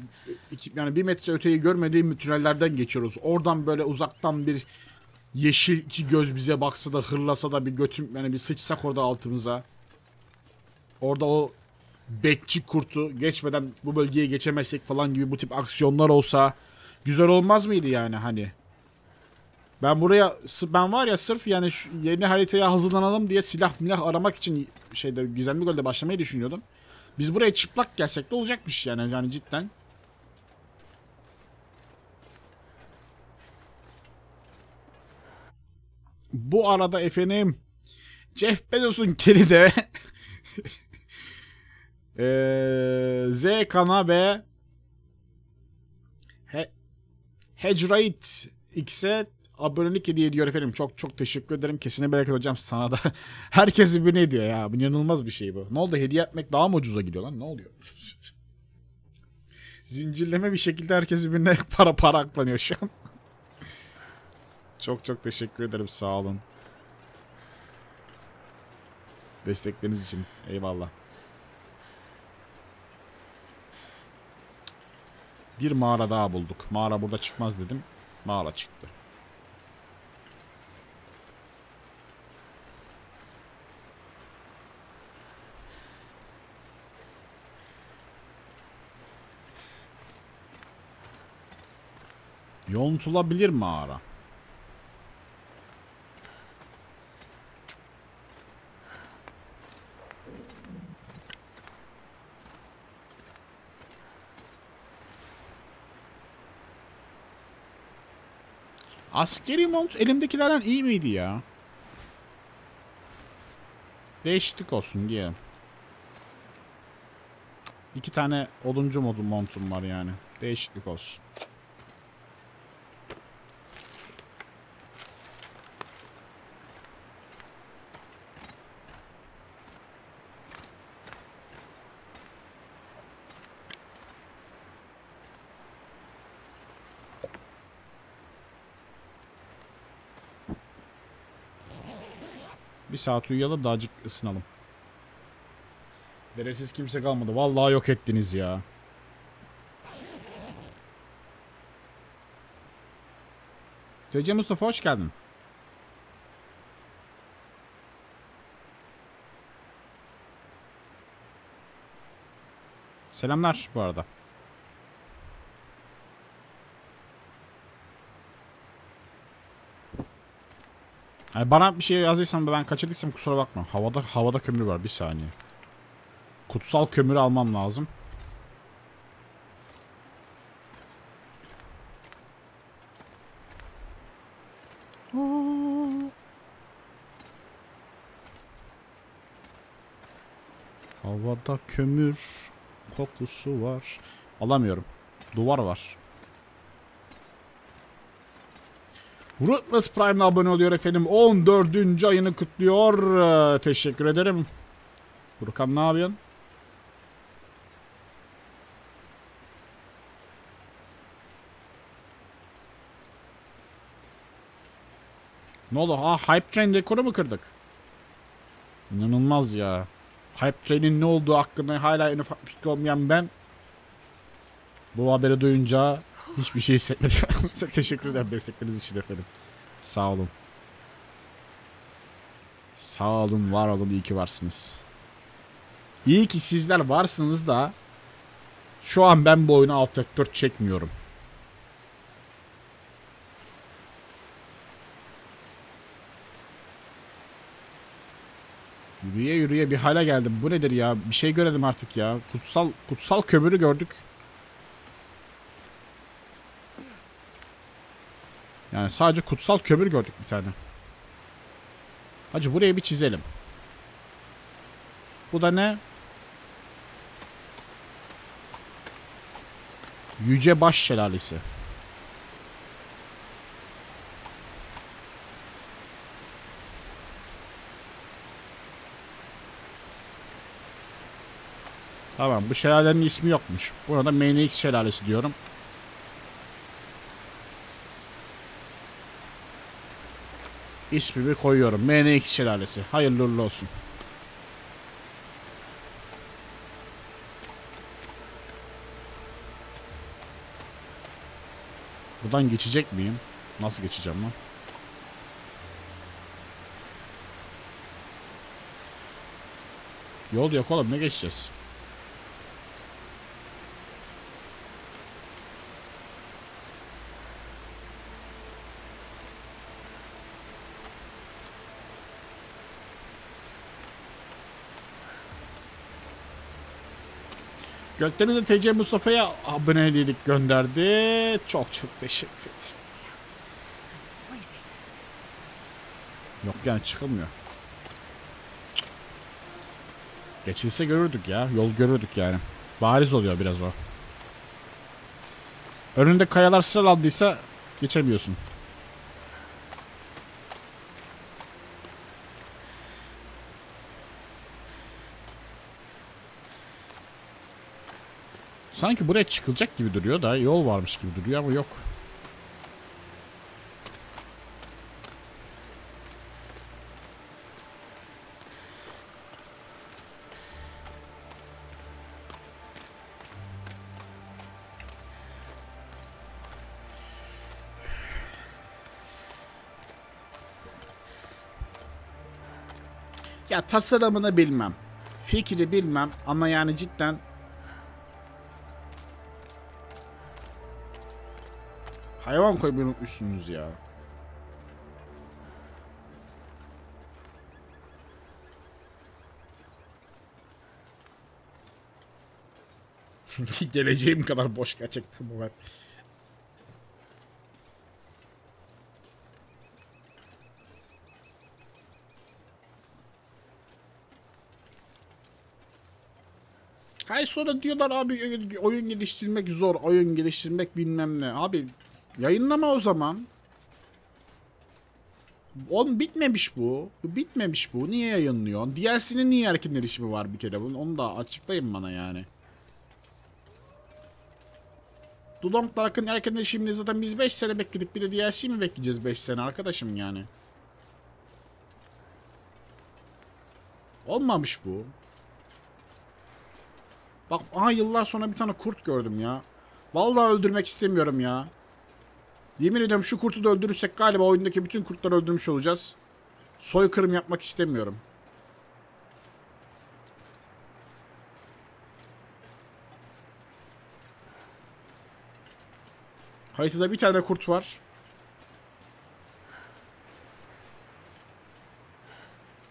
yani bir metre öteyi görmediğim tünellerden geçiyoruz. Oradan böyle uzaktan bir yeşil iki göz bize baksa da hırlasa da bir götüm yani bir sıçsak orada altımıza. Orada o bekçi kurtu geçmeden bu bölgeye geçemezsek falan gibi bu tip aksiyonlar olsa güzel olmaz mıydı yani hani? Ben buraya ben var ya sırf yani şu yeni haritaya hazırlanalım diye silah milah aramak için şeyde Gizemli Göl'de başlamayı düşünüyordum. Biz buraya çıplak gelsek de olacakmış yani yani cidden. Bu arada efendim Jeff Bezos'un kedi de (laughs) Z kana ve He Hedgerite X'e abonelik hediye ediyor efendim. Çok çok teşekkür ederim. Kesine bereket hocam sana da. (laughs) Herkes birbirine ediyor ya. İnanılmaz bir şey bu. Ne oldu? Hediye etmek daha mı ucuza gidiyor lan? Ne oluyor? (laughs) Zincirleme bir şekilde herkes birbirine (laughs) para para aklanıyor şu an. çok çok teşekkür ederim. Sağ olun. Destekleriniz için. Eyvallah. Bir mağara daha bulduk. Mağara burada çıkmaz dedim. Mağara çıktı. Yontulabilir mağara. Askeri mont elimdekilerden iyi miydi ya? Değişiklik olsun diyelim. İki tane oduncu modu montum var yani. Değişiklik olsun. Bir saat uyuyalım da acık ısınalım. Beresiz kimse kalmadı. Vallahi yok ettiniz ya. TC Mustafa hoş geldin. Selamlar bu arada. Yani bana bir şey yazdıysan da ben kaçırdıysam kusura bakma. Havada havada kömür var bir saniye. Kutsal kömürü almam lazım. Havada kömür kokusu var. Alamıyorum. Duvar var. Ruthless Prime'la abone oluyor efendim. 14. ayını kutluyor. Ee, Teşekkür ederim. Furkan ne yapıyorsun? Ne oldu? Ha Hype Train rekoru mu kırdık? İnanılmaz ya. Hype Train'in ne olduğu hakkında hala en ufak fikri olmayan ben bu haberi duyunca hiçbir şey hissetmedim. (laughs) Teşekkür ederim destekleriniz için efendim. Sağ olun. Sağ olun, var olun, iyi ki varsınız. İyi ki sizler varsınız da şu an ben bu oyunu alt F4 çekmiyorum. Yürüye yürüye bir hale geldim. Bu nedir ya? Bir şey görelim artık ya. Kutsal kutsal kömürü gördük. Yani sadece kutsal kömür gördük bir tane. Hacı burayı bir çizelim. Bu da ne? Yüce Baş Şelalesi. Tamam bu şelalenin ismi yokmuş. Buna da MNX şelalesi diyorum. İsmimi koyuyorum. MNX şelalesi. Hayırlı uğurlu olsun. Buradan geçecek miyim? Nasıl geçeceğim lan? Yol yok oğlum ne geçeceğiz? Gökdeniz de TC Mustafa'ya abonelik gönderdi. Çok çok teşekkür ederim. Yok yani çıkılmıyor. Geçilse görürdük ya. Yol görürdük yani. Bariz oluyor biraz o. Önünde kayalar sıralandıysa geçemiyorsun. Sanki buraya çıkılacak gibi duruyor da yol varmış gibi duruyor ama yok. Ya tasarımını bilmem. Fikri bilmem ama yani cidden Hayvan koymayı unutmuşsunuz ya. (laughs) Geleceğim kadar boş gerçekten bu ben. Hay sonra diyorlar abi oyun geliştirmek zor, oyun geliştirmek bilmem ne. Abi yayınlama o zaman. On bitmemiş bu. Bu bitmemiş bu. Niye yayınlıyorsun? DLC'nin niye erken erişimi var bir kere? Onu da açıklayın bana yani. Dudong Dark'ın erken erişimini zaten biz 5 sene bekledik. Bir de DLC mi bekleyeceğiz 5 sene arkadaşım yani? Olmamış bu. Bak aha yıllar sonra bir tane kurt gördüm ya. Vallahi öldürmek istemiyorum ya. Yemin ediyorum şu kurtu da öldürürsek galiba oyundaki bütün kurtları öldürmüş olacağız. Soykırım yapmak istemiyorum. Haritada bir tane kurt var.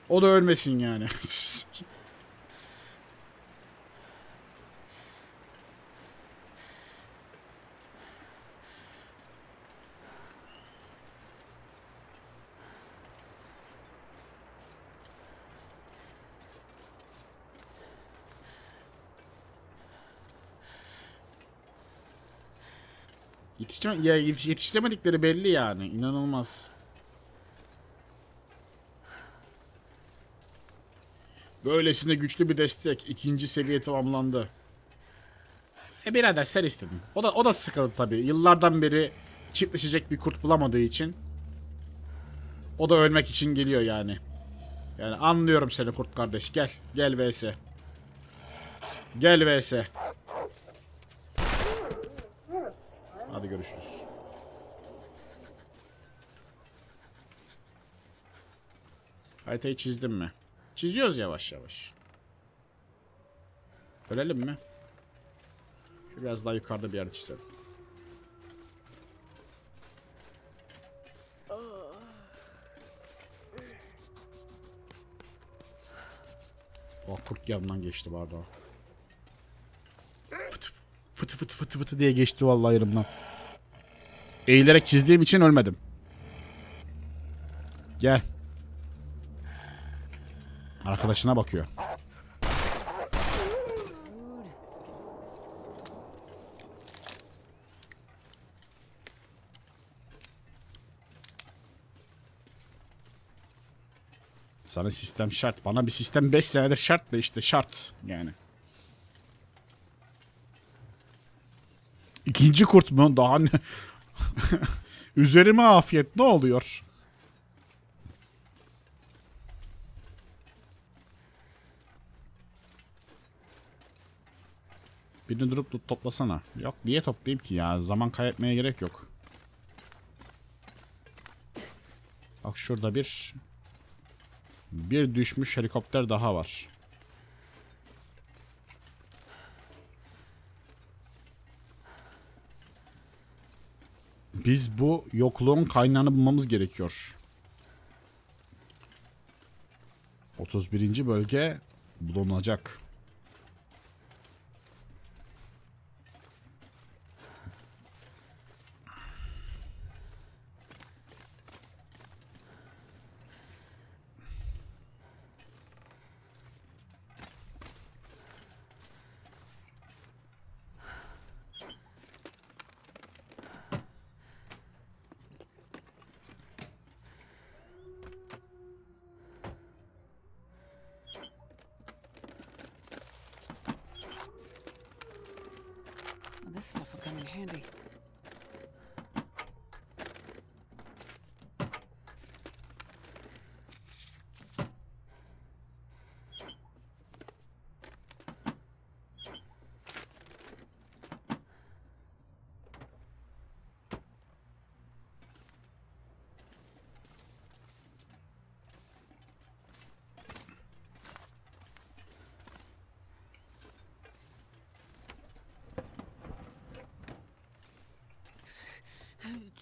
O da ölmesin yani. (laughs) Yetiştirme ya yetiş- yetiştiremedikleri belli yani. İnanılmaz. Böylesine güçlü bir destek. ikinci seviye tamamlandı. E birader sen istedin. O da o da sıkıldı tabii. Yıllardan beri çiftleşecek bir kurt bulamadığı için. O da ölmek için geliyor yani. Yani anlıyorum seni kurt kardeş. Gel. Gel vs. Gel vs. Hadi görüşürüz. Haritayı çizdim mi? Çiziyoruz yavaş yavaş. Ölelim mi? Biraz daha yukarıda bir yer çizelim. Oh kurt yanından geçti bardağı. Fıtı fıtı fıtı fıtı diye geçti vallahi yanımdan. Eğilerek çizdiğim için ölmedim. Gel. Arkadaşına bakıyor. Sana sistem şart. Bana bir sistem 5 senedir şart da işte şart yani. İkinci kurt mu? Daha ne? (laughs) Üzerime afiyet ne oluyor? Birini durup tut- toplasana. Yok niye toplayayım ki ya? Zaman kaybetmeye gerek yok. Bak şurada bir bir düşmüş helikopter daha var. Biz bu yokluğun kaynağını bulmamız gerekiyor. 31. bölge bulunacak. Well, this stuff will come in handy.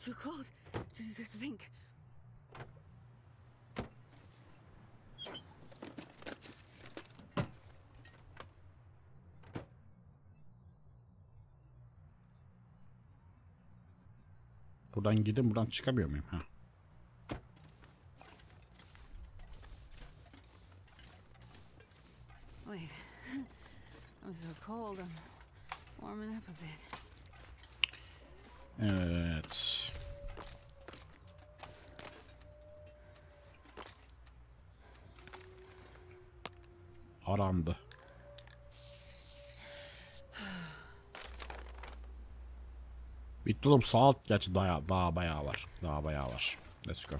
Too cold to think. Buradan gidin buradan çıkamıyor muyum? Ha. Oğlum saat gerçi daha, daha bayağı var. Daha bayağı var. Let's go.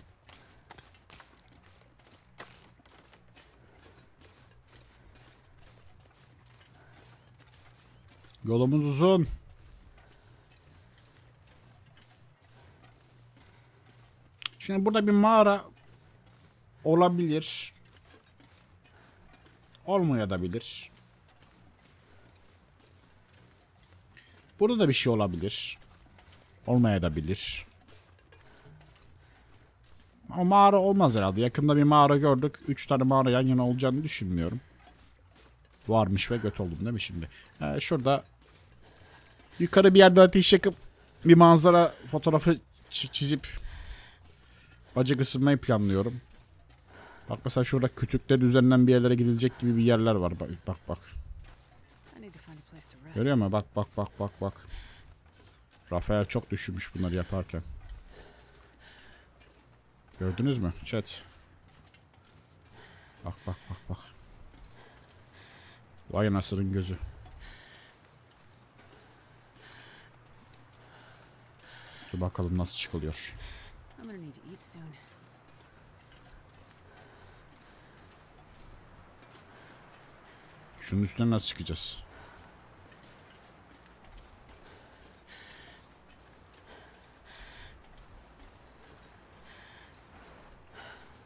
Yolumuz uzun. Şimdi burada bir mağara olabilir. Olmayabilir. Burada da bir şey olabilir. Olmayabilir. Ama mağara olmaz herhalde. Yakında bir mağara gördük. Üç tane mağara yan yana olacağını düşünmüyorum. Varmış ve göt oldum değil mi şimdi? Ee, şurada yukarı bir yerde ateş yakıp bir manzara fotoğrafı çi- çizip Acık ısınmayı planlıyorum. Bak mesela şurada kütükler üzerinden bir yerlere gidilecek gibi bir yerler var. Bak bak bak. Görüyor musun? Bak bak bak bak bak. Rafael çok düşünmüş bunları yaparken. Gördünüz mü? Chat. Bak bak bak bak. Vay anasının gözü. Dur bakalım nasıl çıkılıyor. Şunun üstüne nasıl çıkacağız?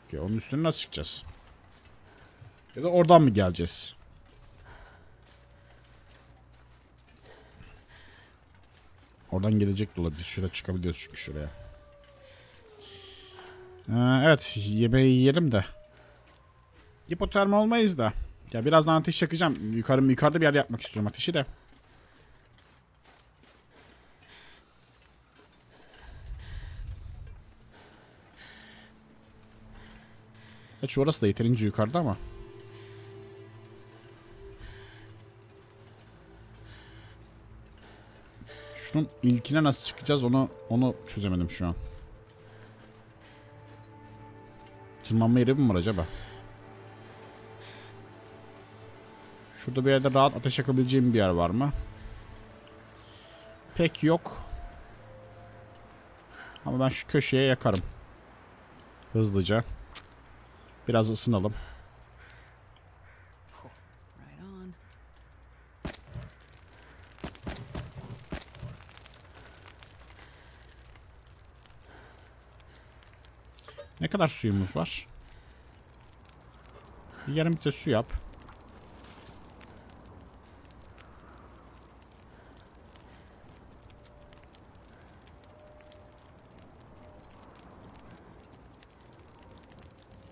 Okey, onun üstüne nasıl çıkacağız? Ya da oradan mı geleceğiz? Oradan gelecek de olabilir. Şuraya çıkabiliyoruz çünkü şuraya. Ee, evet yemeği yiyelim de. Hipotermi olmayız da. Ya birazdan ateş yakacağım. Yukarı yukarıda bir yer yapmak istiyorum ateşi de. Gerçi orası da yeterince yukarıda ama. Şunun ilkine nasıl çıkacağız onu onu çözemedim şu an. Tırmanma yeri mi var acaba? Şurada bir yerde rahat ateş yakabileceğim bir yer var mı? Pek yok. Ama ben şu köşeye yakarım. Hızlıca. Biraz ısınalım. Ne kadar suyumuz var? Bir yarım litre su yap.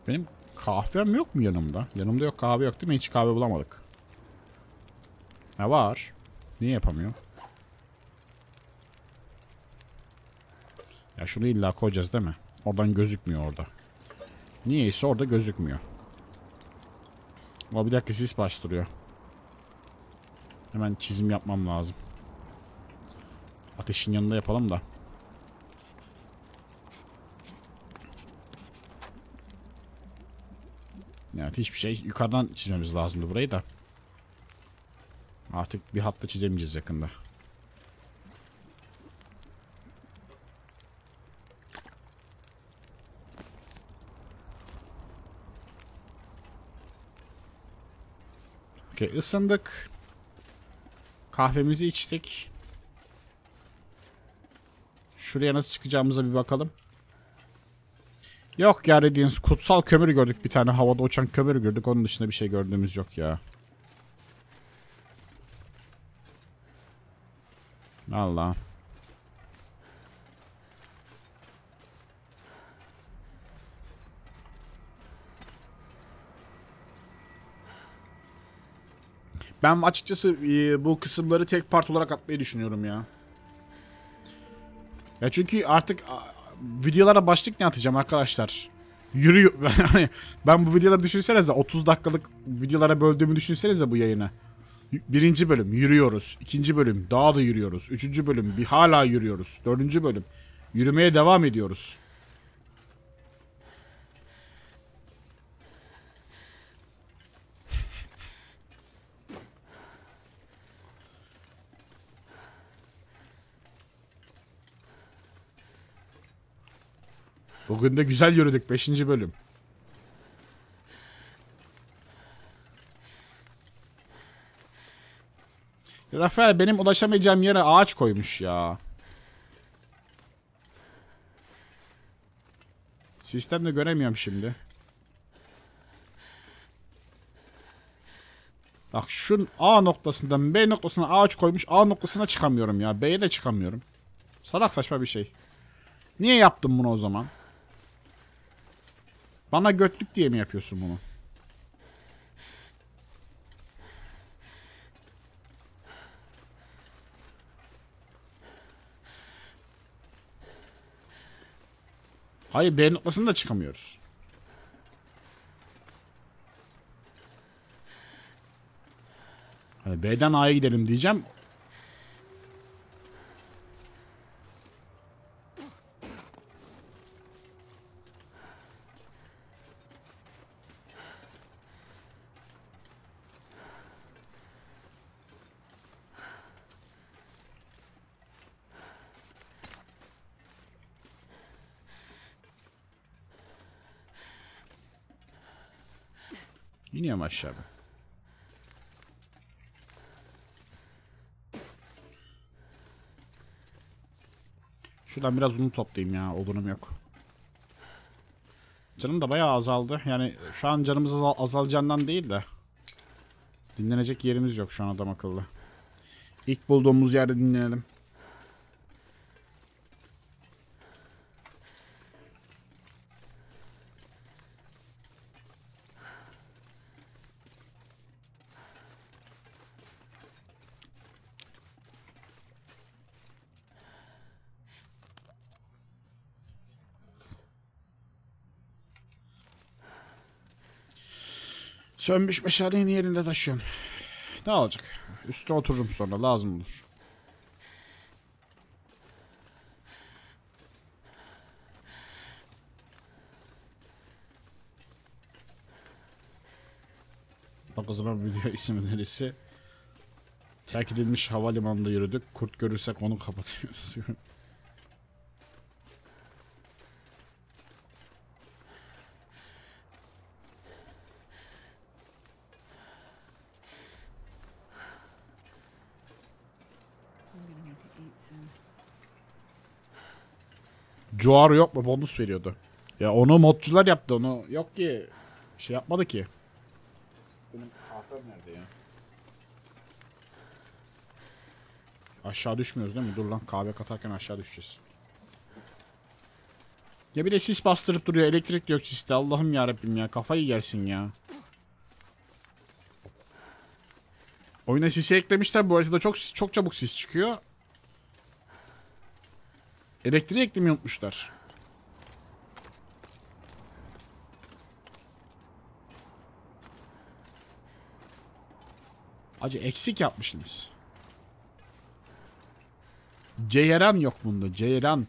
Benim kahvem yok mu yanımda? Yanımda yok kahve yok değil mi? Hiç kahve bulamadık. Ne var? Niye yapamıyor? Ya şunu illa koyacağız değil mi? Oradan gözükmüyor orada. Niyeyse orada gözükmüyor. Ama bir dakika sis başlıyor. Hemen çizim yapmam lazım. Ateşin yanında yapalım da. Hiçbir şey yukarıdan çizmemiz lazımdı burayı da. Artık bir hatta çizemeyeceğiz yakında. Okey ısındık. Kahvemizi içtik. Şuraya nasıl çıkacağımıza bir bakalım. Yok ya Radiance kutsal kömür gördük bir tane havada uçan kömür gördük. Onun dışında bir şey gördüğümüz yok ya. Allah. Ben açıkçası e, bu kısımları tek part olarak atmayı düşünüyorum ya. Ya çünkü artık videolara başlık ne atacağım arkadaşlar? Yürüyor. (laughs) Ben bu videoları düşünsenize 30 dakikalık videolara böldüğümü düşünsenize bu yayını. Birinci bölüm yürüyoruz. İkinci bölüm daha da yürüyoruz. Üçüncü bölüm bir hala yürüyoruz. Dördüncü bölüm yürümeye devam ediyoruz. Bugün de güzel yürüdük. Beşinci bölüm. Rafael benim ulaşamayacağım yere ağaç koymuş ya. Sistemde göremiyorum şimdi. Bak şu A noktasından B noktasına ağaç koymuş. A noktasına çıkamıyorum ya. B'ye de çıkamıyorum. Salak saçma bir şey. Niye yaptın bunu o zaman? Bana götlük diye mi yapıyorsun bunu? Hayır B noktasına da çıkamıyoruz. Hani B'den A'ya gidelim diyeceğim. İniyorum aşağıda. Şuradan biraz unu toplayayım ya. Odunum yok. Canım da bayağı azaldı. Yani şu an canımız azal azalacağından değil de. Dinlenecek yerimiz yok şu an adam akıllı. İlk bulduğumuz yerde dinlenelim. Sönmüş meşaleyi yerinde taşıyorum. Ne olacak? Üstüne otururum sonra lazım olur. Bak o zaman video ismi neresi? Terk edilmiş havalimanında yürüdük. Kurt görürsek onu kapatıyoruz. (laughs) Cuar yok mu? Bonus veriyordu. Ya onu modcular yaptı onu. Yok ki. Şey yapmadı ki. Benim kahvem nerede ya? Aşağı düşmüyoruz değil mi? Dur lan kahve katarken aşağı düşeceğiz. Ya bir de sis bastırıp duruyor. Elektrik yok siste. Allah'ım yarabbim ya. Kafayı yersin ya. Oyuna sisi eklemişler. Bu haritada çok çok çabuk sis çıkıyor. Elektriği eklemeyi unutmuşlar. Acı eksik yapmışsınız. Ceyran yok bunda. Ceyran.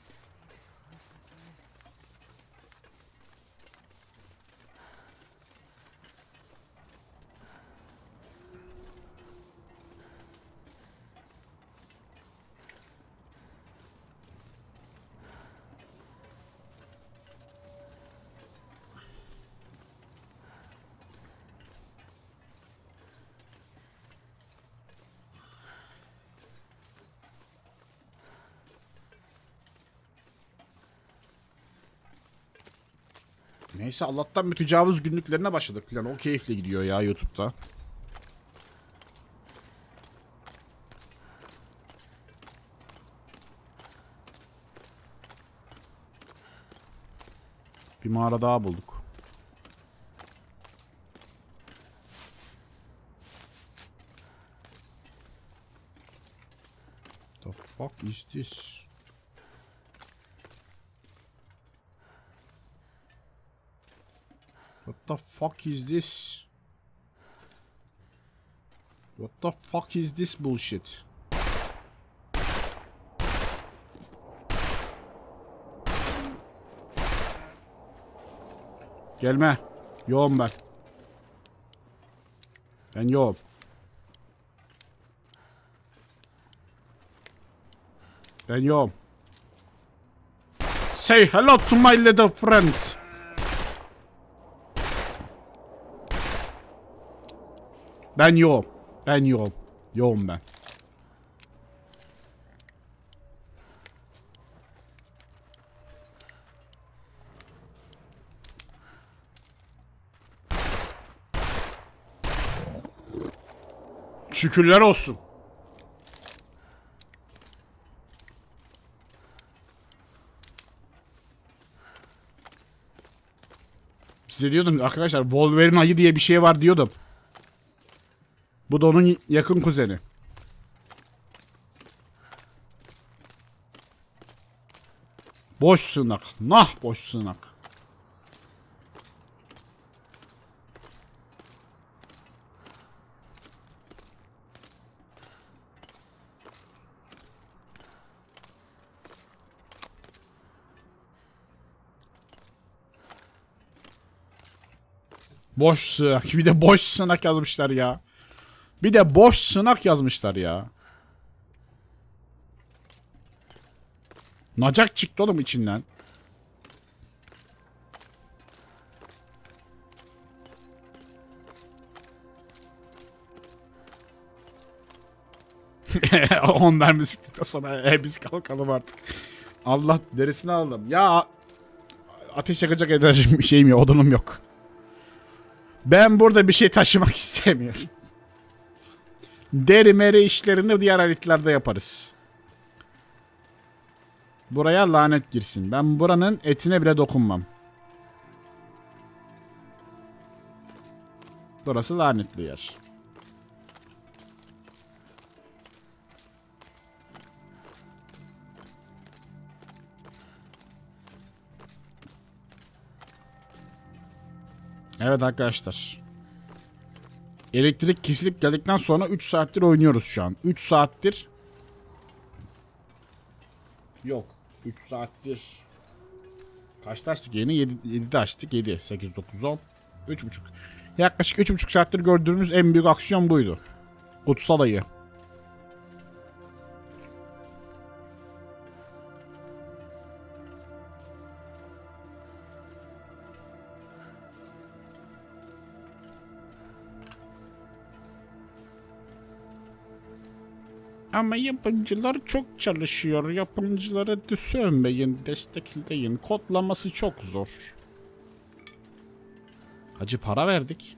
Neyse Allah'tan mütecavüz günlüklerine başladık falan. O keyifle gidiyor ya YouTube'da. Bir mağara daha bulduk. The fuck is this? The fuck is this? What the fuck is this bullshit? Gelme. Yoğum ben. Ben yoğum. Ben yoğum. Say hello to my little friend. Ben yoğum. Ben yoğum. Yoğum ben. Şükürler olsun. Size diyordum arkadaşlar Wolverine ayı diye bir şey var diyordum. Bu da onun yakın kuzeni. Boş sığınak. Nah boş sığınak. Boş sığınak. Bir de boş sığınak yazmışlar ya. Bir de boş sığınak yazmışlar ya. Nacak çıktı oğlum içinden. (laughs) On sıktıktan sonra e, biz kalkalım artık. Allah derisini aldım. Ya ateş yakacak enerjim şeyim yok, odunum yok. Ben burada bir şey taşımak (laughs) istemiyorum. Deri meri işlerini diğer haritlerde yaparız. Buraya lanet girsin. Ben buranın etine bile dokunmam. Burası lanetli yer. Evet arkadaşlar. Elektrik kesilip geldikten sonra 3 saattir oynuyoruz şu an. 3 saattir. Yok. 3 saattir. Kaçta açtık yeni? 7, 7'de açtık. 7, 8, 9, 10. 3.5. Yaklaşık 3.5 saattir gördüğümüz en büyük aksiyon buydu. Kutsal ayı. Ama yapımcılar çok çalışıyor. Yapımcıları sövmeyin, destekleyin. Kodlaması çok zor. Hacı para verdik.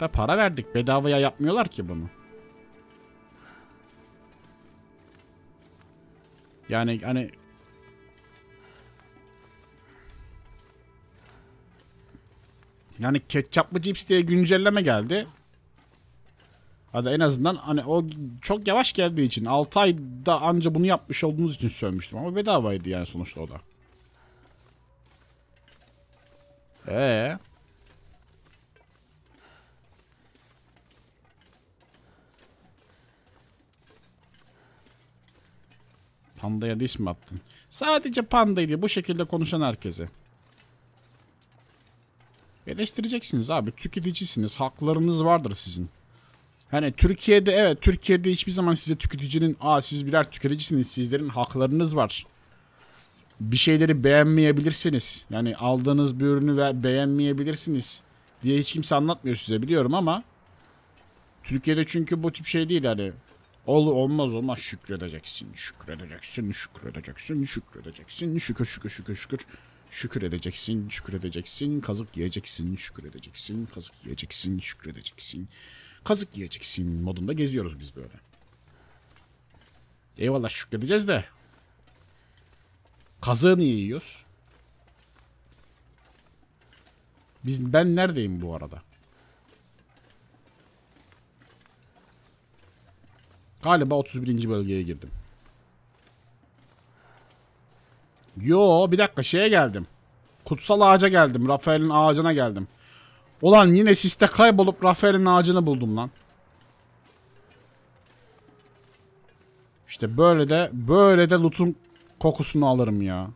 Da para verdik. Bedavaya yapmıyorlar ki bunu. Yani hani Yani ketçaplı cips diye güncelleme geldi. Hadi en azından hani o çok yavaş geldiği için 6 ayda anca bunu yapmış olduğunuz için sövmüştüm ama bedavaydı yani sonuçta o da. Ee. Pandaya diş mi attın? Sadece pandaydı bu şekilde konuşan herkese. Eleştireceksiniz abi. Tüketicisiniz. Haklarınız vardır sizin. Hani Türkiye'de evet Türkiye'de hiçbir zaman size tüketicinin aa siz birer tüketicisiniz sizlerin haklarınız var. Bir şeyleri beğenmeyebilirsiniz. Yani aldığınız bir ürünü ve beğenmeyebilirsiniz diye hiç kimse anlatmıyor size biliyorum ama Türkiye'de çünkü bu tip şey değil yani. Ol, olmaz olmaz şükredeceksin, şükredeceksin, şükredeceksin, şükredeceksin, şükür şükür şükür şükür. Şükür edeceksin, şükür edeceksin, kazık yiyeceksin, şükür edeceksin, kazık yiyeceksin, şükür edeceksin. Kazık yiyeceksin modunda geziyoruz biz böyle. Eyvallah şükredeceğiz de. Kazığı niye yiyoruz? Biz, ben neredeyim bu arada? Galiba 31. bölgeye girdim. Yo bir dakika şeye geldim. Kutsal ağaca geldim. Rafael'in ağacına geldim. Ulan yine siste kaybolup Rafael'in ağacını buldum lan. İşte böyle de böyle de loot'un kokusunu alırım ya.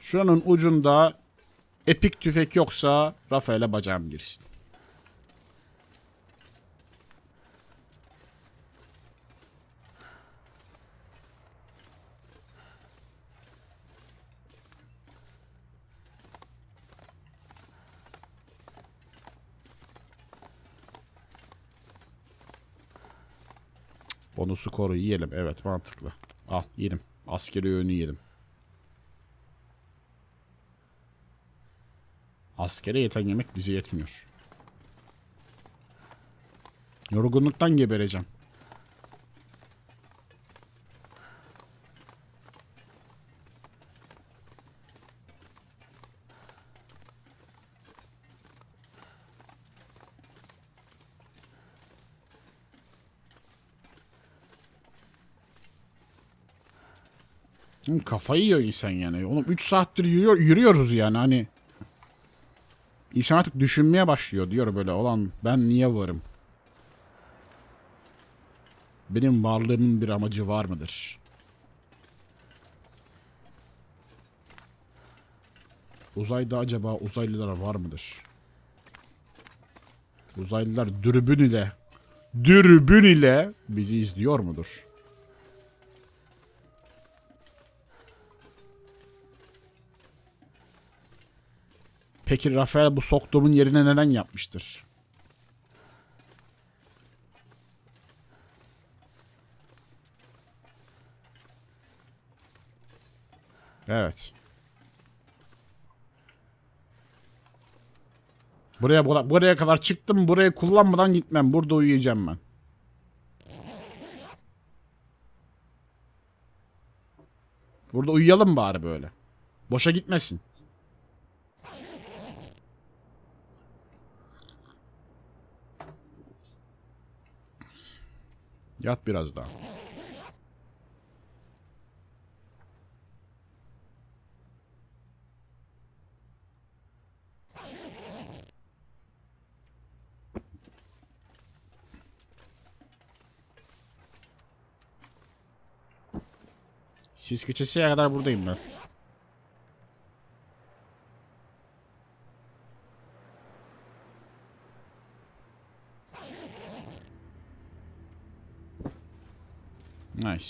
Şuranın ucunda epik tüfek yoksa Rafael'e bacağım girsin. Bonusu koru yiyelim. Evet mantıklı. Al yedim. Askeri öğünü yedim. Askere yeten yemek bize yetmiyor. Yorgunluktan gebereceğim. Kafayı yiyor insan yani. Oğlum 3 saattir yürüyor, yürüyoruz yani hani. İnsan artık düşünmeye başlıyor diyor böyle. Olan ben niye varım? Benim varlığımın bir amacı var mıdır? Uzayda acaba uzaylılar var mıdır? Uzaylılar dürbün ile dürbün ile bizi izliyor mudur? Peki Rafael bu soktuğumun yerine neden yapmıştır? Evet. Buraya buraya kadar çıktım. Burayı kullanmadan gitmem. Burada uyuyacağım ben. Burada uyuyalım bari böyle. Boşa gitmesin. Yat biraz daha. Siz geçesiye kadar buradayım ben. Nice.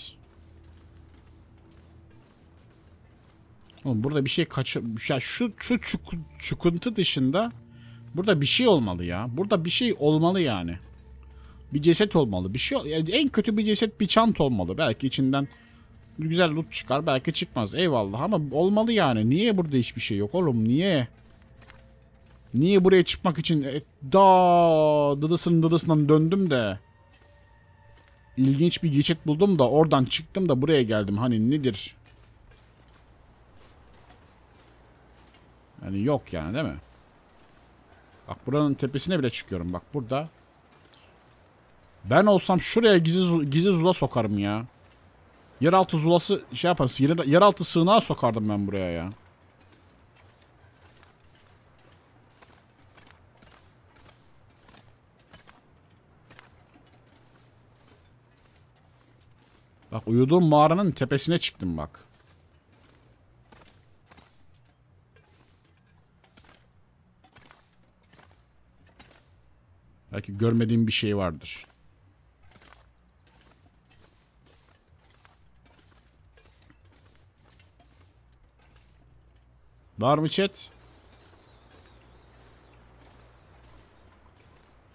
Oğlum burada bir şey kaçır... Ya şu, şu çuk, çukuntu dışında burada bir şey olmalı ya. Burada bir şey olmalı yani. Bir ceset olmalı. Bir şey yani en kötü bir ceset bir çant olmalı. Belki içinden güzel loot çıkar. Belki çıkmaz. Eyvallah ama olmalı yani. Niye burada hiçbir şey yok oğlum? Niye? Niye buraya çıkmak için e, da dıdısının dıdısından döndüm de ilginç bir geçit buldum da oradan çıktım da buraya geldim. Hani nedir? Yani yok yani değil mi? Bak buranın tepesine bile çıkıyorum. Bak burada. Ben olsam şuraya gizli, gizli zula sokarım ya. Yeraltı zulası şey yaparız. Yer, yeraltı sığınağı sokardım ben buraya ya. Bak uyuduğum mağaranın tepesine çıktım bak. Belki görmediğim bir şey vardır. Var mı chat?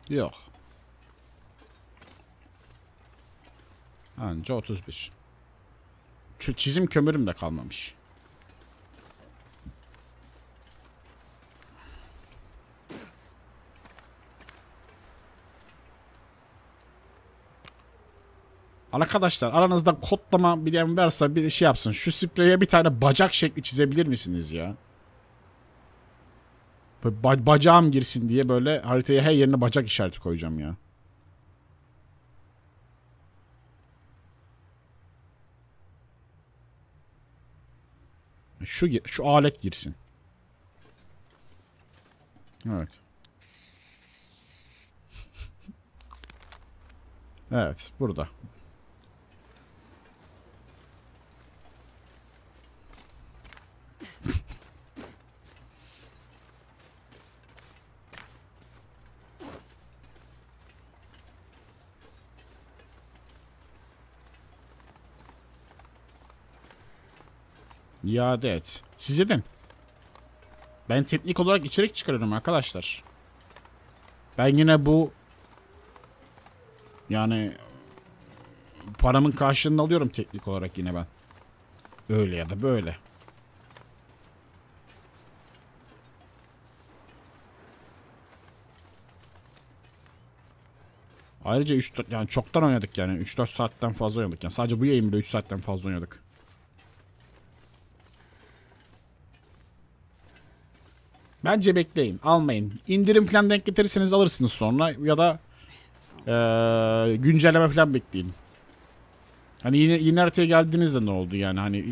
Yok. Anca 31. Şu çizim kömürüm de kalmamış. Arkadaşlar aranızda kodlama bilen varsa bir şey yapsın. Şu spreye bir tane bacak şekli çizebilir misiniz ya? Ba- bacağım girsin diye böyle haritaya her yerine bacak işareti koyacağım ya. Şu şu alet girsin. Evet. (laughs) Evet, burada. (laughs) İade et. Siz edin. Ben teknik olarak içerik çıkarıyorum arkadaşlar. Ben yine bu yani paramın karşılığını alıyorum teknik olarak yine ben. Öyle ya da böyle. Ayrıca 3 yani çoktan oynadık yani 3-4 saatten fazla oynadık yani sadece bu yayın bile 3 saatten fazla oynadık. Bence bekleyin. Almayın. İndirim falan denk getirirseniz alırsınız sonra ya da eee, güncelleme falan bekleyin. Hani yine yine haritaya geldiğinizde ne oldu yani hani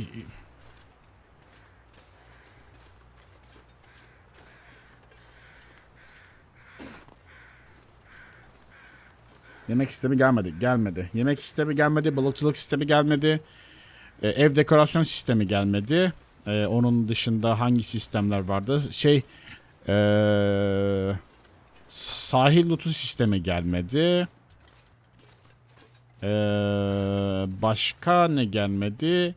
Yemek sistemi gelmedi. Gelmedi. Yemek sistemi gelmedi. Balıkçılık sistemi gelmedi. e, ev dekorasyon sistemi gelmedi. E, onun dışında hangi sistemler vardı? Şey ee, sahil lotu sistemi gelmedi. Ee, başka ne gelmedi?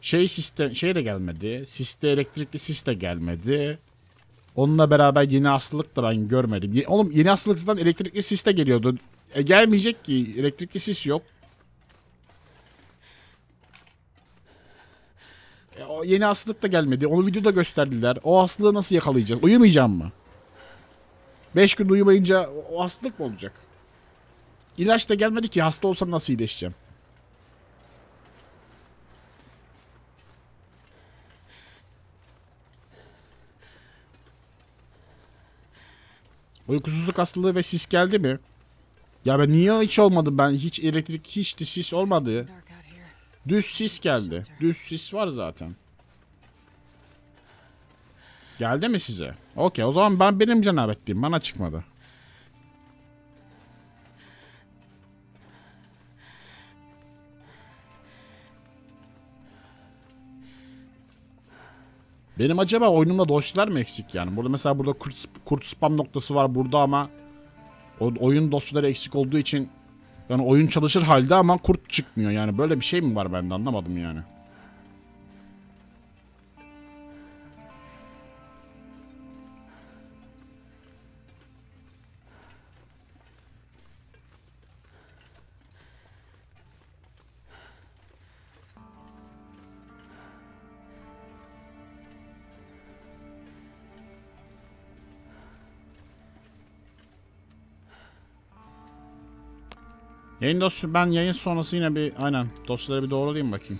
Şey sistem şey de gelmedi. Siste elektrikli sis de gelmedi. Onunla beraber yeni hastalık da ben görmedim. Oğlum yeni hastalık elektrikli sis de geliyordu. E, gelmeyecek ki. Elektrikli sis yok. E, o yeni hastalık da gelmedi. Onu videoda gösterdiler. O hastalığı nasıl yakalayacağız? Uyumayacağım mı? 5 gün uyumayınca o, hastalık mı olacak? İlaç da gelmedi ki hasta olsam nasıl iyileşeceğim? Uykusuzluk hastalığı ve sis geldi mi? Ya ben niye hiç olmadı ben hiç elektrik hiç de sis olmadı. Düz sis geldi. Düz sis var zaten. Geldi mi size? Okey o zaman ben benim cenabetliyim. Bana çıkmadı. Benim acaba oyunumda dosyalar mı eksik yani? Burada mesela burada kurt, kurt spam noktası var burada ama o, oyun dosyaları eksik olduğu için yani oyun çalışır halde ama kurt çıkmıyor yani. Böyle bir şey mi var bende anlamadım yani. Yayın dosya ben yayın sonrası yine bir aynen dosyaları bir doğrulayayım bakayım.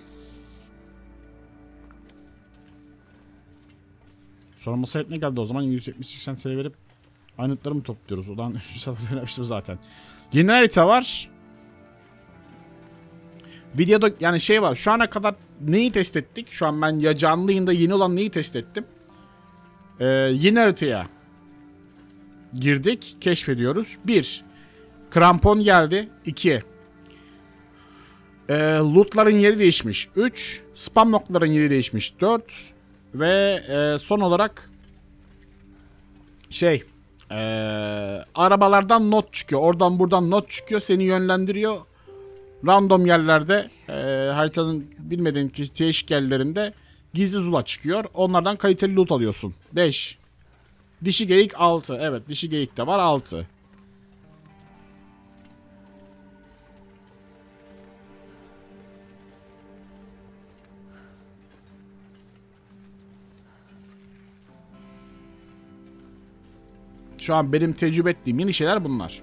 Sorulması ne geldi o zaman 170-80 TL verip aynıtları mı topluyoruz? Ulan (laughs) söylemiştim zaten. Yeni harita var. Videoda yani şey var şu ana kadar neyi test ettik? Şu an ben ya canlı yayında yeni olan neyi test ettim? Ee, yeni haritaya girdik. Keşfediyoruz. 1. Krampon geldi. 2. Ee, lootların yeri değişmiş. 3. Spam noktaların yeri değişmiş. 4. Ve e, son olarak şey e, arabalardan not çıkıyor. Oradan buradan not çıkıyor. Seni yönlendiriyor. Random yerlerde e, haritanın bilmediğin değişik yerlerinde gizli zula çıkıyor. Onlardan kaliteli loot alıyorsun. 5. Dişi geyik 6. Evet dişi geyik de var 6. Şu an benim tecrübe ettiğim yeni şeyler bunlar.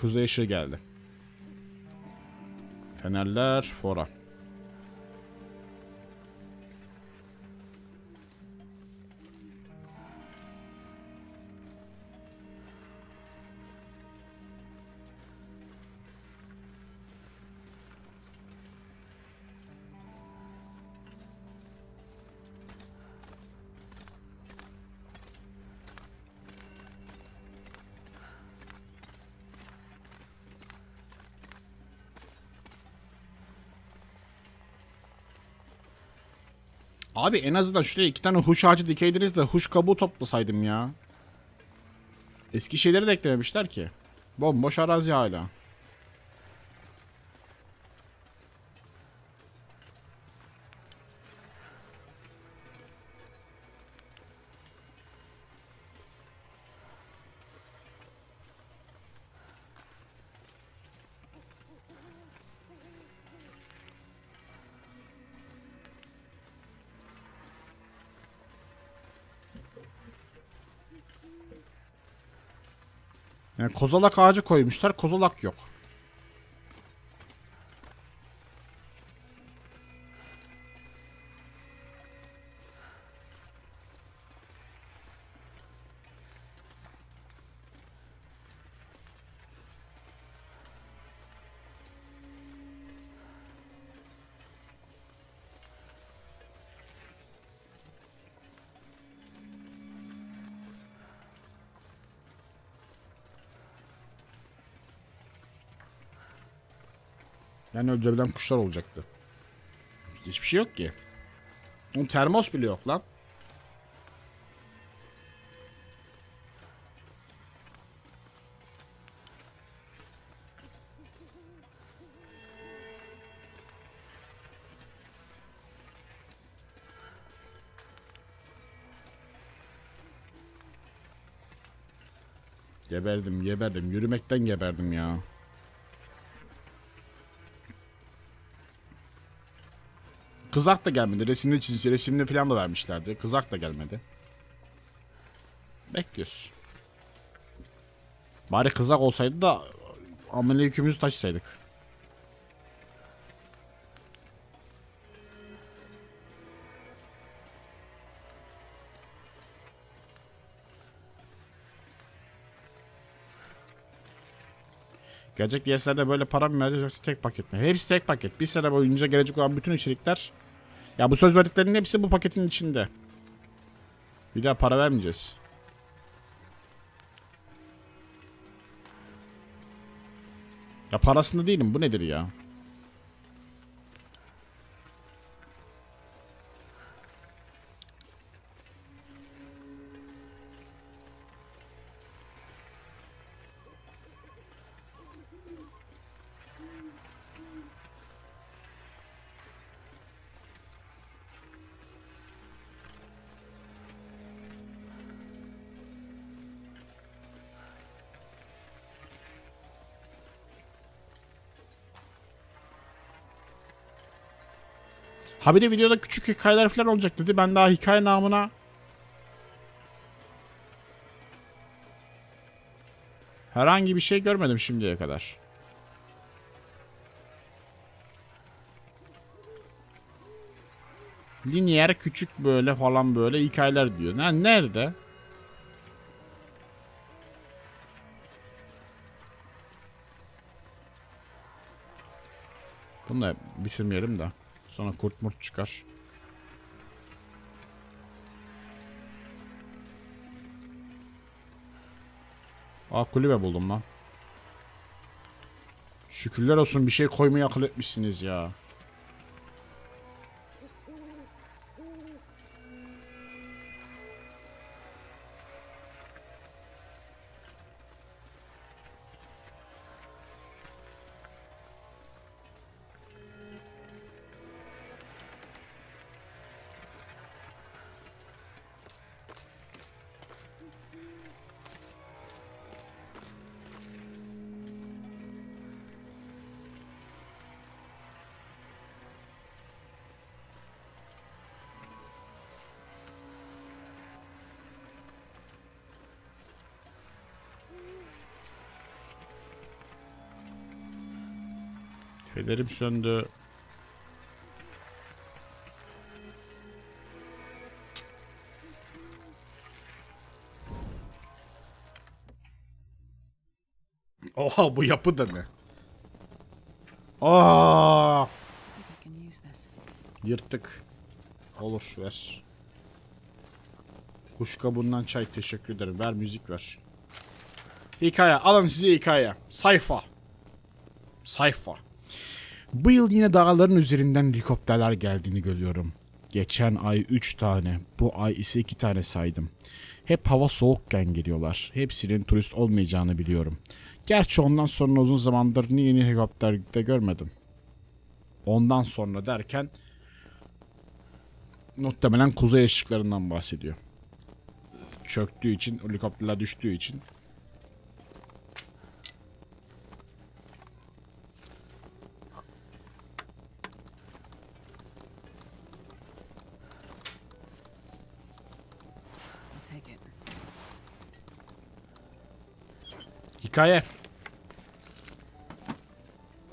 Kuzey ışığı geldi. Fenerler fora. Abi en azından şuraya iki tane huş ağacı dikeydiniz de huş kabuğu toplasaydım ya. Eski şeyleri de eklememişler ki. Bomboş arazi hala. Yani kozalak ağacı koymuşlar. Kozalak yok. Yani öldürebilen kuşlar olacaktı. Hiçbir şey yok ki. Onun termos bile yok lan. Geberdim, geberdim. Yürümekten geberdim ya. Kızak da gelmedi. Resimli çizici, resimli falan da vermişlerdi. Kızak da gelmedi. Bekliyoruz. Bari kızak olsaydı da amele yükümüzü taşısaydık. Gelecek DSL'de böyle para mı vereceğiz yoksa tek paket mi? Hepsi tek paket. Bir sene boyunca gelecek olan bütün içerikler ya bu söz verdiklerinin hepsi bu paketin içinde. Bir daha para vermeyeceğiz. Ya parasında değilim. Bu nedir ya? Ha bir de videoda küçük hikayeler falan olacak dedi. Ben daha hikaye namına herhangi bir şey görmedim şimdiye kadar. Lineer küçük böyle falan böyle hikayeler diyor. Ne nerede? Bunu da bitirmeyelim de. Sonra kurt murt çıkar. Aa kulübe buldum lan. Şükürler olsun bir şey koymayı akıl etmişsiniz ya. Fenerim söndü. Oha bu yapı da ne? Aa! Yırttık. Olur ver. Kuş kabuğundan çay teşekkür ederim. Ver müzik ver. Hikaye. Alın size hikaye. Sayfa. Sayfa. Bu yıl yine dağların üzerinden helikopterler geldiğini görüyorum. Geçen ay 3 tane, bu ay ise 2 tane saydım. Hep hava soğukken geliyorlar. Hepsinin turist olmayacağını biliyorum. Gerçi ondan sonra uzun zamandır yeni helikopter de görmedim. Ondan sonra derken muhtemelen kuzey ışıklarından bahsediyor. Çöktüğü için, helikopterler düştüğü için Hikaye.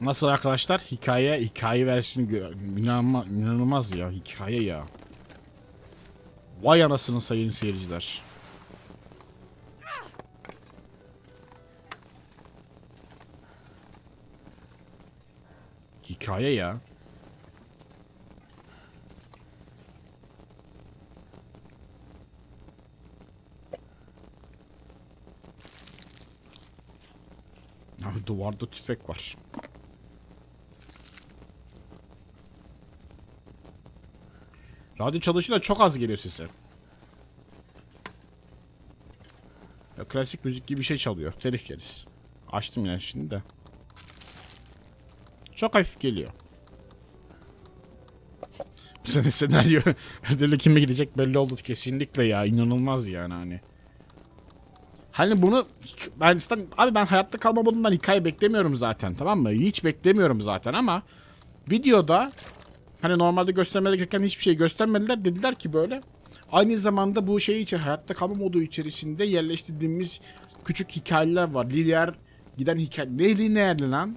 Nasıl arkadaşlar? Hikaye, hikaye versiyonu inanma, inanılmaz ya. Hikaye ya. Vay anasını sayın seyirciler. Hikaye ya. Abi duvarda tüfek var. Radyo çalışıyor da çok az geliyor sesi. Ya klasik müzik gibi bir şey çalıyor. Telif yeriz. Açtım yani şimdi de. Çok hafif geliyor. Bu sene senaryo (laughs) ödülü kime gidecek belli oldu kesinlikle ya. inanılmaz yani hani. Hani bunu ben zaten abi ben hayatta kalma modundan hikaye beklemiyorum zaten tamam mı? Hiç beklemiyorum zaten ama videoda hani normalde göstermeleri gereken hiçbir şey göstermediler. Dediler ki böyle aynı zamanda bu şey için hayatta kalma modu içerisinde yerleştirdiğimiz küçük hikayeler var. Lineer giden hikaye. Ne lineerli lan?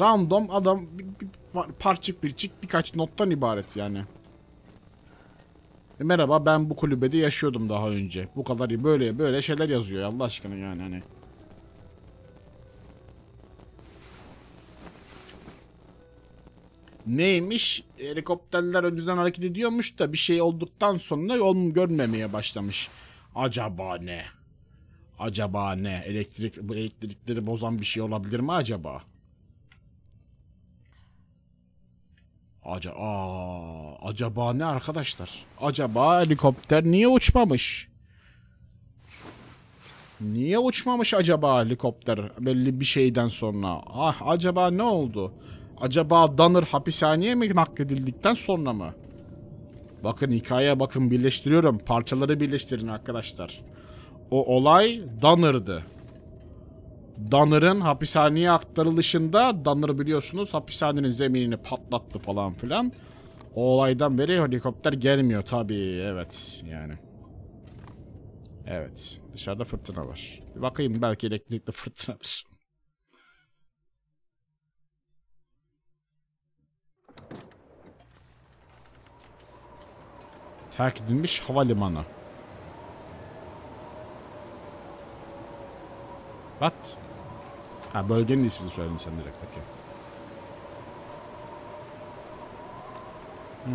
Random adam bir, bir, parçık birçik birkaç nottan ibaret yani. E, merhaba ben bu kulübede yaşıyordum daha önce. Bu kadar böyle böyle şeyler yazıyor Allah aşkına yani hani. Neymiş? Helikopterler önceden hareket ediyormuş da bir şey olduktan sonra yol görmemeye başlamış. Acaba ne? Acaba ne? Elektrik bu elektrikleri bozan bir şey olabilir mi acaba? Aca acaba ne arkadaşlar? Acaba helikopter niye uçmamış? Niye uçmamış acaba helikopter belli bir şeyden sonra? Ah acaba ne oldu? Acaba Danır hapishaneye mi nakledildikten sonra mı? Bakın hikayeye bakın birleştiriyorum. Parçaları birleştirin arkadaşlar. O olay Danır'dı. Danır'ın hapishaneye aktarılışında Danır biliyorsunuz hapishanenin zeminini patlattı falan filan. O olaydan beri helikopter gelmiyor tabii evet yani. Evet dışarıda fırtına var. Bir bakayım belki elektrikli fırtınadır. Terk edilmiş havalimanı. What? Ha bölgenin ismini söyledin sen direkt peki. Hmm.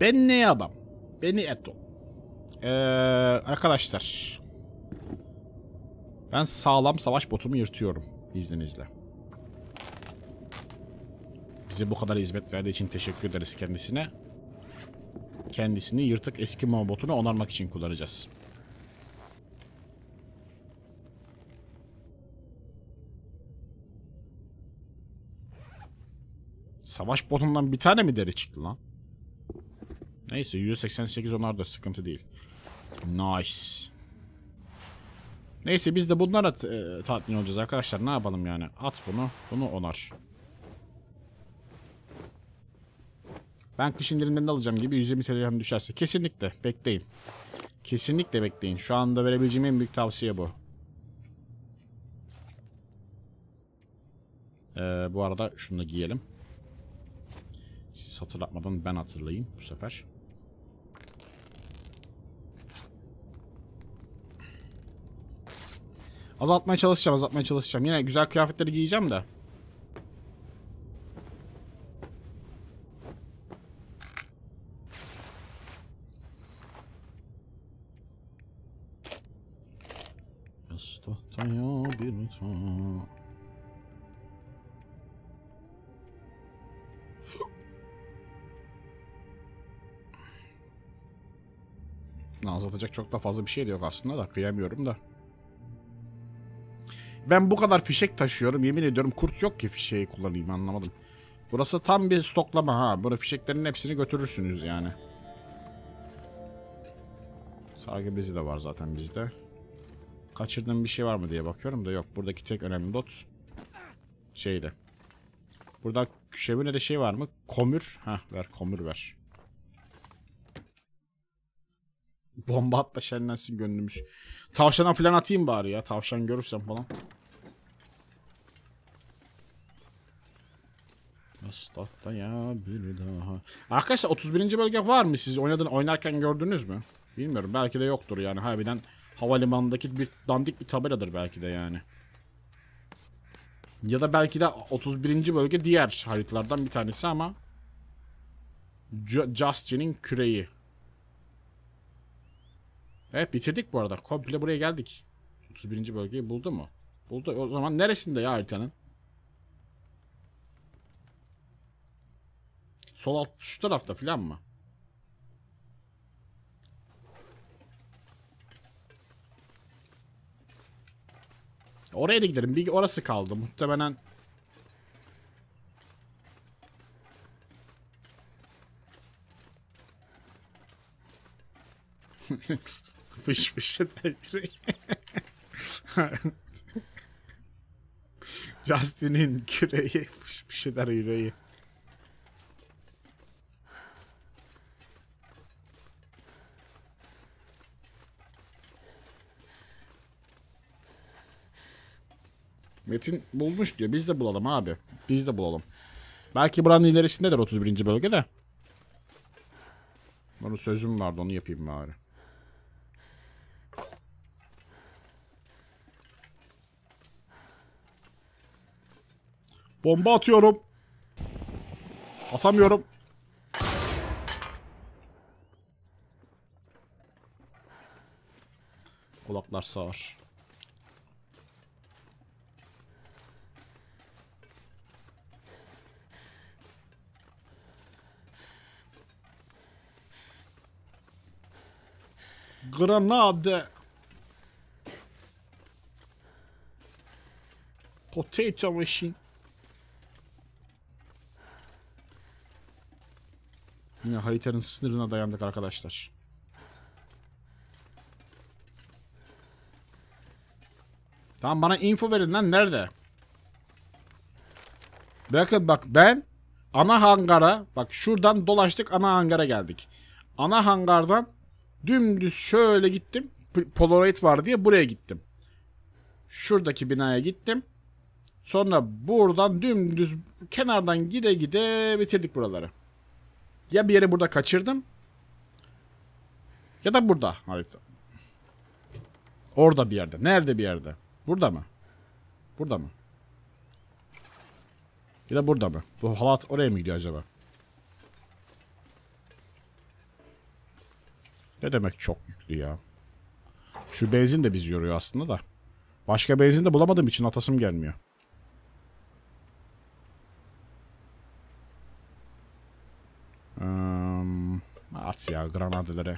Ben ne adam? Beni eto. Ee, arkadaşlar. Ben sağlam savaş botumu yırtıyorum izninizle. Bize bu kadar hizmet verdiği için teşekkür ederiz kendisine. Kendisini yırtık eski botunu onarmak için kullanacağız. Savaş botundan bir tane mi deri çıktı lan? Neyse 188 onlar da sıkıntı değil. Nice. Neyse biz de bunlara e, tatmin olacağız arkadaşlar. Ne yapalım yani? At bunu, bunu onar. Ben kış indirimlerinde alacağım gibi 120 TL düşerse. Kesinlikle bekleyin. Kesinlikle bekleyin. Şu anda verebileceğim en büyük tavsiye bu. Ee, bu arada şunu da giyelim. Siz hatırlatmadan ben hatırlayayım bu sefer. Azaltmaya çalışacağım, azaltmaya çalışacağım. Yine güzel kıyafetleri giyeceğim de. Tahtaya bir ta... Azaltacak çok da fazla bir şey de yok aslında da kıyamıyorum da. Ben bu kadar fişek taşıyorum. Yemin ediyorum kurt yok ki fişeği kullanayım anlamadım. Burası tam bir stoklama ha. Burada fişeklerin hepsini götürürsünüz yani. Sargı bezi de var zaten bizde. Kaçırdığım bir şey var mı diye bakıyorum da yok. Buradaki tek önemli not şeyde. Burada şömine'de şey var mı? Komür. Ha ver komür ver. Bomba atla şenlensin gönlümüz. Tavşana falan atayım bari ya. Tavşan görürsem falan. Islakta ya bir daha. Arkadaşlar 31. bölge var mı? Siz oynadın, oynarken gördünüz mü? Bilmiyorum. Belki de yoktur yani. Harbiden havalimanındaki bir dandik bir tabeladır belki de yani. Ya da belki de 31. bölge diğer haritalardan bir tanesi ama Ju- Justin'in küreği. Evet bitirdik bu arada. Komple buraya geldik. 31. bölgeyi buldu mu? Buldu. O zaman neresinde ya haritanın? Sol alt şu tarafta falan mı? Oraya da gidelim. Bir orası kaldı. Muhtemelen (laughs) fış fış eder yüreği. Justin'in küreği fış fış eder yüreği. Metin bulmuş diyor. Biz de bulalım abi. Biz de bulalım. Belki buranın ilerisindedir 31. bölgede. Onun sözüm vardı onu yapayım bari. Bomba atıyorum. Atamıyorum. Kulaklar sağır. Granade. Potato machine. Yine haritanın sınırına dayandık arkadaşlar. Tamam bana info verin lan nerede? Bakın bak ben ana hangara bak şuradan dolaştık ana hangara geldik. Ana hangardan dümdüz şöyle gittim. Polaroid var diye buraya gittim. Şuradaki binaya gittim. Sonra buradan dümdüz kenardan gide gide bitirdik buraları. Ya bir yere burada kaçırdım. Ya da burada harita. Orada bir yerde. Nerede bir yerde? Burada mı? Burada mı? Ya da burada mı? Bu halat oraya mı gidiyor acaba? Ne demek çok yüklü ya? Şu benzin de bizi yoruyor aslında da. Başka benzin de bulamadığım için atasım gelmiyor. Hmm, at ya granadeleri.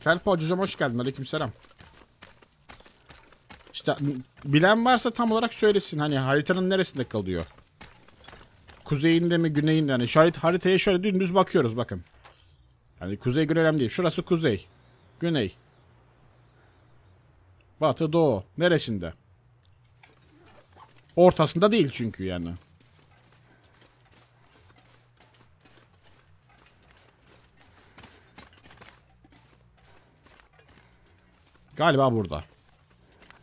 Kelpo hocam hoş geldin. Aleykümselam. İşte bilen varsa tam olarak söylesin. Hani haritanın neresinde kalıyor? Kuzeyinde mi güneyinde şu harit- haritaya şöyle dümdüz bakıyoruz bakın. Yani kuzey güney önemli değil. Şurası kuzey. Güney. Batı doğu. Neresinde? Ortasında değil çünkü yani. Galiba burada.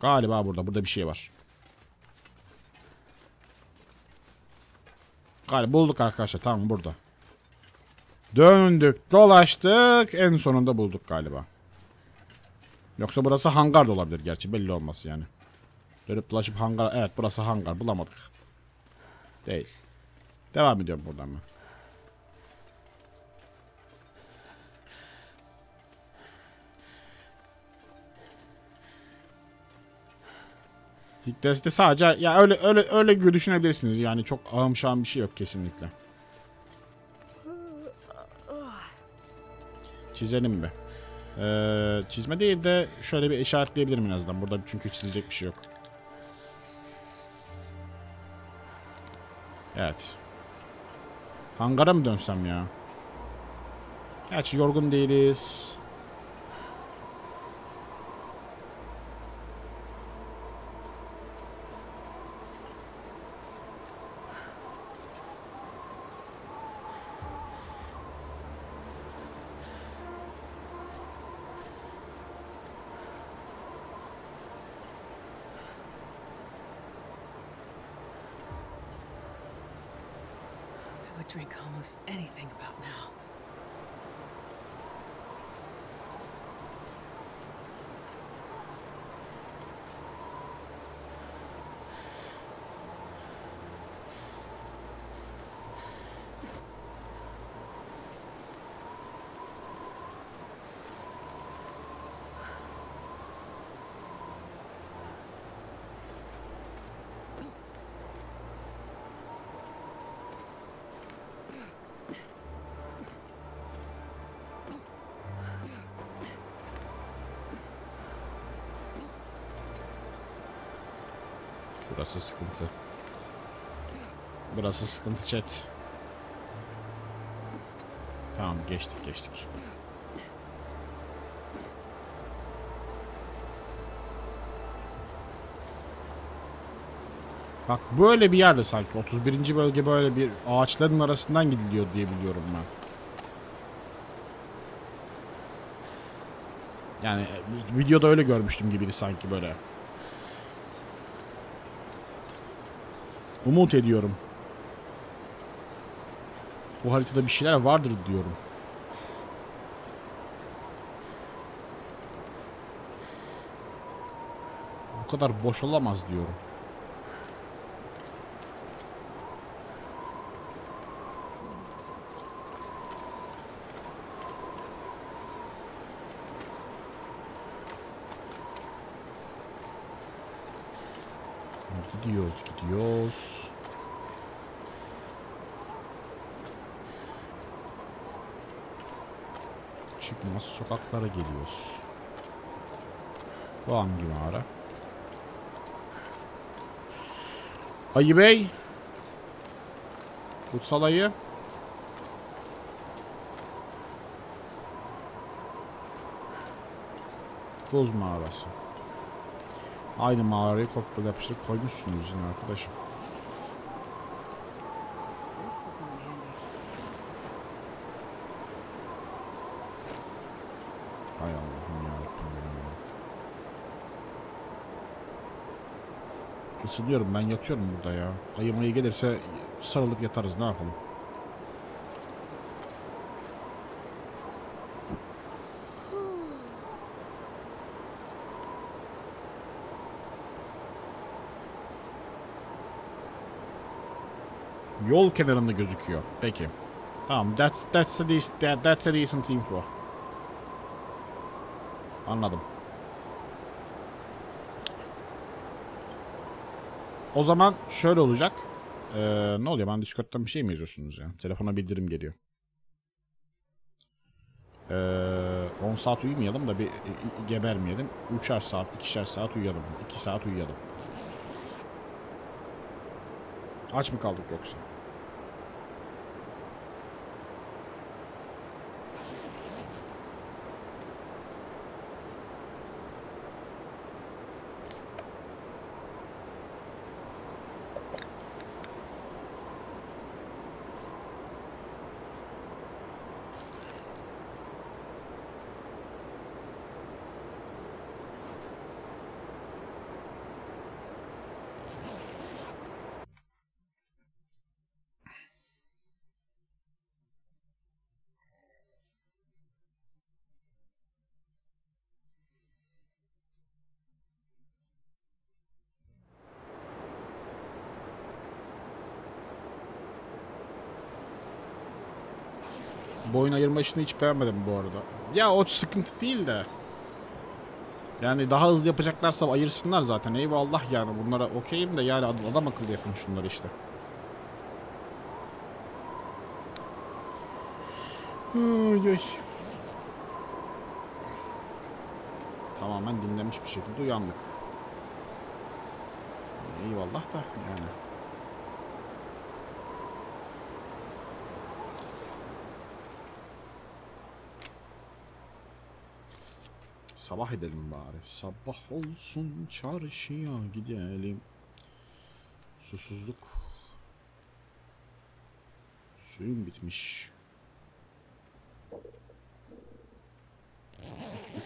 Galiba burada. Burada bir şey var. Galiba bulduk arkadaşlar. Tamam burada. Döndük, dolaştık. En sonunda bulduk galiba. Yoksa burası hangar da olabilir gerçi. Belli olmaz yani. Dönüp dolaşıp hangar... Evet burası hangar. Bulamadık. Değil. Devam ediyorum buradan ben. Hikdes'te sadece ya öyle öyle öyle gibi düşünebilirsiniz yani çok şahım bir şey yok kesinlikle. Çizelim mi? Ee, çizme değil de şöyle bir işaretleyebilirim en azından. Burada çünkü çizilecek bir şey yok. Evet. Hangara mı dönsem ya? Gerçi yorgun değiliz. anything about Burası sıkıntı. Burası sıkıntı chat. Tamam geçtik geçtik. Bak böyle bir yerde sanki 31. bölge böyle bir ağaçların arasından gidiliyor diye biliyorum ben. Yani e, videoda öyle görmüştüm gibiydi sanki böyle. Umut ediyorum. Bu haritada bir şeyler vardır diyorum. Bu kadar boş olamaz diyorum. Gidiyoruz, gidiyoruz. Çıkmaz sokaklara geliyoruz. Bu hangi mağara? Ayı Bey. Kutsal ayı. Buz mağarası. Aynı mağarayı kopyala yapıştırıp koymuşsunuz yine arkadaşım. Isınıyorum ben yatıyorum burada ya. Ayı mayı gelirse sarılıp yatarız ne yapalım. Yol kenarında gözüküyor. Peki. Tamam. That's that's a decent that, that's a decent info. Anladım. O zaman şöyle olacak. Ee, ne oluyor? Ben Discord'dan bir şey mi yazıyorsunuz ya? Telefona bildirim geliyor. Ee, 10 saat uyumayalım da bir gebermeyelim. 3'er saat, 2'şer saat uyuyalım. 2 saat uyuyalım. Aç mı kaldık yoksa? İşini hiç beğenmedim bu arada. Ya o sıkıntı değil de. Yani daha hızlı yapacaklarsa ayırsınlar zaten. Eyvallah yani bunlara okeyim de yani adam, akıllı yapın şunları işte. Tamamen dinlenmiş bir şekilde uyandık. Eyvallah da yani. Sabah edelim bari. Sabah olsun çarşıya gidelim. Susuzluk. Suyum bitmiş.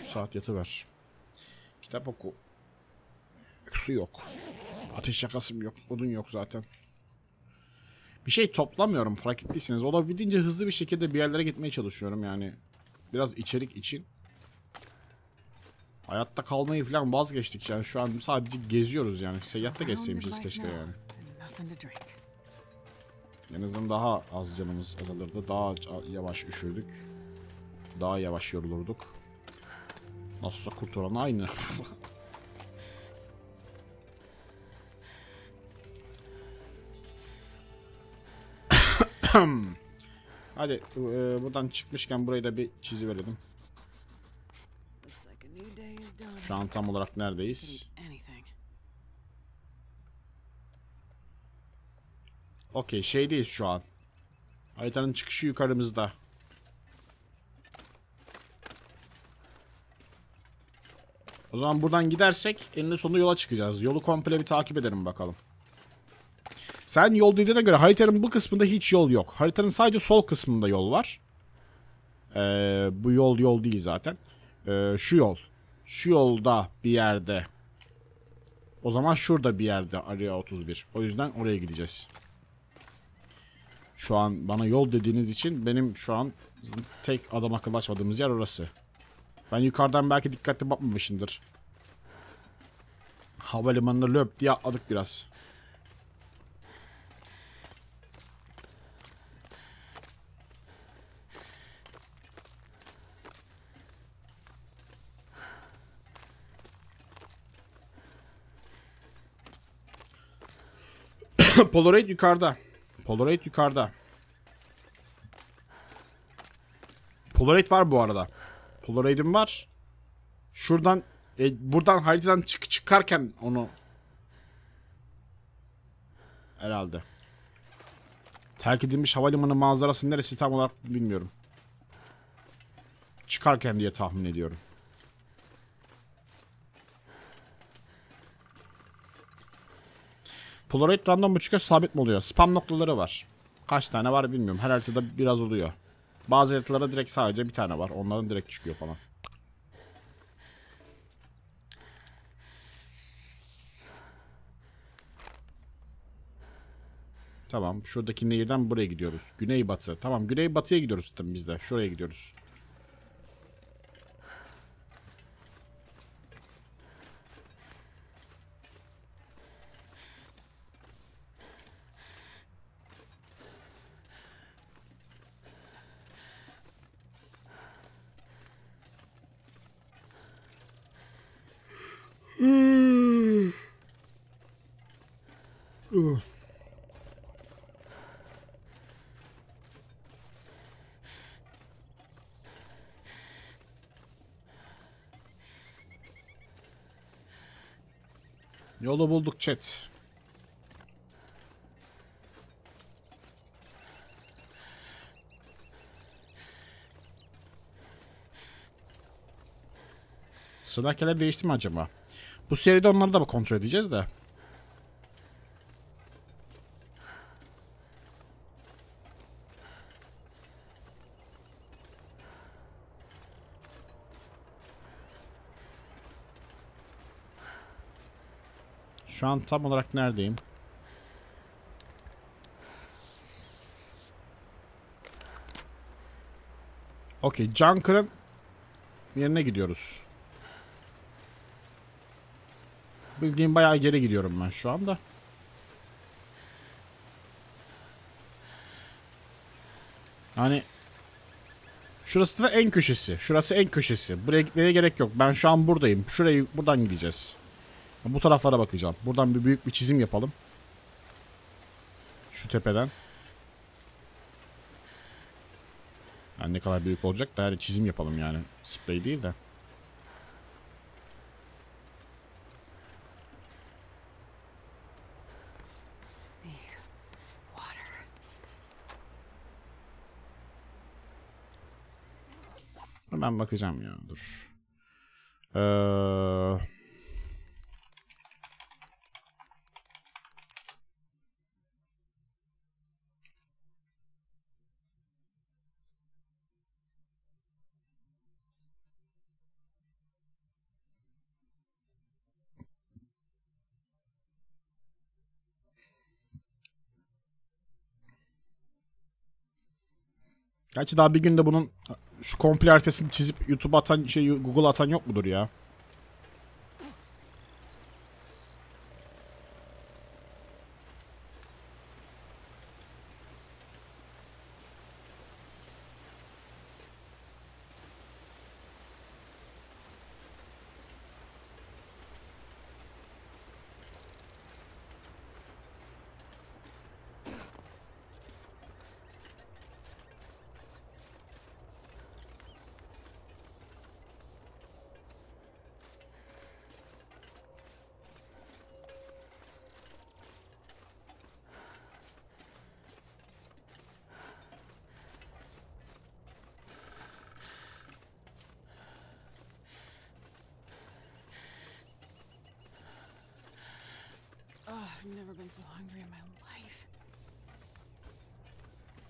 3 saat yatıver. Kitap oku. Su yok. Ateş yakasım yok. Odun yok zaten. Bir şey toplamıyorum fark ettiyseniz. Olabildiğince hızlı bir şekilde bir yerlere gitmeye çalışıyorum yani. Biraz içerik için. Hayatta kalmayı falan vazgeçtik yani. Şu an sadece geziyoruz yani. Seyahatte geçseymişiz keşke yani. En azından daha az canımız azalırdı. Daha yavaş üşürdük. Daha yavaş yorulurduk. Nasılsa kurt oranı aynı. (laughs) Hadi e, buradan çıkmışken burayı da bir çiziverelim. Looks Şu an tam olarak neredeyiz? Okey şeydeyiz şu an. Haritanın çıkışı yukarımızda. O zaman buradan gidersek eninde sonunda yola çıkacağız. Yolu komple bir takip edelim bakalım. Sen yol dediğine göre haritanın bu kısmında hiç yol yok. Haritanın sadece sol kısmında yol var. Ee, bu yol yol değil zaten. Ee, şu yol. Şu yolda bir yerde. O zaman şurada bir yerde Area 31. O yüzden oraya gideceğiz. Şu an bana yol dediğiniz için benim şu an tek adam akıllaşmadığımız yer orası. Ben yukarıdan belki dikkatli bakmamışımdır. Havalimanına löp diye atladık biraz. (coughs) Polaroid yukarıda. Polaroid yukarıda. Polaroid var bu arada. Polaroid'im var. Şuradan e, buradan haritadan çık çıkarken onu herhalde. Terk edilmiş havalimanı manzarası neresi tam olarak bilmiyorum. Çıkarken diye tahmin ediyorum. Polaroid random mı çıkıyor sabit mi oluyor? Spam noktaları var. Kaç tane var bilmiyorum. Her haritada biraz oluyor. Bazı haritalarda direkt sadece bir tane var. Onların direkt çıkıyor falan. Tamam. Şuradaki nehirden buraya gidiyoruz. Güneybatı. Tamam. Güneybatıya gidiyoruz tabii biz de. Şuraya gidiyoruz. Yolu bulduk chat. Sıradakiler değişti mi acaba? Bu seride onları da mı kontrol edeceğiz de? Şu an tam olarak neredeyim? Okey. Junker'ın yerine gidiyoruz. Bildiğim bayağı geri gidiyorum ben şu anda. Hani Şurası da en köşesi. Şurası en köşesi. Buraya gitmeye gerek yok. Ben şu an buradayım. Şurayı buradan gideceğiz. Bu taraflara bakacağım. Buradan bir büyük bir çizim yapalım. Şu tepeden. Yani ne kadar büyük olacak da yani çizim yapalım yani. Sprey değil de. Ben bakacağım ya. Dur. Ee... Gerçi daha bir günde bunun şu komple haritasını çizip YouTube atan şey Google atan yok mudur ya?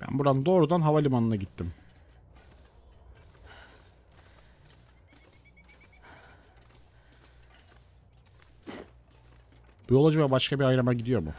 Ben buradan doğrudan havalimanına gittim. Bu yol acaba başka bir ayrıma gidiyor mu?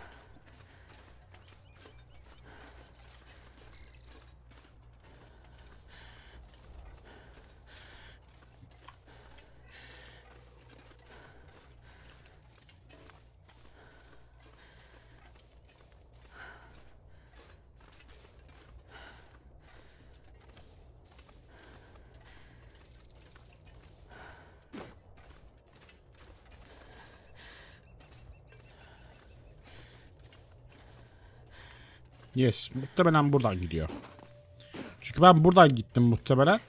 Yes. Muhtemelen buradan gidiyor. Çünkü ben buradan gittim muhtemelen.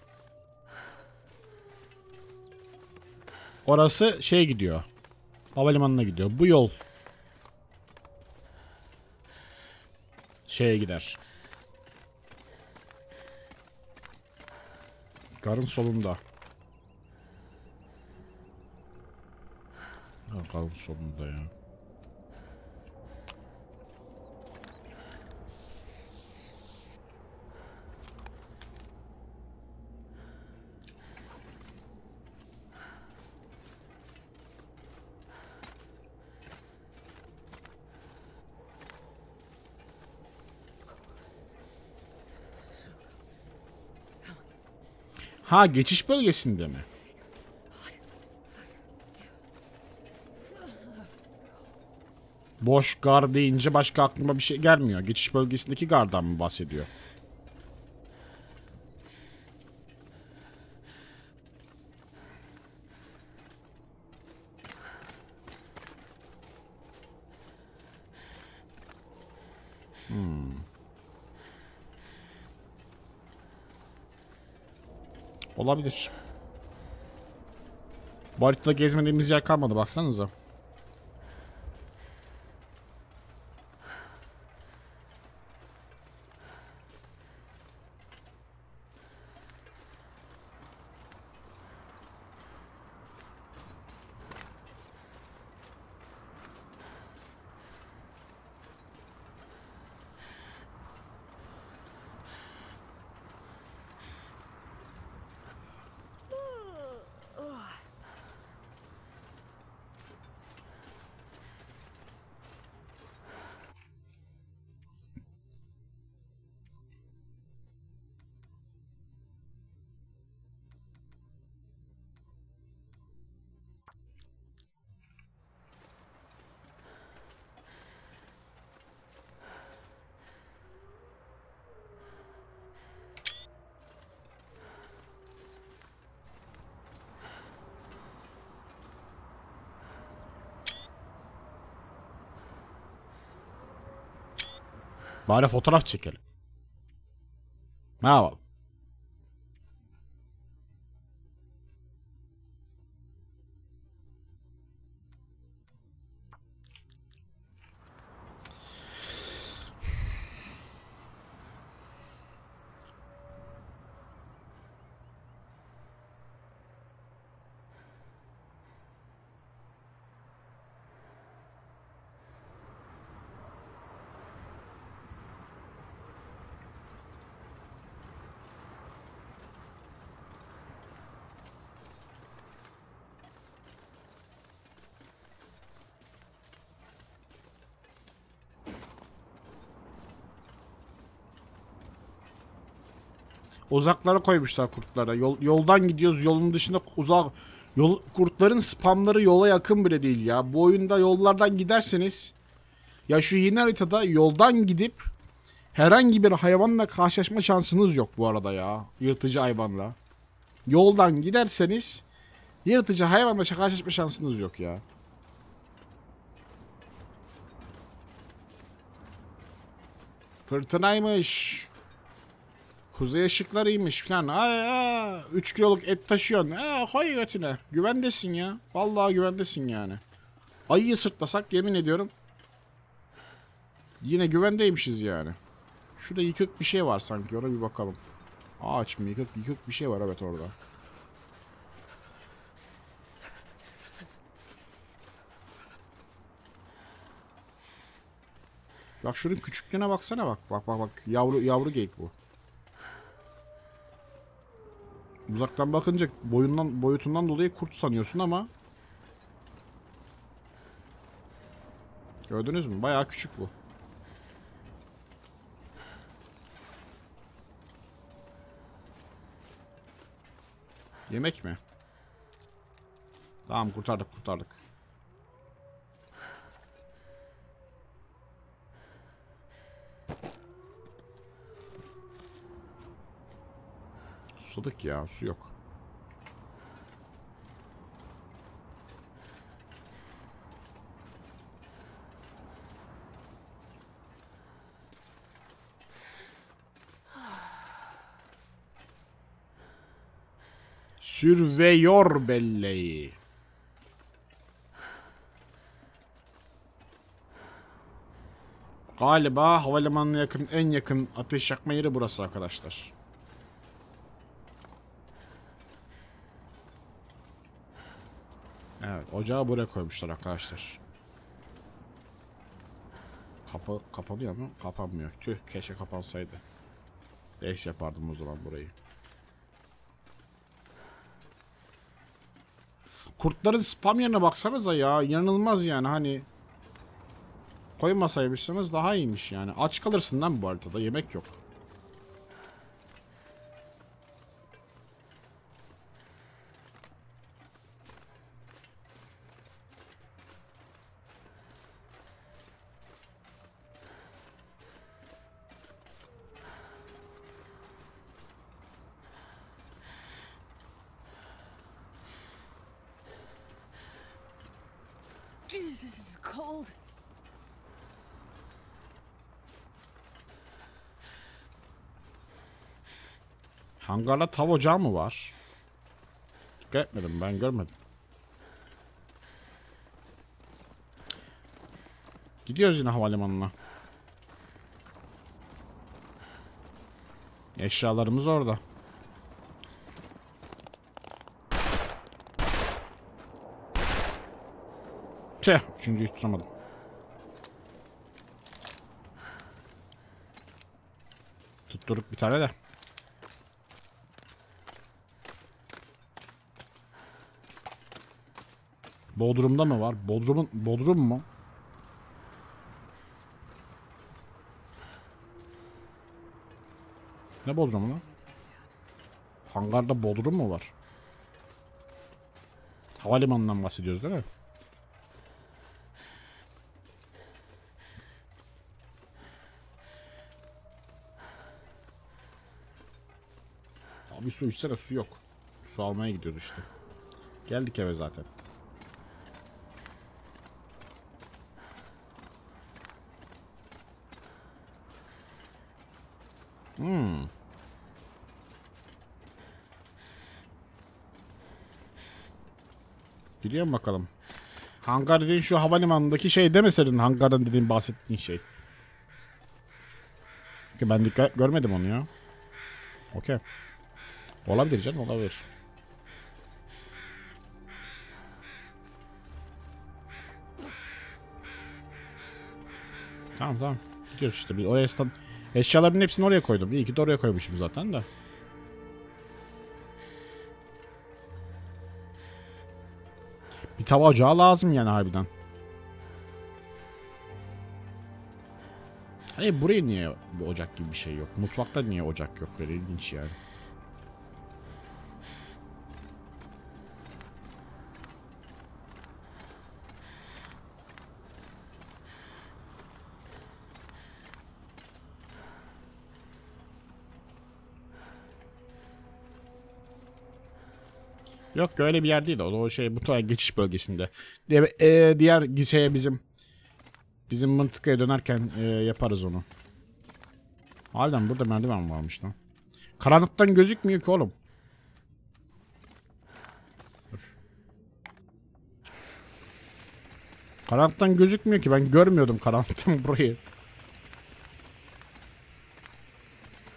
Orası şey gidiyor. Havalimanına gidiyor. Bu yol şeye gider. Garın solunda. Ha, garın solunda ya. Ha geçiş bölgesinde mi? Boş gar deyince başka aklıma bir şey gelmiyor. Geçiş bölgesindeki gardan mı bahsediyor? Olabilir. Bu haritada gezmediğimiz yer kalmadı baksanıza. Bari fotoğraf çekelim. Ne Uzaklara koymuşlar kurtlara. Yol, yoldan gidiyoruz. Yolun dışında uzak yol kurtların spamları yola yakın bile değil ya. Bu oyunda yollardan giderseniz ya şu yeni haritada yoldan gidip herhangi bir hayvanla karşılaşma şansınız yok bu arada ya. Yırtıcı hayvanla. Yoldan giderseniz yırtıcı hayvanla karşılaşma şansınız yok ya. Fırtınaymış. Kuzey ışıklarıymış falan. Ay ay. 3 kiloluk et taşıyorsun. Ha, koy götüne. Güvendesin ya. Vallahi güvendesin yani. Ayıyı sırtlasak yemin ediyorum. Yine güvendeymişiz yani. Şurada yıkık bir şey var sanki. Ona bir bakalım. Ağaç mı? Yıkık, yıkık bir şey var evet orada. Bak şunun küçüklüğüne baksana bak. Bak bak bak. Yavru yavru geyik bu. Uzaktan bakınca boyundan boyutundan dolayı kurt sanıyorsun ama Gördünüz mü? Bayağı küçük bu. Yemek mi? Tamam kurtardık kurtardık. Susadık ya su yok. Sürveyör belleği. Galiba havalimanına yakın en yakın ateş yakma yeri burası arkadaşlar. Evet ocağı buraya koymuşlar arkadaşlar. Kapı kapanıyor mu? Kapanmıyor. Tüh keşke kapansaydı. Eş yapardım o zaman burayı. Kurtların spam yerine baksanıza ya. İnanılmaz yani hani. Koymasaymışsınız daha iyiymiş yani. Aç kalırsın lan bu haritada. Yemek yok. Jesus, this is cold. Hangarda tav ocağı mı var? Dikkat etmedim ben görmedim. Gidiyoruz yine havalimanına. Eşyalarımız orada. Tüh, üçüncüyü tutamadım. Tutturup bir tane de. Bodrum'da mı var? Bodrum'un Bodrum mu? Ne Bodrum'u lan? Hangarda Bodrum mu var? Havalimanından bahsediyoruz değil mi? Abi su içsene su yok. Su almaya gidiyoruz işte. Geldik eve zaten. Biliyorum bakalım. Hangar dediğin şu havalimanındaki şey deme senin hangarın dediğin bahsettiğin şey. Ki ben dikkat görmedim onu ya. Okey. Olabilir canım olabilir. Tamam tamam. Gidiyoruz işte. Oraya stand... Eşyaların hepsini oraya koydum. İyi ki de oraya koymuşum zaten de. Tava ocağı lazım yani harbiden. Hayır buraya niye ocak gibi bir şey yok? Mutfakta niye ocak yok? Böyle ilginç yani. Yok öyle bir yer değil o. O şey bu geçiş bölgesinde. Diğer, e, diğer şeye bizim bizim mıntıkaya dönerken e, yaparız onu. Harbiden burada merdiven varmış lan. Karanlıktan gözükmüyor ki oğlum. Dur. Karanlıktan gözükmüyor ki ben görmüyordum karanlıktan (laughs) burayı.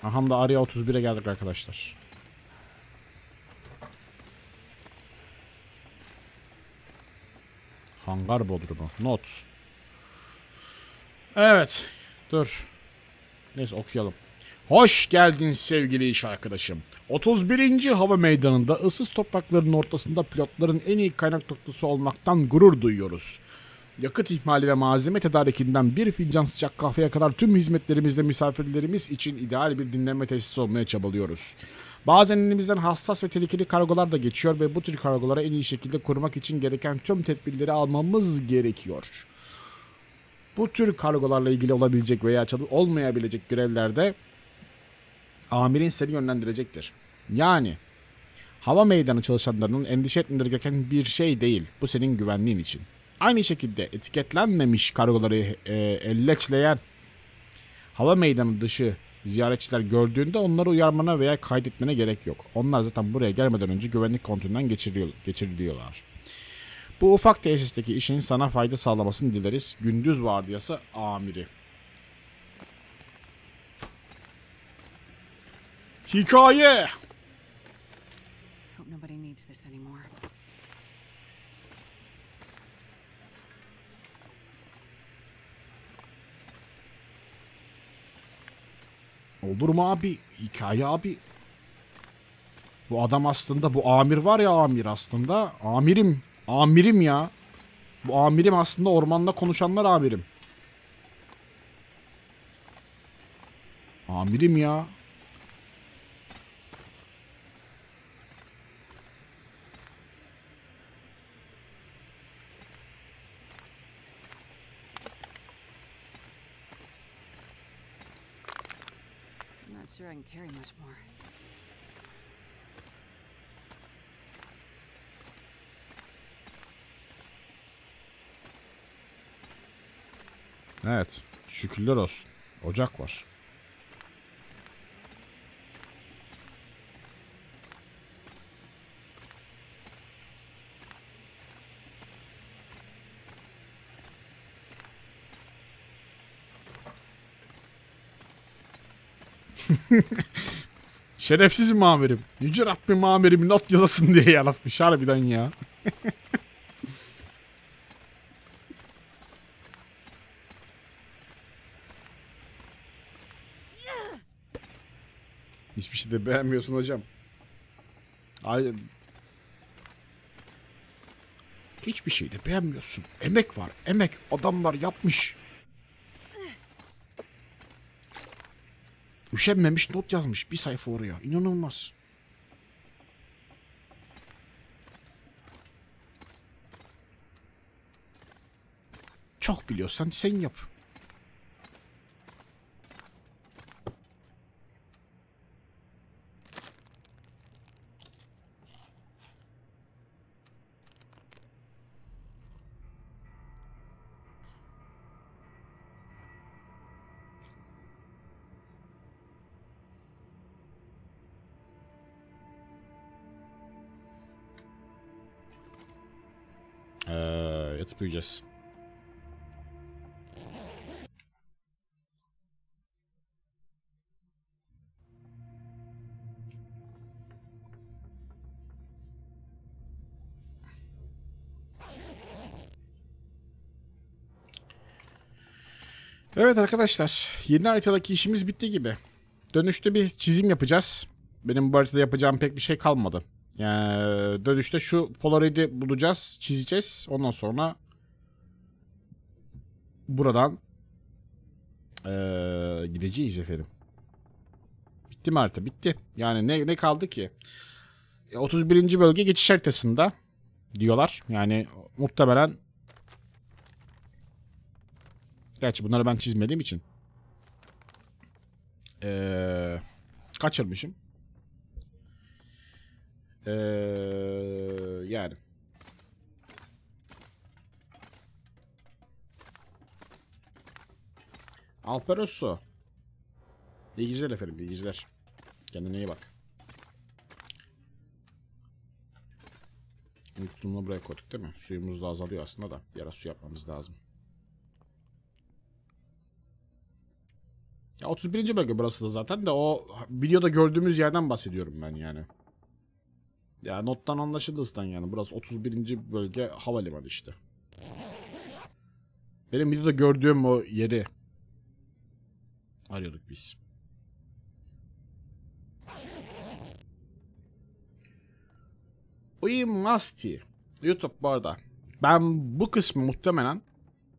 Aha da araya 31'e geldik arkadaşlar. Hangar bodrumu. Not. Evet. Dur. Neyse okuyalım. Hoş geldin sevgili iş arkadaşım. 31. Hava Meydanı'nda ıssız toprakların ortasında pilotların en iyi kaynak noktası olmaktan gurur duyuyoruz. Yakıt ihmali ve malzeme tedarikinden bir fincan sıcak kahveye kadar tüm hizmetlerimizle misafirlerimiz için ideal bir dinlenme tesisi olmaya çabalıyoruz. Bazen elimizden hassas ve tehlikeli kargolar da geçiyor ve bu tür kargoları en iyi şekilde korumak için gereken tüm tedbirleri almamız gerekiyor. Bu tür kargolarla ilgili olabilecek veya olmayabilecek görevlerde amirin seni yönlendirecektir. Yani hava meydanı çalışanlarının endişe etmeleri gereken bir şey değil. Bu senin güvenliğin için. Aynı şekilde etiketlenmemiş kargoları e, elleçleyen hava meydanı dışı ziyaretçiler gördüğünde onları uyarmana veya kaydetmene gerek yok. Onlar zaten buraya gelmeden önce güvenlik kontrolünden geçiriliyor, geçiriliyorlar. Bu ufak tesisteki işin sana fayda sağlamasını dileriz. Gündüz vardiyası amiri. Hikaye. Nobody needs this anymore. Olur mu abi? Hikaye abi. Bu adam aslında bu amir var ya amir aslında. Amirim. Amirim ya. Bu amirim aslında ormanda konuşanlar amirim. Amirim ya. Evet. Şükürler olsun. Ocak var. (laughs) Şerefsiz amirim. Yüce Rabbim amirimi not yazasın diye yaratmış harbiden ya. (laughs) de beğenmiyorsun hocam. Ay Hiçbir şey de beğenmiyorsun. Emek var, emek. Adamlar yapmış. Üşenmemiş not yazmış bir sayfa oraya. İnanılmaz. Çok biliyorsan sen yap. Uyuyacağız. Evet arkadaşlar, yeni haritadaki işimiz bitti gibi. Dönüşte bir çizim yapacağız. Benim bu haritada yapacağım pek bir şey kalmadı. Yani dönüşte şu Polaroid'i bulacağız, çizeceğiz. Ondan sonra buradan eee, gideceğiz efendim. Bitti mi? Bitti. Yani ne, ne kaldı ki? E, 31. bölge geçiş haritasında diyorlar. Yani muhtemelen Gerçi bunları ben çizmediğim için. Ee, kaçırmışım. Ee, yani. Alperosso. İyi geceler efendim, iyi geceler. Kendine iyi bak. Uykutuğunu buraya koyduk değil mi? Suyumuz da azalıyor aslında da. Bir ara su yapmamız lazım. Ya 31. bölge burası da zaten de o videoda gördüğümüz yerden bahsediyorum ben yani. Ya nottan anlaşıldı yani. Burası 31. bölge havalimanı işte. Benim videoda gördüğüm o yeri arıyorduk biz. Uyumasti. YouTube bu arada. Ben bu kısmı muhtemelen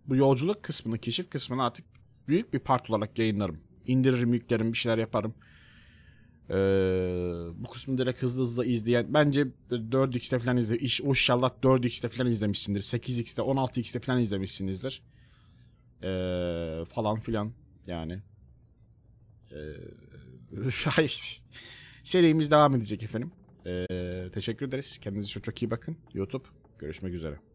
bu yolculuk kısmını, keşif kısmını artık büyük bir part olarak yayınlarım. İndiririm, yüklerim, bir şeyler yaparım. Ee, bu kısmı direkt hızlı hızlı izleyen bence 4x'te falan izle iş inşallah 4x'te falan izlemişsindir 8x'te 16x'te falan izlemişsinizdir ee, falan filan yani ee, (laughs) serimiz devam edecek efendim. Ee, teşekkür ederiz. Kendinize çok çok iyi bakın. YouTube görüşmek üzere